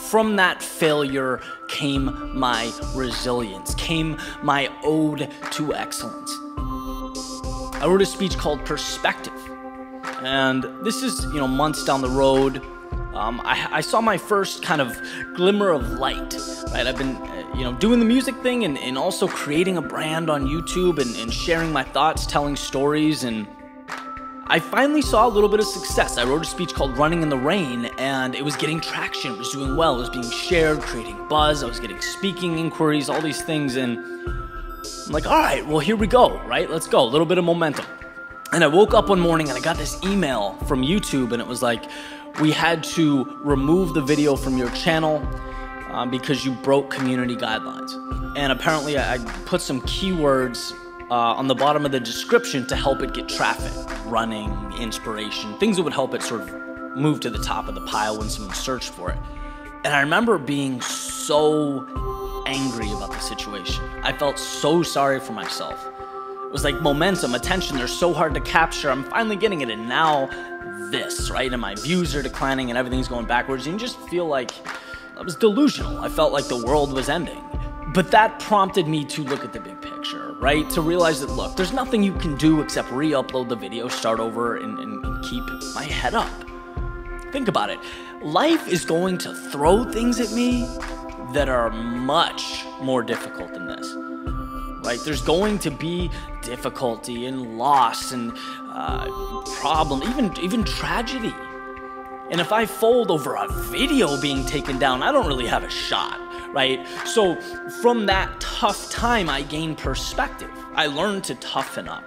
S1: From that failure came my resilience, came my ode to excellence. I wrote a speech called Perspective. And this is, you know, months down the road. Um, I, I, saw my first kind of glimmer of light, right? I've been, uh, you know, doing the music thing and, and also creating a brand on YouTube and, and sharing my thoughts, telling stories, and I finally saw a little bit of success. I wrote a speech called Running in the Rain, and it was getting traction. It was doing well. It was being shared, creating buzz. I was getting speaking inquiries, all these things. And I'm like, all right, well, here we go, right? Let's go. A little bit of momentum. And I woke up one morning and I got this email from YouTube, and it was like, we had to remove the video from your channel um, because you broke community guidelines. And apparently, I, I put some keywords uh, on the bottom of the description to help it get traffic, running, inspiration, things that would help it sort of move to the top of the pile when someone searched for it. And I remember being so angry about the situation. I felt so sorry for myself. It was like momentum, attention, they're so hard to capture. I'm finally getting it, and now this, right? And my views are declining and everything's going backwards. And you just feel like I was delusional. I felt like the world was ending. But that prompted me to look at the big right? To realize that, look, there's nothing you can do except re upload the video, start over, and, and, and keep my head up. Think about it. Life is going to throw things at me that are much more difficult than this right? There's going to be difficulty and loss and uh, problem, even even tragedy. And if I fold over a video being taken down, I don't really have a shot, right? So from that tough time, I gained perspective. I learned to toughen up.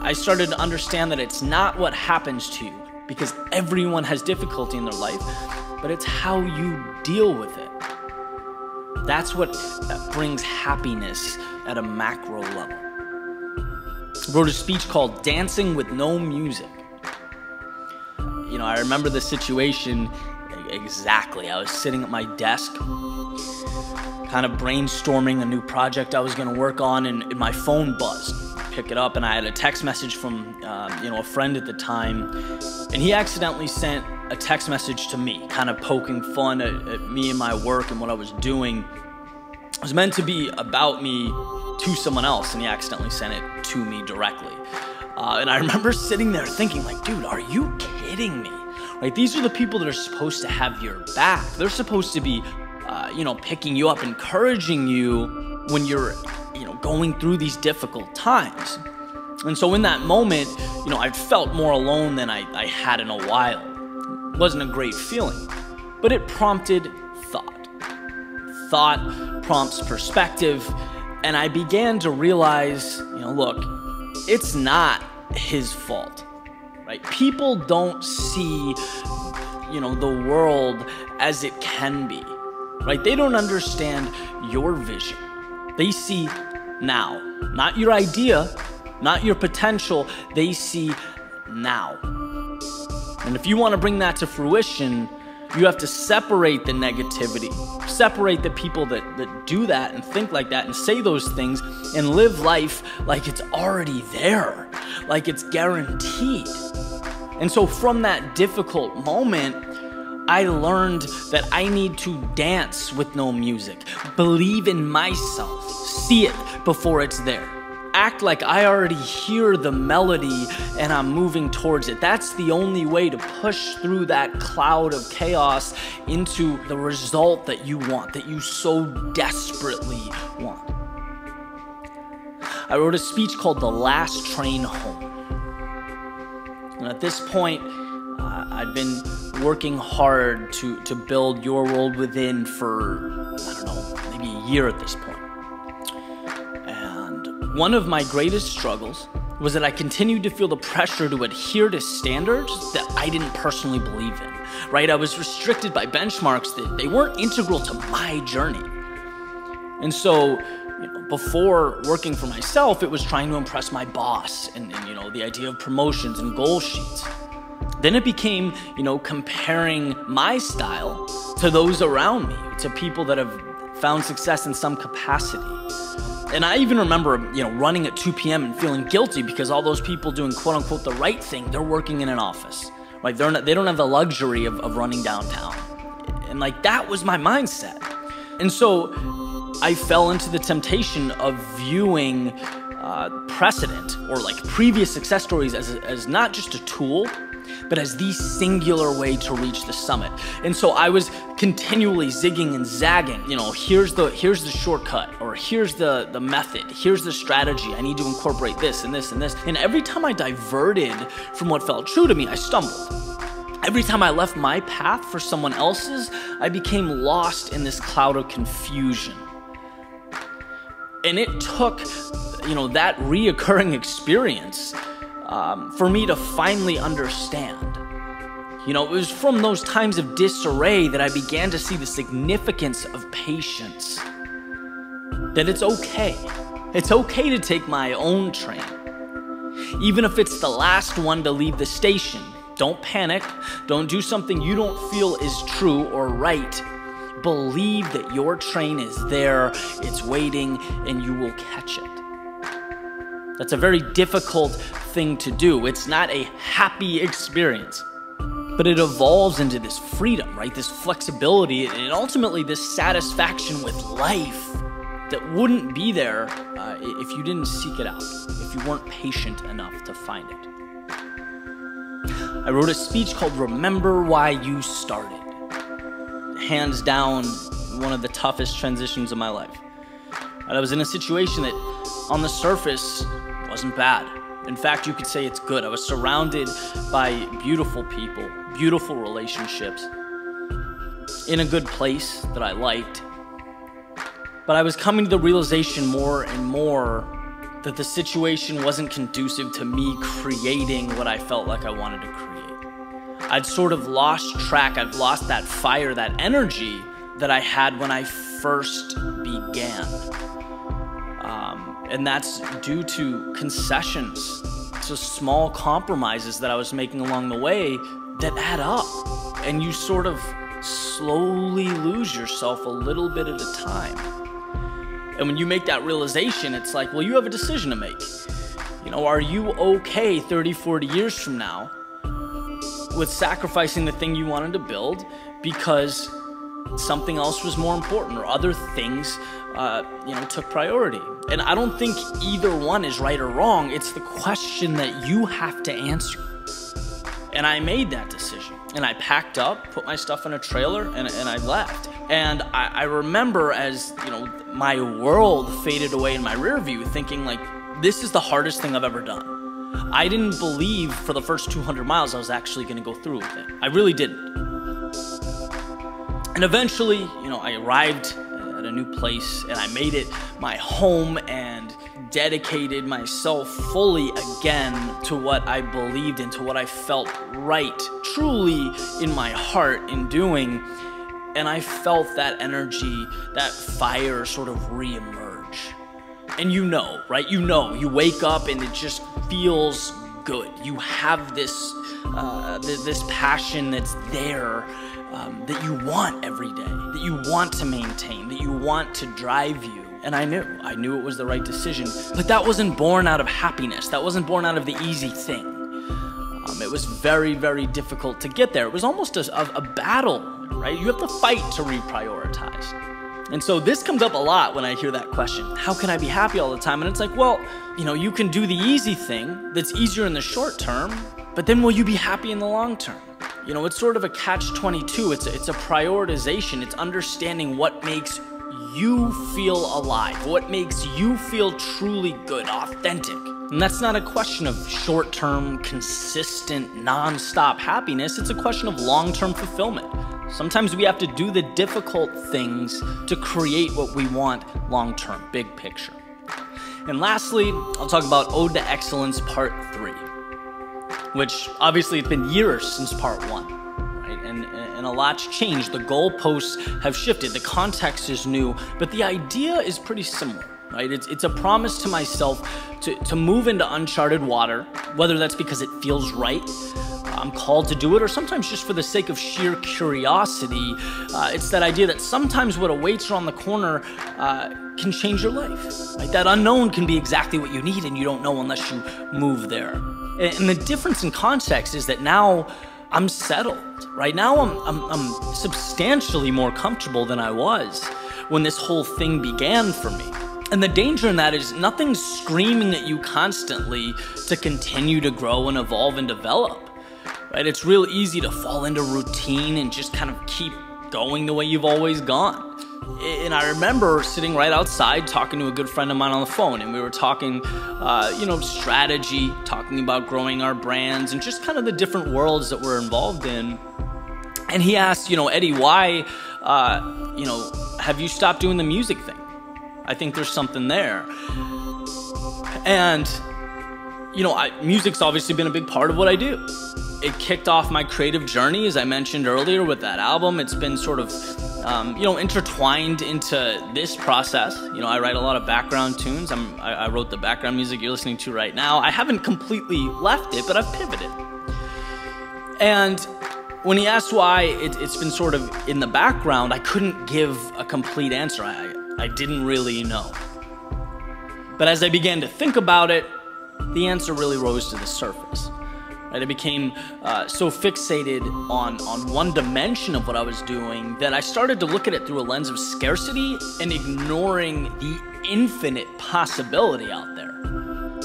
S1: I started to understand that it's not what happens to you, because everyone has difficulty in their life, but it's how you deal with it. That's what uh, brings happiness at a macro level. I wrote a speech called Dancing with No Music. You know, I remember the situation exactly. I was sitting at my desk, kind of brainstorming a new project I was going to work on, and, my phone buzzed. Pick it up, and I had a text message from, uh, you know, a friend at the time, and he accidentally sent a text message to me, kind of poking fun at, at me and my work and what I was doing. It was meant to be about me to someone else, and he accidentally sent it to me directly. Uh, and I (laughs) remember sitting there thinking, like, dude, are you kidding me? Right? These are the people that are supposed to have your back. They're supposed to be, uh, you know, picking you up, encouraging you when you're, you know, going through these difficult times. And so in that moment, you know, I felt more alone than I, I had in a while. It wasn't a great feeling, but it prompted thought. Thought prompts perspective, and I began to realize, you know, look, it's not his fault, right? People don't see, you know, the world as it can be, right? They don't understand your vision. They see now, not your idea, not your potential. They see now. And if you want to bring that to fruition, you have to separate the negativity, separate the people that, that do that and think like that and say those things and live life like it's already there, like it's guaranteed. And so, from that difficult moment, I learned that I need to dance with no music, believe in myself, see it before it's there act like I already hear the melody and I'm moving towards it. That's the only way to push through that cloud of chaos into the result that you want, that you so desperately want. I wrote a speech called The Last Train Home. And at this point, uh, I'd been working hard to, to build Your World Within for, I don't know, maybe a year at this point. One of my greatest struggles was that I continued to feel the pressure to adhere to standards that I didn't personally believe in, right? I was restricted by benchmarks that they weren't integral to my journey. And so, you know, before working for myself, it was trying to impress my boss and, and you know, the idea of promotions and goal sheets. Then it became, you know, comparing my style to those around me, to people that have found success in some capacity. And I even remember, you know, running at 2 p.m. and feeling guilty because all those people doing quote unquote the right thing, they're working in an office, right? They're not, they don't have the luxury of, of running downtown. And like that was my mindset. And so I fell into the temptation of viewing uh, precedent or like previous success stories as, as not just a tool, but as the singular way to reach the summit. And so I was continually zigging and zagging, you know, here's the here's the shortcut or here's the the method, here's the strategy. I need to incorporate this and this and this. And every time I diverted from what felt true to me, I stumbled. Every time I left my path for someone else's, I became lost in this cloud of confusion. And it took, you know, that reoccurring experience um, for me to finally understand. You know, it was from those times of disarray that I began to see the significance of patience. That it's okay, It's okay to take my own train. Even if it's the last one to leave the station, don't panic. Don't do something you don't feel is true or right. Believe that your train is there, it's waiting, and you will catch it. That's a very difficult thing to do. It's not a happy experience, but it evolves into this freedom, right? This flexibility, and ultimately this satisfaction with life that wouldn't be there uh, if you didn't seek it out, if you weren't patient enough to find it. I wrote a speech called Remember Why You Started. Hands down, one of the toughest transitions of my life. And I was in a situation that, on the surface, wasn't bad. In fact, you could say it's good. I was surrounded by beautiful people, beautiful relationships, in a good place that I liked. But I was coming to the realization more and more that the situation wasn't conducive to me creating what I felt like I wanted to create. I'd sort of lost track, I've lost that fire, that energy that I had when I first began. Um, and that's due to concessions, to small compromises that I was making along the way that add up. And you sort of slowly lose yourself a little bit at a time. And when you make that realization, it's like, well, you have a decision to make. You know, are you okay 30, 40 years from now with sacrificing the thing you wanted to build because something else was more important or other things, uh, you know, took priority? And I don't think either one is right or wrong. It's the question that you have to answer. And I made that decision. And I packed up, put my stuff in a trailer, and, and I left. And I, I remember as, you know, my world faded away in my rear view, thinking like, this is the hardest thing I've ever done. I didn't believe for the first 200 miles I was actually going to go through with it. I really didn't. And eventually, you know, I arrived at a new place and I made it my home and dedicated myself fully again to what I believed and to what I felt right, truly in my heart in doing. And I felt that energy, that fire sort of reemerge. And you know, right? You know, you wake up and it just feels good. You have this, uh, this passion that's there um, that you want every day, that you want to maintain, that you want to drive you. And I knew, I knew it was the right decision. But that wasn't born out of happiness. That wasn't born out of the easy thing. Um, it was very, very difficult to get there. It was almost a, a, a battle, right? You have to fight to reprioritize. And so this comes up a lot when I hear that question How can I be happy all the time? And it's like, well, you know, you can do the easy thing that's easier in the short term, but then will you be happy in the long term? You know, it's sort of a catch 22. It's a, it's a prioritization, it's understanding what makes you feel alive, what makes you feel truly good, authentic. And that's not a question of short term, consistent, non stop happiness, it's a question of long term fulfillment. Sometimes we have to do the difficult things to create what we want long term, big picture. And lastly, I'll talk about Ode to Excellence Part 3, which obviously it's been years since Part 1 right? and, and a lot's changed. The goalposts have shifted, the context is new, but the idea is pretty similar. Right? It's, it's a promise to myself to, to move into uncharted water, whether that's because it feels right, I'm called to do it, or sometimes just for the sake of sheer curiosity. Uh, it's that idea that sometimes what awaits around the corner uh, can change your life. Right? That unknown can be exactly what you need, and you don't know unless you move there. And, the difference in context is that now I'm settled. Right now, I'm, I'm, I'm substantially more comfortable than I was when this whole thing began for me. And the danger in that is nothing's screaming at you constantly to continue to grow and evolve and develop. Right? It's real easy to fall into routine and just kind of keep going the way you've always gone. And I remember sitting right outside talking to a good friend of mine on the phone, and we were talking, uh, you know, strategy, talking about growing our brands, and just kind of the different worlds that we're involved in. And he asked, you know, Eddie, why, uh, you know, have you stopped doing the music thing? I think there's something there. And, you know, I, music's obviously been a big part of what I do it kicked off my creative journey, as I mentioned earlier, with that album. It's been sort of um, you know, intertwined into this process. You know, I write a lot of background tunes. I'm, I, I wrote the background music you're listening to right now. I haven't completely left it, but I've pivoted. And when he asked why it, has been sort of in the background, I couldn't give a complete answer. I, I didn't really know. But as I began to think about it, the answer really rose to the surface. Right? I became uh, so fixated on, on one dimension of what I was doing that I started to look at it through a lens of scarcity and ignoring the infinite possibility out there.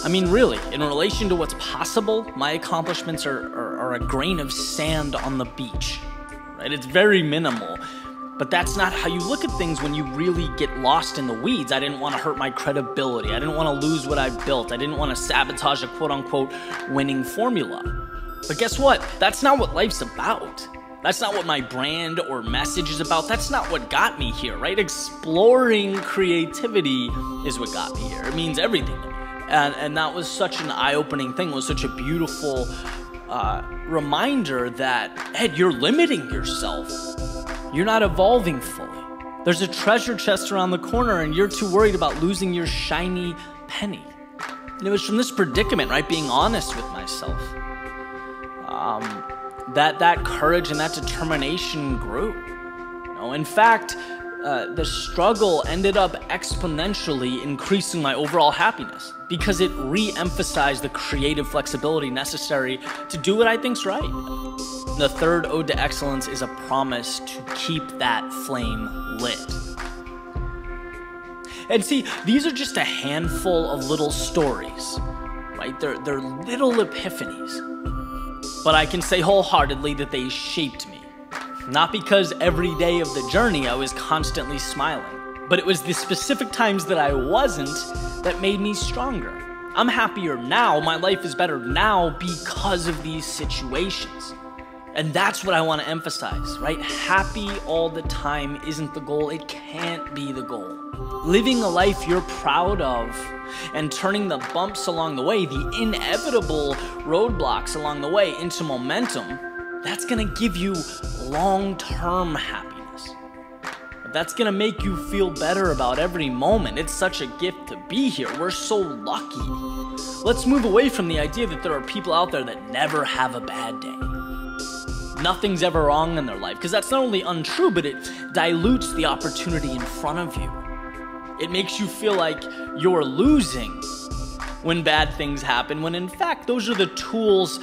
S1: I mean, really, in relation to what's possible, my accomplishments are, are, are a grain of sand on the beach. Right? It's very minimal. But that's not how you look at things when you really get lost in the weeds. I didn't want to hurt my credibility. I didn't want to lose what I built. I didn't want to sabotage a quote unquote winning formula. But guess what? That's not what life's about. That's not what my brand or message is about. That's not what got me here, right? Exploring creativity is what got me here. It means everything to me. And, and that was such an eye opening thing. It was such a beautiful uh, reminder that, Ed, you're limiting yourself you're not evolving fully. There's a treasure chest around the corner, and you're too worried about losing your shiny penny. And it was from this predicament, right, being honest with myself, um, that that courage and that determination grew. You know, in fact, uh, the struggle ended up exponentially increasing my overall happiness because it re emphasized the creative flexibility necessary to do what I think's right. The third ode to excellence is a promise to keep that flame lit. And see, these are just a handful of little stories, right? They're, they're little epiphanies. But I can say wholeheartedly that they shaped me not because every day of the journey I was constantly smiling, but it was the specific times that I wasn't that made me stronger. I'm happier now, my life is better now because of these situations. And that's what I want to emphasize, right? Happy all the time isn't the goal, it can't be the goal. Living a life you're proud of and turning the bumps along the way, the inevitable roadblocks along the way, into momentum that's gonna give you long term happiness. That's gonna make you feel better about every moment. It's such a gift to be here. We're so lucky. Let's move away from the idea that there are people out there that never have a bad day. Nothing's ever wrong in their life, because that's not only untrue, but it dilutes the opportunity in front of you. It makes you feel like you're losing when bad things happen, when in fact, those are the tools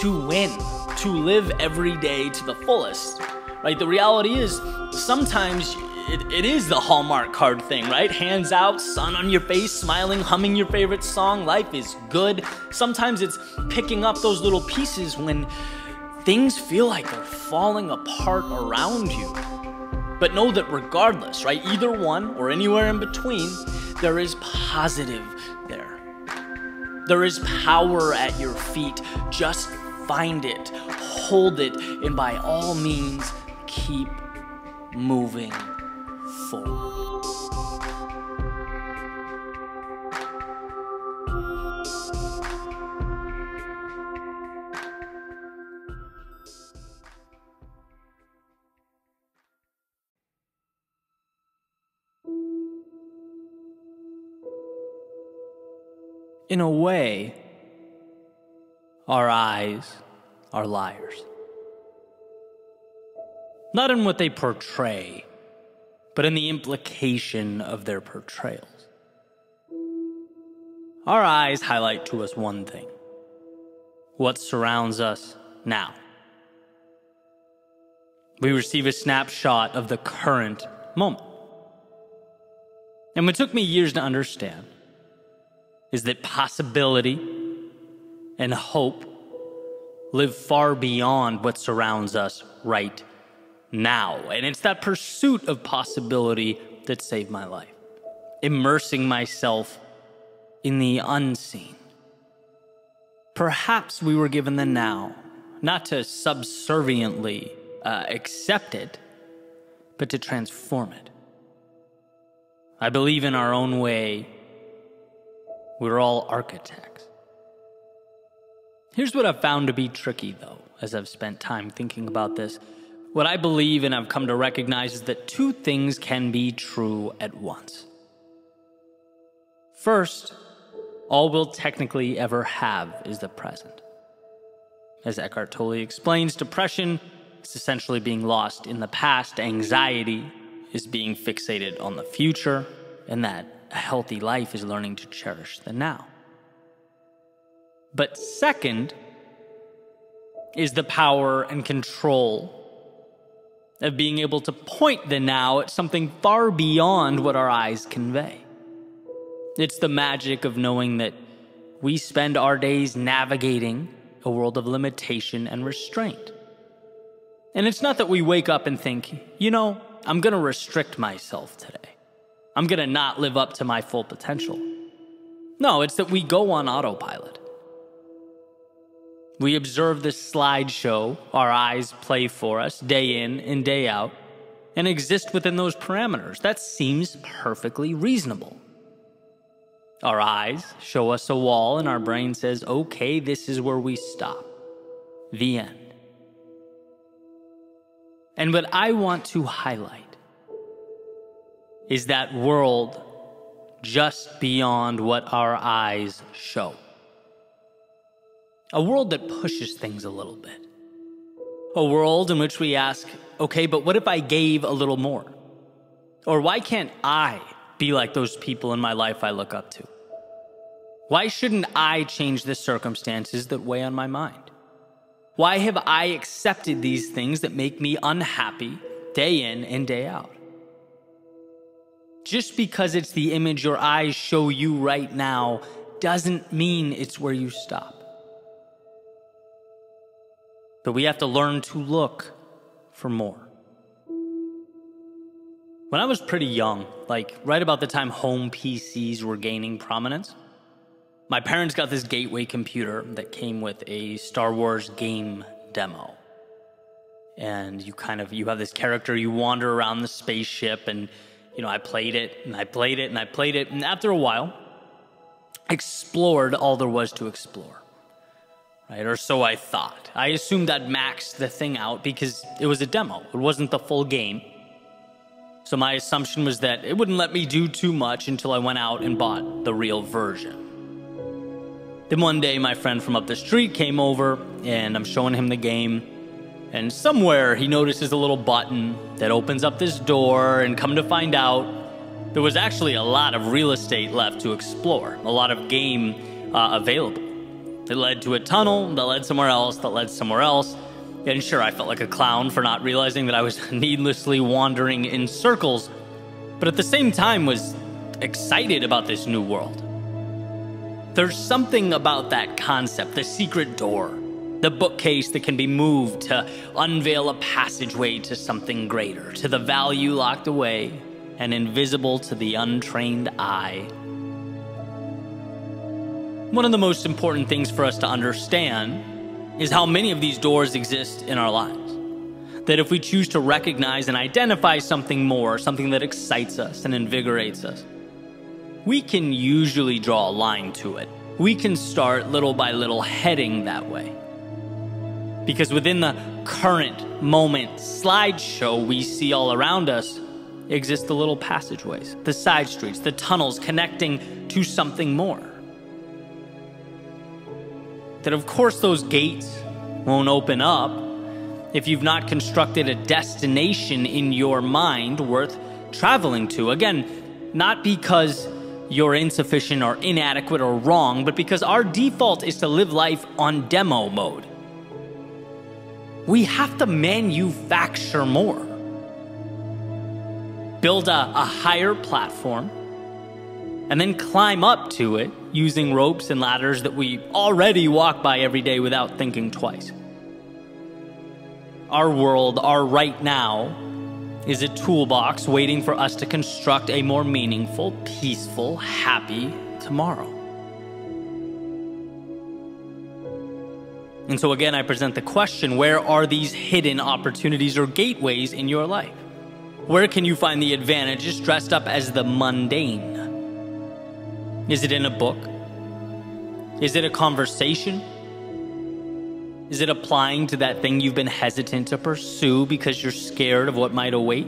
S1: to win to live every day to the fullest. Right? The reality is, sometimes it, it is the Hallmark card thing, right? Hands out, sun on your face, smiling, humming your favorite song. Life is good. Sometimes it's picking up those little pieces when things feel like they're falling apart around you. But know that regardless, right, either one or anywhere in between, there is positive there. Is power at your feet. Just find it, hold it, and by all means, keep moving forward. In a way, our eyes are liars. Not in what they portray, but in the implication of their portrayals. Our eyes highlight to us one thing what surrounds us now. We receive a snapshot of the current moment. And what took me years to understand is that possibility and hope live far beyond what surrounds us right now. And it's that pursuit of possibility that saved my life, immersing myself in the unseen. Perhaps we were given the now, not to subserviently uh, accept it, but to transform it. I believe in our own way, we're all architects. Here's what I've found to be tricky, though, as I've spent time thinking about this. What I believe and I've come to recognize is that two things can be true at once. First, all we'll technically ever have is the present. As Eckhart Tolle explains, depression is essentially being lost in the past, anxiety is being fixated on the future, and that a healthy life is learning to cherish the now. But second is the power and control of being able to point the now at something far beyond what our eyes convey. It's the magic of knowing that we spend our days navigating a world of limitation and restraint. And it's not that we wake up and think, you know, I'm going to restrict myself today. I'm going to not live up to my full potential. No, it's that we go on autopilot. We observe this slideshow our eyes play for us day in and day out and exist within those parameters. That seems perfectly reasonable. Our eyes show us a wall, and our brain says, okay, this is where we stop. The end. And what I want to highlight is that world just beyond what our eyes show a world that pushes things a little bit. A world in which we ask, okay, but what if I gave a little more? Or why can't I be like those people in my life I look up to? Why shouldn't I change the circumstances that weigh on my mind? Why have I accepted these things that make me unhappy day in and day out? Just because it's the image your eyes show you right now doesn't mean it's where you stop. But we have to learn to look for more. When I was pretty young, like right about the time home PCs were gaining prominence, my parents got this gateway computer that came with a Star Wars game demo. And you kind of you have this character, you wander around the spaceship and you know, I played it and I played it and I played it and after a while explored all there was to explore right? Or so I thought. I assumed I'd maxed the thing out because it was a demo, it wasn't the full game. So my assumption was that it wouldn't let me do too much until I went out and bought the real version. Then one day, my friend from up the street came over, and I'm showing him the game. And somewhere he notices a little button that opens up this door, and come to find out, there was actually a lot of real estate left to explore, a lot of game uh, available. It led to a tunnel that led somewhere else, that led somewhere else. And sure, I felt like a clown for not realizing that I was (laughs) needlessly wandering in circles, but at the same time was excited about this new world. There's something about that concept, the secret door, the bookcase that can be moved to unveil a passageway to something greater, to the value locked away and invisible to the untrained eye one of the most important things for us to understand is how many of these doors exist in our lives. That if we choose to recognize and identify something more, something that excites us and invigorates us, we can usually draw a line to it. We can start little by little heading that way. Because within the current moment slideshow we see all around us exist the little passageways, the side streets, the tunnels connecting to something more that of course those gates won't open up if you've not constructed a destination in your mind worth traveling to. Again, not because you're insufficient or inadequate or wrong, but because our default is to live life on demo mode. We have to manufacture more. Build a, a higher platform and then climb up to it using ropes and ladders that we already walk by every day without thinking twice. Our world, our right now, is a toolbox waiting for us to construct a more meaningful, peaceful, happy tomorrow. And so, again, I present the question where are these hidden opportunities or gateways in your life? Where can you find the advantages dressed up as the mundane? Is it in a book? Is it a conversation? Is it applying to that thing you've been hesitant to pursue because you're scared of what might await?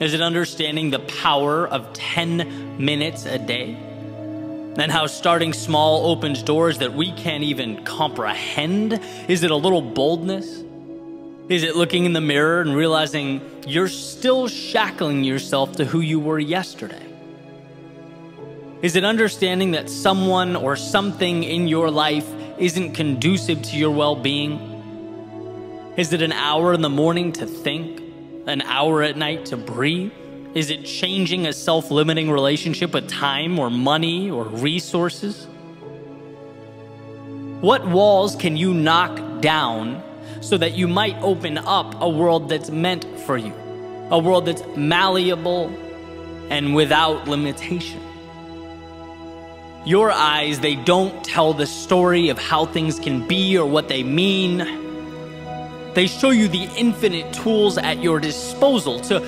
S1: Is it understanding the power of 10 minutes a day? And how starting small opens doors that we can't even comprehend? Is it a little boldness? Is it looking in the mirror and realizing you're still shackling yourself to who you were yesterday? Is it understanding that someone or something in your life isn't conducive to your well being? Is it an hour in the morning to think, an hour at night to breathe? Is it changing a self limiting relationship with time or money or resources? What walls can you knock down so that you might open up a world that's meant for you, a world that's malleable and without limitation. Your eyes, they don't tell the story of how things can be or what they mean. They show you the infinite tools at your disposal to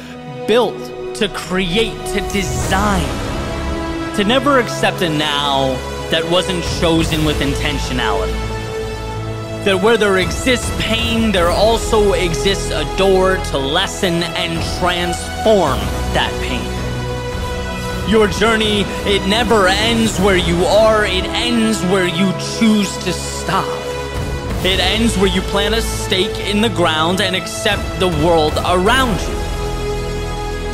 S1: build, to create, to design, to never accept a now that wasn't chosen with intentionality that where there exists pain, there also exists a door to lessen and transform that pain. Your journey, it never ends where you are, it ends where you choose to stop. It ends where you plant a stake in the ground and accept the world around you.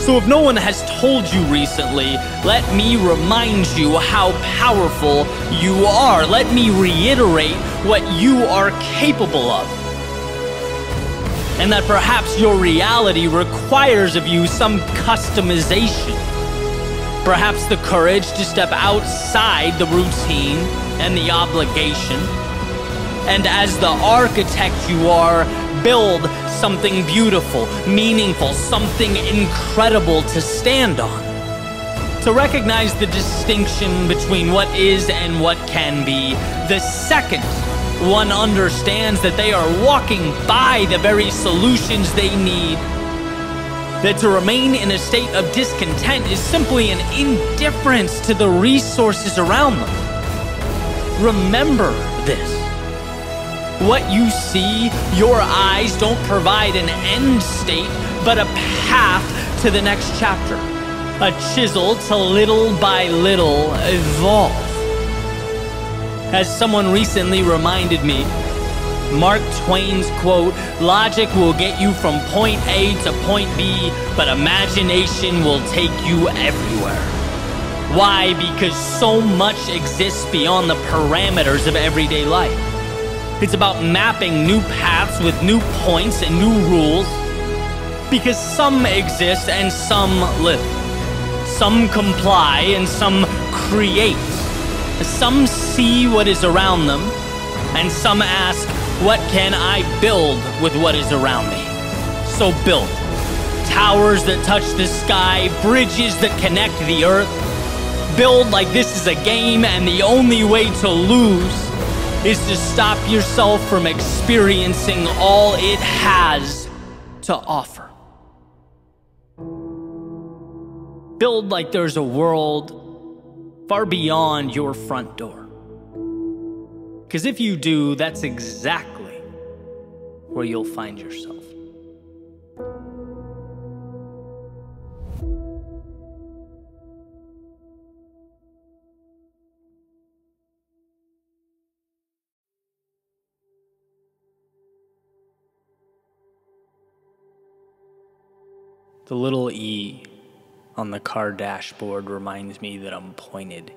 S1: So, if no one has told you recently, let me remind you how powerful you are. Let me reiterate what you are capable of. And that perhaps your reality requires of you some customization. Perhaps the courage to step outside the routine and the obligation. And as the architect you are, build something beautiful, meaningful, something incredible to stand on. To recognize the distinction between what is and what can be, the second one understands that they are walking by the very solutions they need. That to remain in a state of discontent is simply an indifference to the resources around them. Remember this. What you see, your eyes don't provide an end state, but a path to the next chapter. A chisel to little by little evolve. As someone recently reminded me, Mark Twain's quote, logic will get you from point A to point B, but imagination will take you everywhere. Why? Because so much exists beyond the parameters of everyday life. It's about mapping new paths with new points and new rules. Because some exist and some live. Some comply and some create. Some see what is around them, and some ask, What can I build with what is around me? So build. Towers that touch the sky, bridges that connect the earth. Build like this is a game, and the only way to lose is to stop yourself from experiencing all it has to offer. Build like there's a world far beyond your front door. Because if you do, that's exactly where you'll find yourself. The little E on the car dashboard reminds me that I'm pointed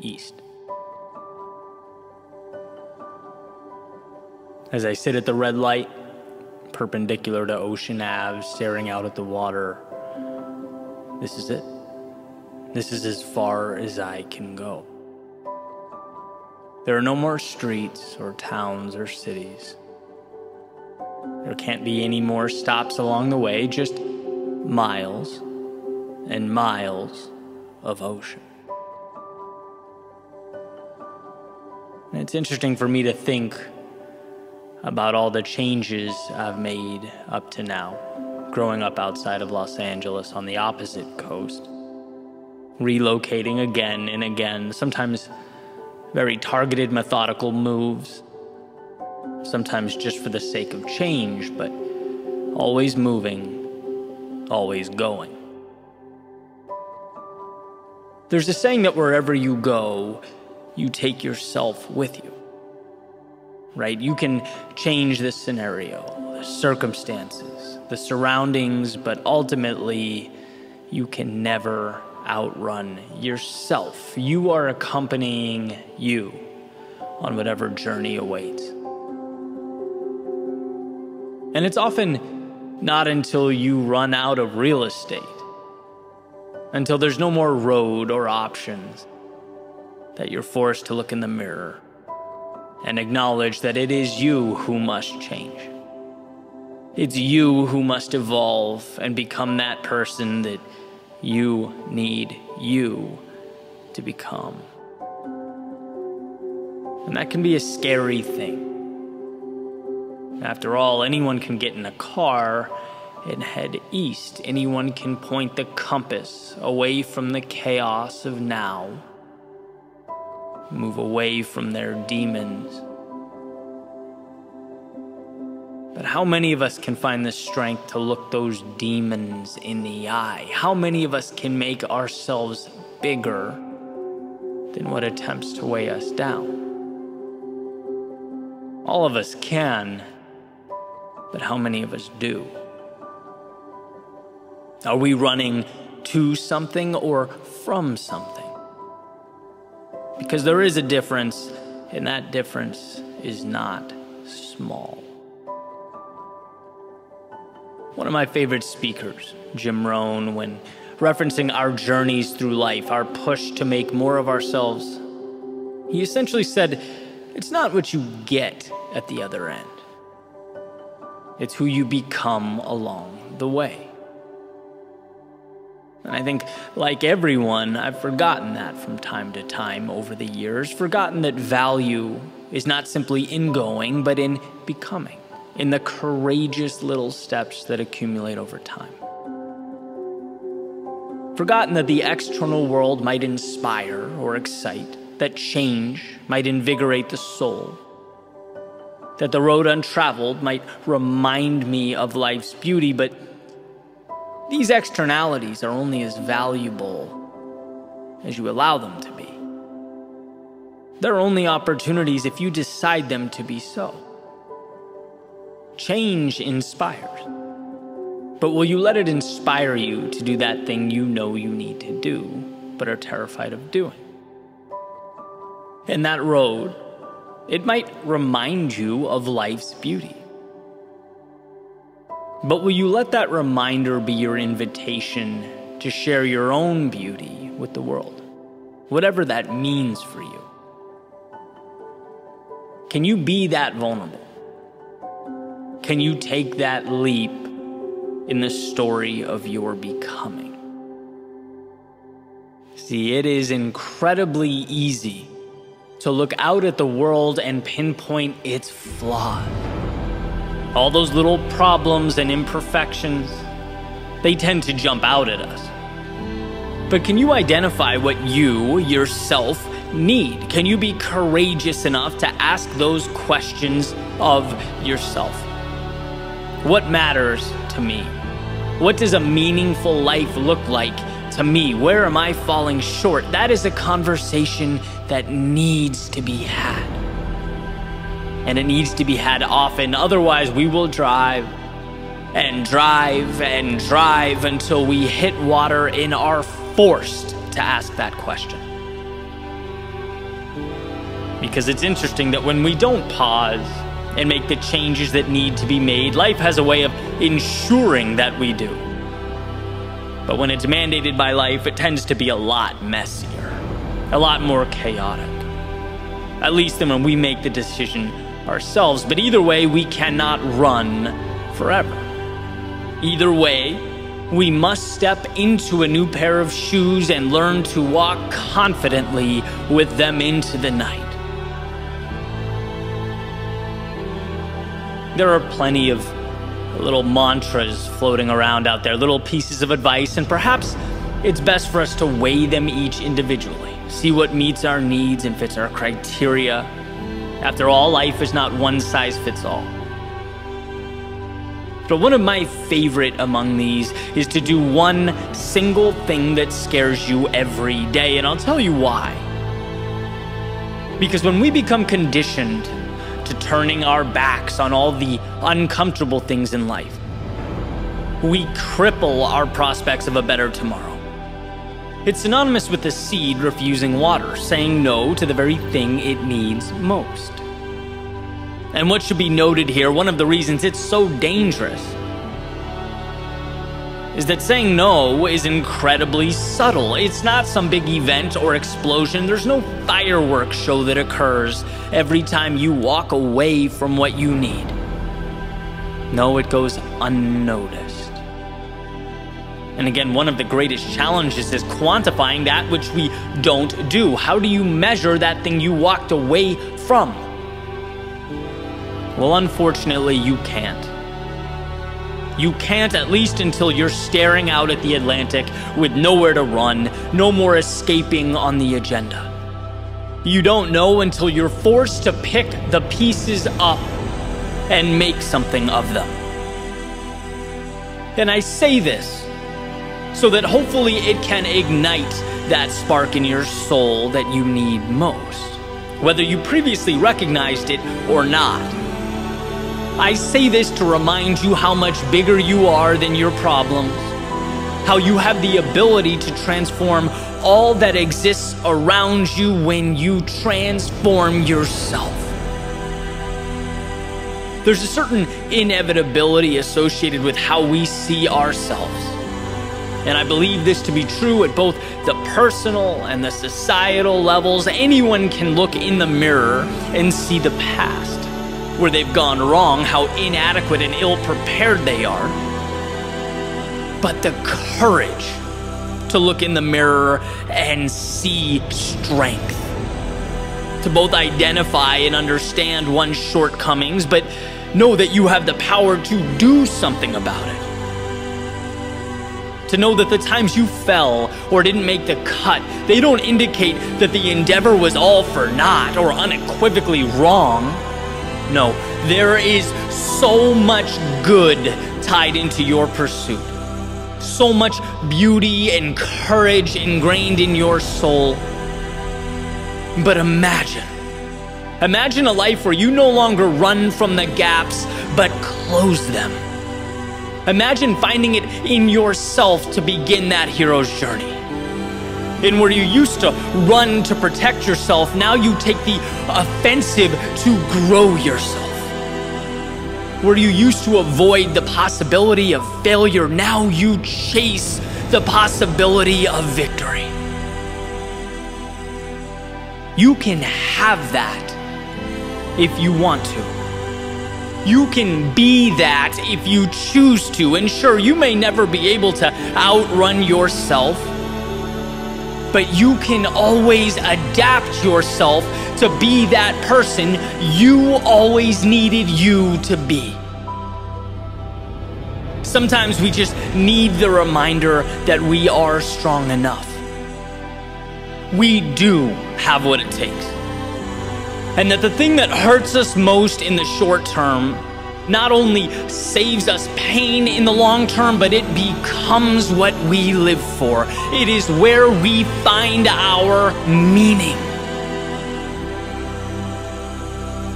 S1: east. As I sit at the red light, perpendicular to Ocean Ave, staring out at the water, this is it. This is as far as I can go. There are no more streets or towns or cities. There can't be any more stops along the way, just miles and miles of ocean. And it's interesting for me to think about all the changes I've made up to now, growing up outside of Los Angeles on the opposite coast, relocating again and again, sometimes very targeted, methodical moves, sometimes just for the sake of change, but always moving, always going. There's a saying that wherever you go, you take yourself with you. Right? You can change the scenario, the circumstances, the surroundings, but ultimately, you can never outrun yourself. You are accompanying you on whatever journey awaits. And it's often not until you run out of real estate, until there's no more road or options, that you're forced to look in the mirror and acknowledge that it is you who must change. It's you who must evolve and become that person that you need you to become. And that can be a scary thing. After all, anyone can get in a car and head east. Anyone can point the compass away from the chaos of now, move away from their demons. But how many of us can find the strength to look those demons in the eye? How many of us can make ourselves bigger than what attempts to weigh us down? All of us can, but how many of us do? Are we running to something or from something? Because there is a difference, and that difference is not small. One of my favorite speakers, Jim Rohn, when referencing our journeys through life, our push to make more of ourselves, he essentially said, It's not what you get at the other end, it's who you become along the way. And I think, like everyone, I've forgotten that from time to time over the years, forgotten that value is not simply in going, but in becoming in the courageous little steps that accumulate over time. Forgotten that the external world might inspire or excite, that change might invigorate the soul, that the road untraveled might remind me of life's beauty, but these externalities are only as valuable as you allow them to be. They're only opportunities if you decide them to be so. Change inspires. But will you let it inspire you to do that thing you know you need to do, but are terrified of doing? And that road, it might remind you of life's beauty. But will you let that reminder be your invitation to share your own beauty with the world, whatever that means for you? Can you be that vulnerable? Can you take that leap in the story of your becoming? See, it is incredibly easy to look out at the world and pinpoint its flaws. All those little problems and imperfections, they tend to jump out at us. But can you identify what you, yourself, need? Can you be courageous enough to ask those questions of yourself? What matters to me? What does a meaningful life look like to me? Where am I falling short? That is a conversation that needs to be had. And it needs to be had often. Otherwise, we will drive and drive and drive until we hit water and are forced to ask that question. Because it's interesting that when we don't pause, and make the changes that need to be made. Life has a way of ensuring that we do. But when it's mandated by life, it tends to be a lot messier, a lot more chaotic. At least than when we make the decision ourselves. But either way, we cannot run forever. Either way, we must step into a new pair of shoes and learn to walk confidently with them into the night. There are plenty of little mantras floating around out there, little pieces of advice, and perhaps it's best for us to weigh them each individually, see what meets our needs and fits our criteria, After all, life is not one size fits all. But one of my favorite among these is to do one single thing that scares you every day, and I'll tell you why. Because when we become conditioned to turning our backs on all the uncomfortable things in life, we cripple our prospects of a better tomorrow. It's synonymous with the seed refusing water, saying no to the very thing it needs most. And what should be noted here, one of the reasons it's so dangerous, is that saying no is incredibly subtle. It's not some big event or explosion. There's no fireworks show that occurs every time you walk away from what you need. No, it goes unnoticed. And again, one of the greatest challenges is quantifying that which we don't do. How do you measure that thing you walked away from? Well, unfortunately, you can't. You can't, at least until you're staring out at the Atlantic with nowhere to run, no more escaping on the agenda. You don't know until you're forced to pick the pieces up and make something of them. And I say this so that hopefully it can ignite that spark in your soul that you need most, whether you previously recognized it or not. I say this to remind you how much bigger you are than your problems, how you have the ability to transform all that exists around you when you transform yourself. There's a certain inevitability associated with how we see ourselves. And I believe this to be true at both the personal and the societal levels. Anyone can look in the mirror and see the past, where they've gone wrong, how inadequate and ill prepared they are. But the courage to look in the mirror and see strength. To both identify and understand one's shortcomings, but know that you have the power to do something about it to know that the times you fell or didn't make the cut, they don't indicate that the endeavor was all for naught or unequivocally wrong. No, there is so much good tied into your pursuit. So much beauty and courage ingrained in your soul. But imagine, imagine a life where you no longer run from the gaps, but close them Imagine finding it in yourself to begin that hero's journey. And where you used to run to protect yourself, now you take the offensive to grow yourself. Where you used to avoid the possibility of failure, now you chase the possibility of victory. You can have that if you want to. You can be that if you choose to. And sure, you may never be able to outrun yourself, but you can always adapt yourself to be that person you always needed you to be. Sometimes we just need the reminder that we are strong enough. We do have what it takes and that the thing that hurts us most in the short term not only saves us pain in the long term, but it becomes what we live for. It is where we find our meaning.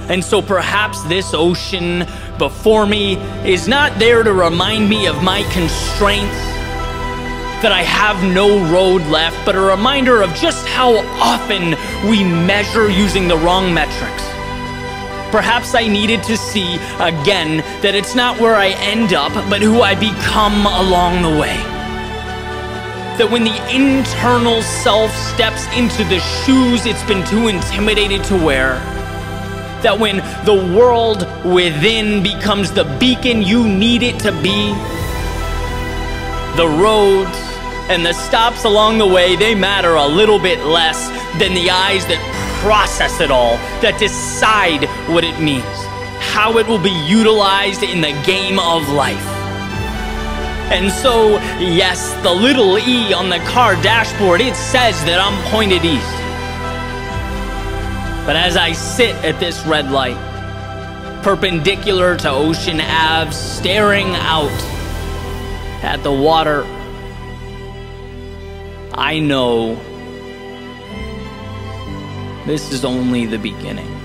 S1: And so perhaps this ocean before me is not there to remind me of my constraints that I have no road left, but a reminder of just how often we measure using the wrong metrics. Perhaps I needed to see again that it's not where I end up, but who I become along the way. That when the internal self steps into the shoes it's been too intimidated to wear, that when the world within becomes the beacon you need it to be, the roads and the stops along the way, they matter a little bit less than the eyes that process it all, that decide what it means, how it will be utilized in the game of life. And so, yes, the little E on the car dashboard, it says that I'm pointed east. But as I sit at this red light, perpendicular to Ocean Ave, staring out at the water, I know this is only the beginning.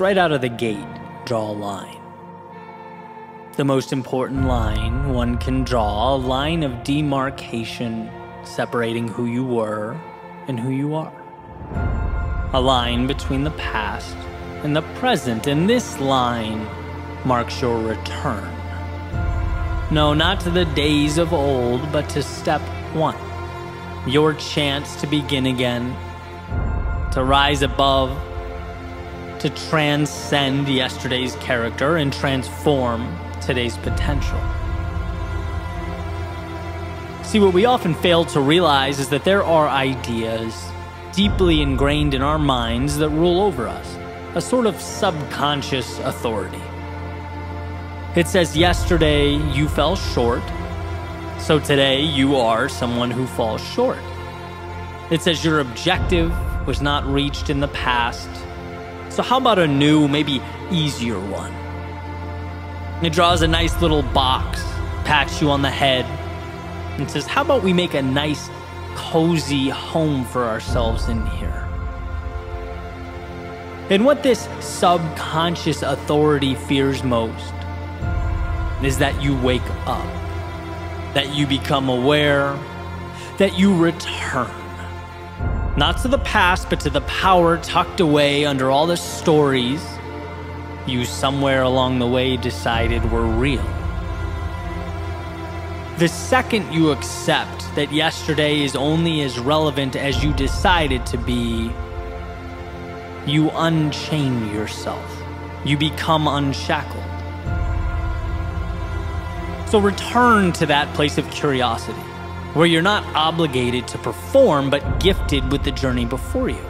S1: Right out of the gate draw a line. The most important line one can draw, a line of demarcation separating who you were and who you are. A line between the past and the present, and this line marks your return. No, not to the days of old, but to step one. Your chance to begin again, to rise above to transcend yesterday's character and transform today's potential. See, what we often fail to realize is that there are ideas deeply ingrained in our minds that rule over us, a sort of subconscious authority. It says, Yesterday you fell short, so today you are someone who falls short. It says your objective was not reached in the past, so, how about a new, maybe easier one? It draws a nice little box, pats you on the head, and says, How about we make a nice, cozy home for ourselves in here? And what this subconscious authority fears most is that you wake up, that you become aware, that you return not to the past, but to the power tucked away under all the stories you somewhere along the way decided were real. The second you accept that yesterday is only as relevant as you decided to be, you unchain yourself. You become unshackled. So return to that place of curiosity where you're not obligated to perform, but gifted with the journey before you.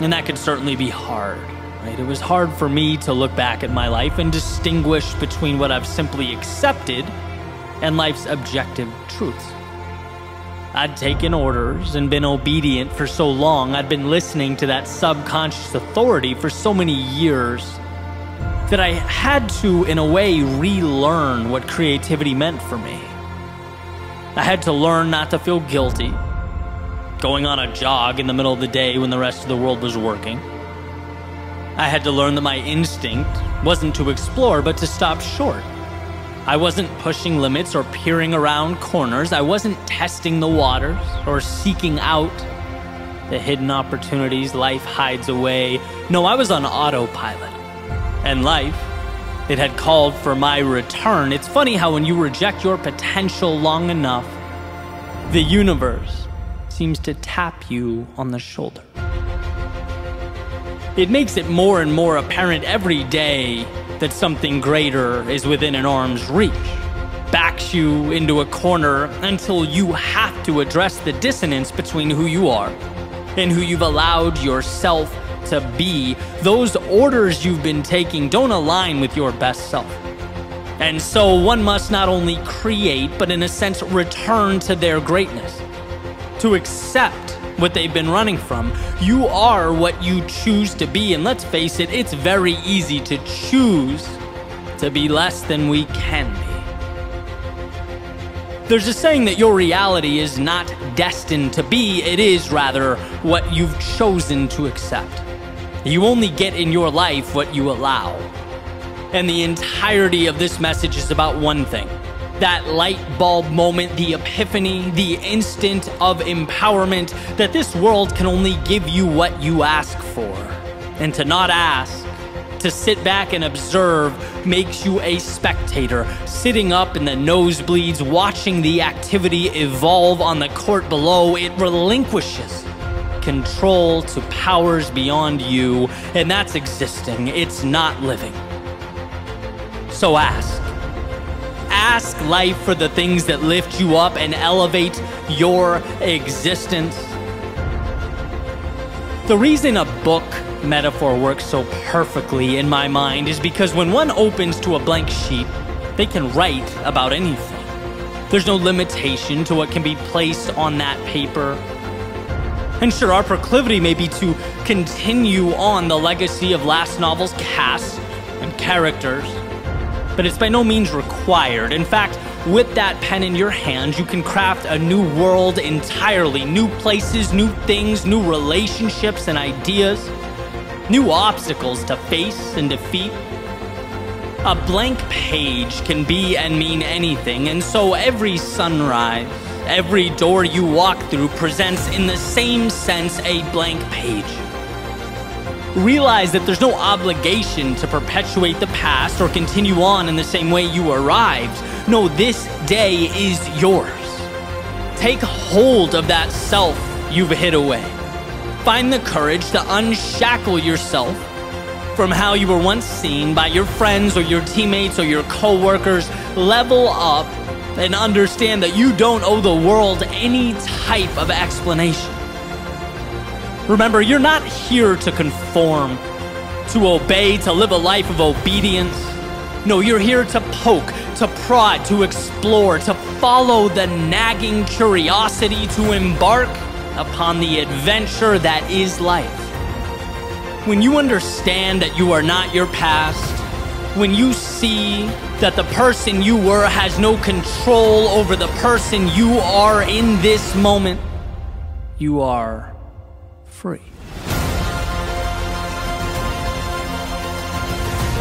S1: And that could certainly be hard, right? It was hard for me to look back at my life and distinguish between what I've simply accepted and life's objective truths. I'd taken orders and been obedient for so long, I'd been listening to that subconscious authority for so many years that I had to, in a way, relearn what creativity meant for me. I had to learn not to feel guilty going on a jog in the middle of the day when the rest of the world was working. I had to learn that my instinct wasn't to explore, but to stop short. I wasn't pushing limits or peering around corners. I wasn't testing the waters or seeking out the hidden opportunities life hides away. No, I was on autopilot. And life it had called for my return. It's funny how when you reject your potential long enough, the universe seems to tap you on the shoulder. It makes it more and more apparent every day that something greater is within an arm's reach. Backs you into a corner until you have to address the dissonance between who you are and who you've allowed yourself to be, those orders you've been taking don't align with your best self. And so one must not only create, but in a sense return to their greatness, to accept what they've been running from. You are what you choose to be, and let's face it, it's very easy to choose to be less than we can be. There's a saying that your reality is not destined to be, it is rather what you've chosen to accept. You only get in your life what you allow. And the entirety of this message is about one thing that light bulb moment, the epiphany, the instant of empowerment that this world can only give you what you ask for. And to not ask, to sit back and observe makes you a spectator, sitting up in the nosebleeds, watching the activity evolve on the court below. It relinquishes control to powers beyond you, and that's existing. It's not living. So ask ask life for the things that lift you up and elevate your existence. The reason a book metaphor works so perfectly in my mind is because when one opens to a blank sheet, they can write about anything. There's no limitation to what can be placed on that paper. And sure, our proclivity may be to continue on the legacy of last novel's cast and characters but it's by no means required. In fact, with that pen in your hand, you can craft a new world entirely new places, new things, new relationships and ideas, new obstacles to face and defeat. A blank page can be and mean anything, and so every sunrise, every door you walk through presents in the same sense a blank page. Realize that there's no obligation to perpetuate the past or continue on in the same way you arrived. No, this day is yours. Take hold of that self you've hid away. Find the courage to unshackle yourself from how you were once seen by your friends or your teammates or your coworkers. Level up and understand that you don't owe the world any type of explanation. Remember, you're not here to conform, to obey, to live a life of obedience. No, you're here to poke, to prod, to explore, to follow the nagging curiosity, to embark upon the adventure that is life. When you understand that you are not your past, when you see that the person you were has no control over the person you are in this moment, you are free.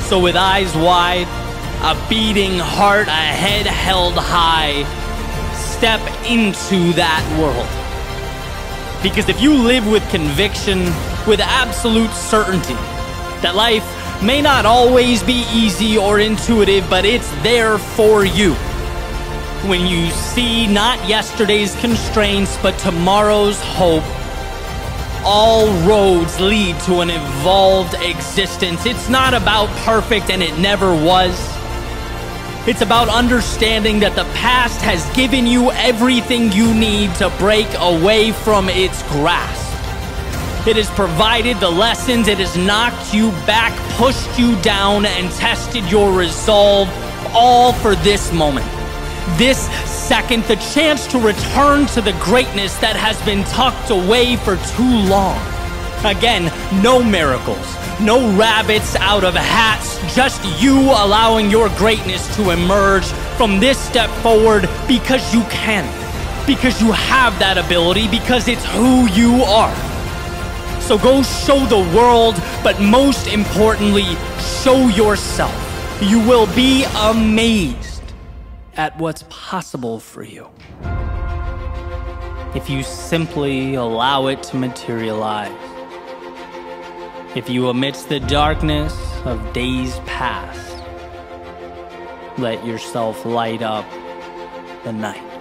S1: So, with eyes wide, a beating heart, a head held high, step into that world. Because if you live with conviction, with absolute certainty, that life may not always be easy or intuitive, but it's there for you. When you see not yesterday's constraints, but tomorrow's hope, all roads lead to an evolved existence. It's not about perfect, and it never was. It's about understanding that the past has given you everything you need to break away from its grasp. It has provided the lessons, it has knocked you back, pushed you down, and tested your resolve, all for this moment. This second the chance to return to the greatness that has been tucked away for too long. Again, no miracles, no rabbits out of hats, just you allowing your greatness to emerge from this step forward because you can, because you have that ability, because it's who you are. So go show the world, but most importantly, show yourself. You will be amazed at what's possible for you. If you simply allow it to materialize. If you, amidst the darkness of days past, let yourself light up the night.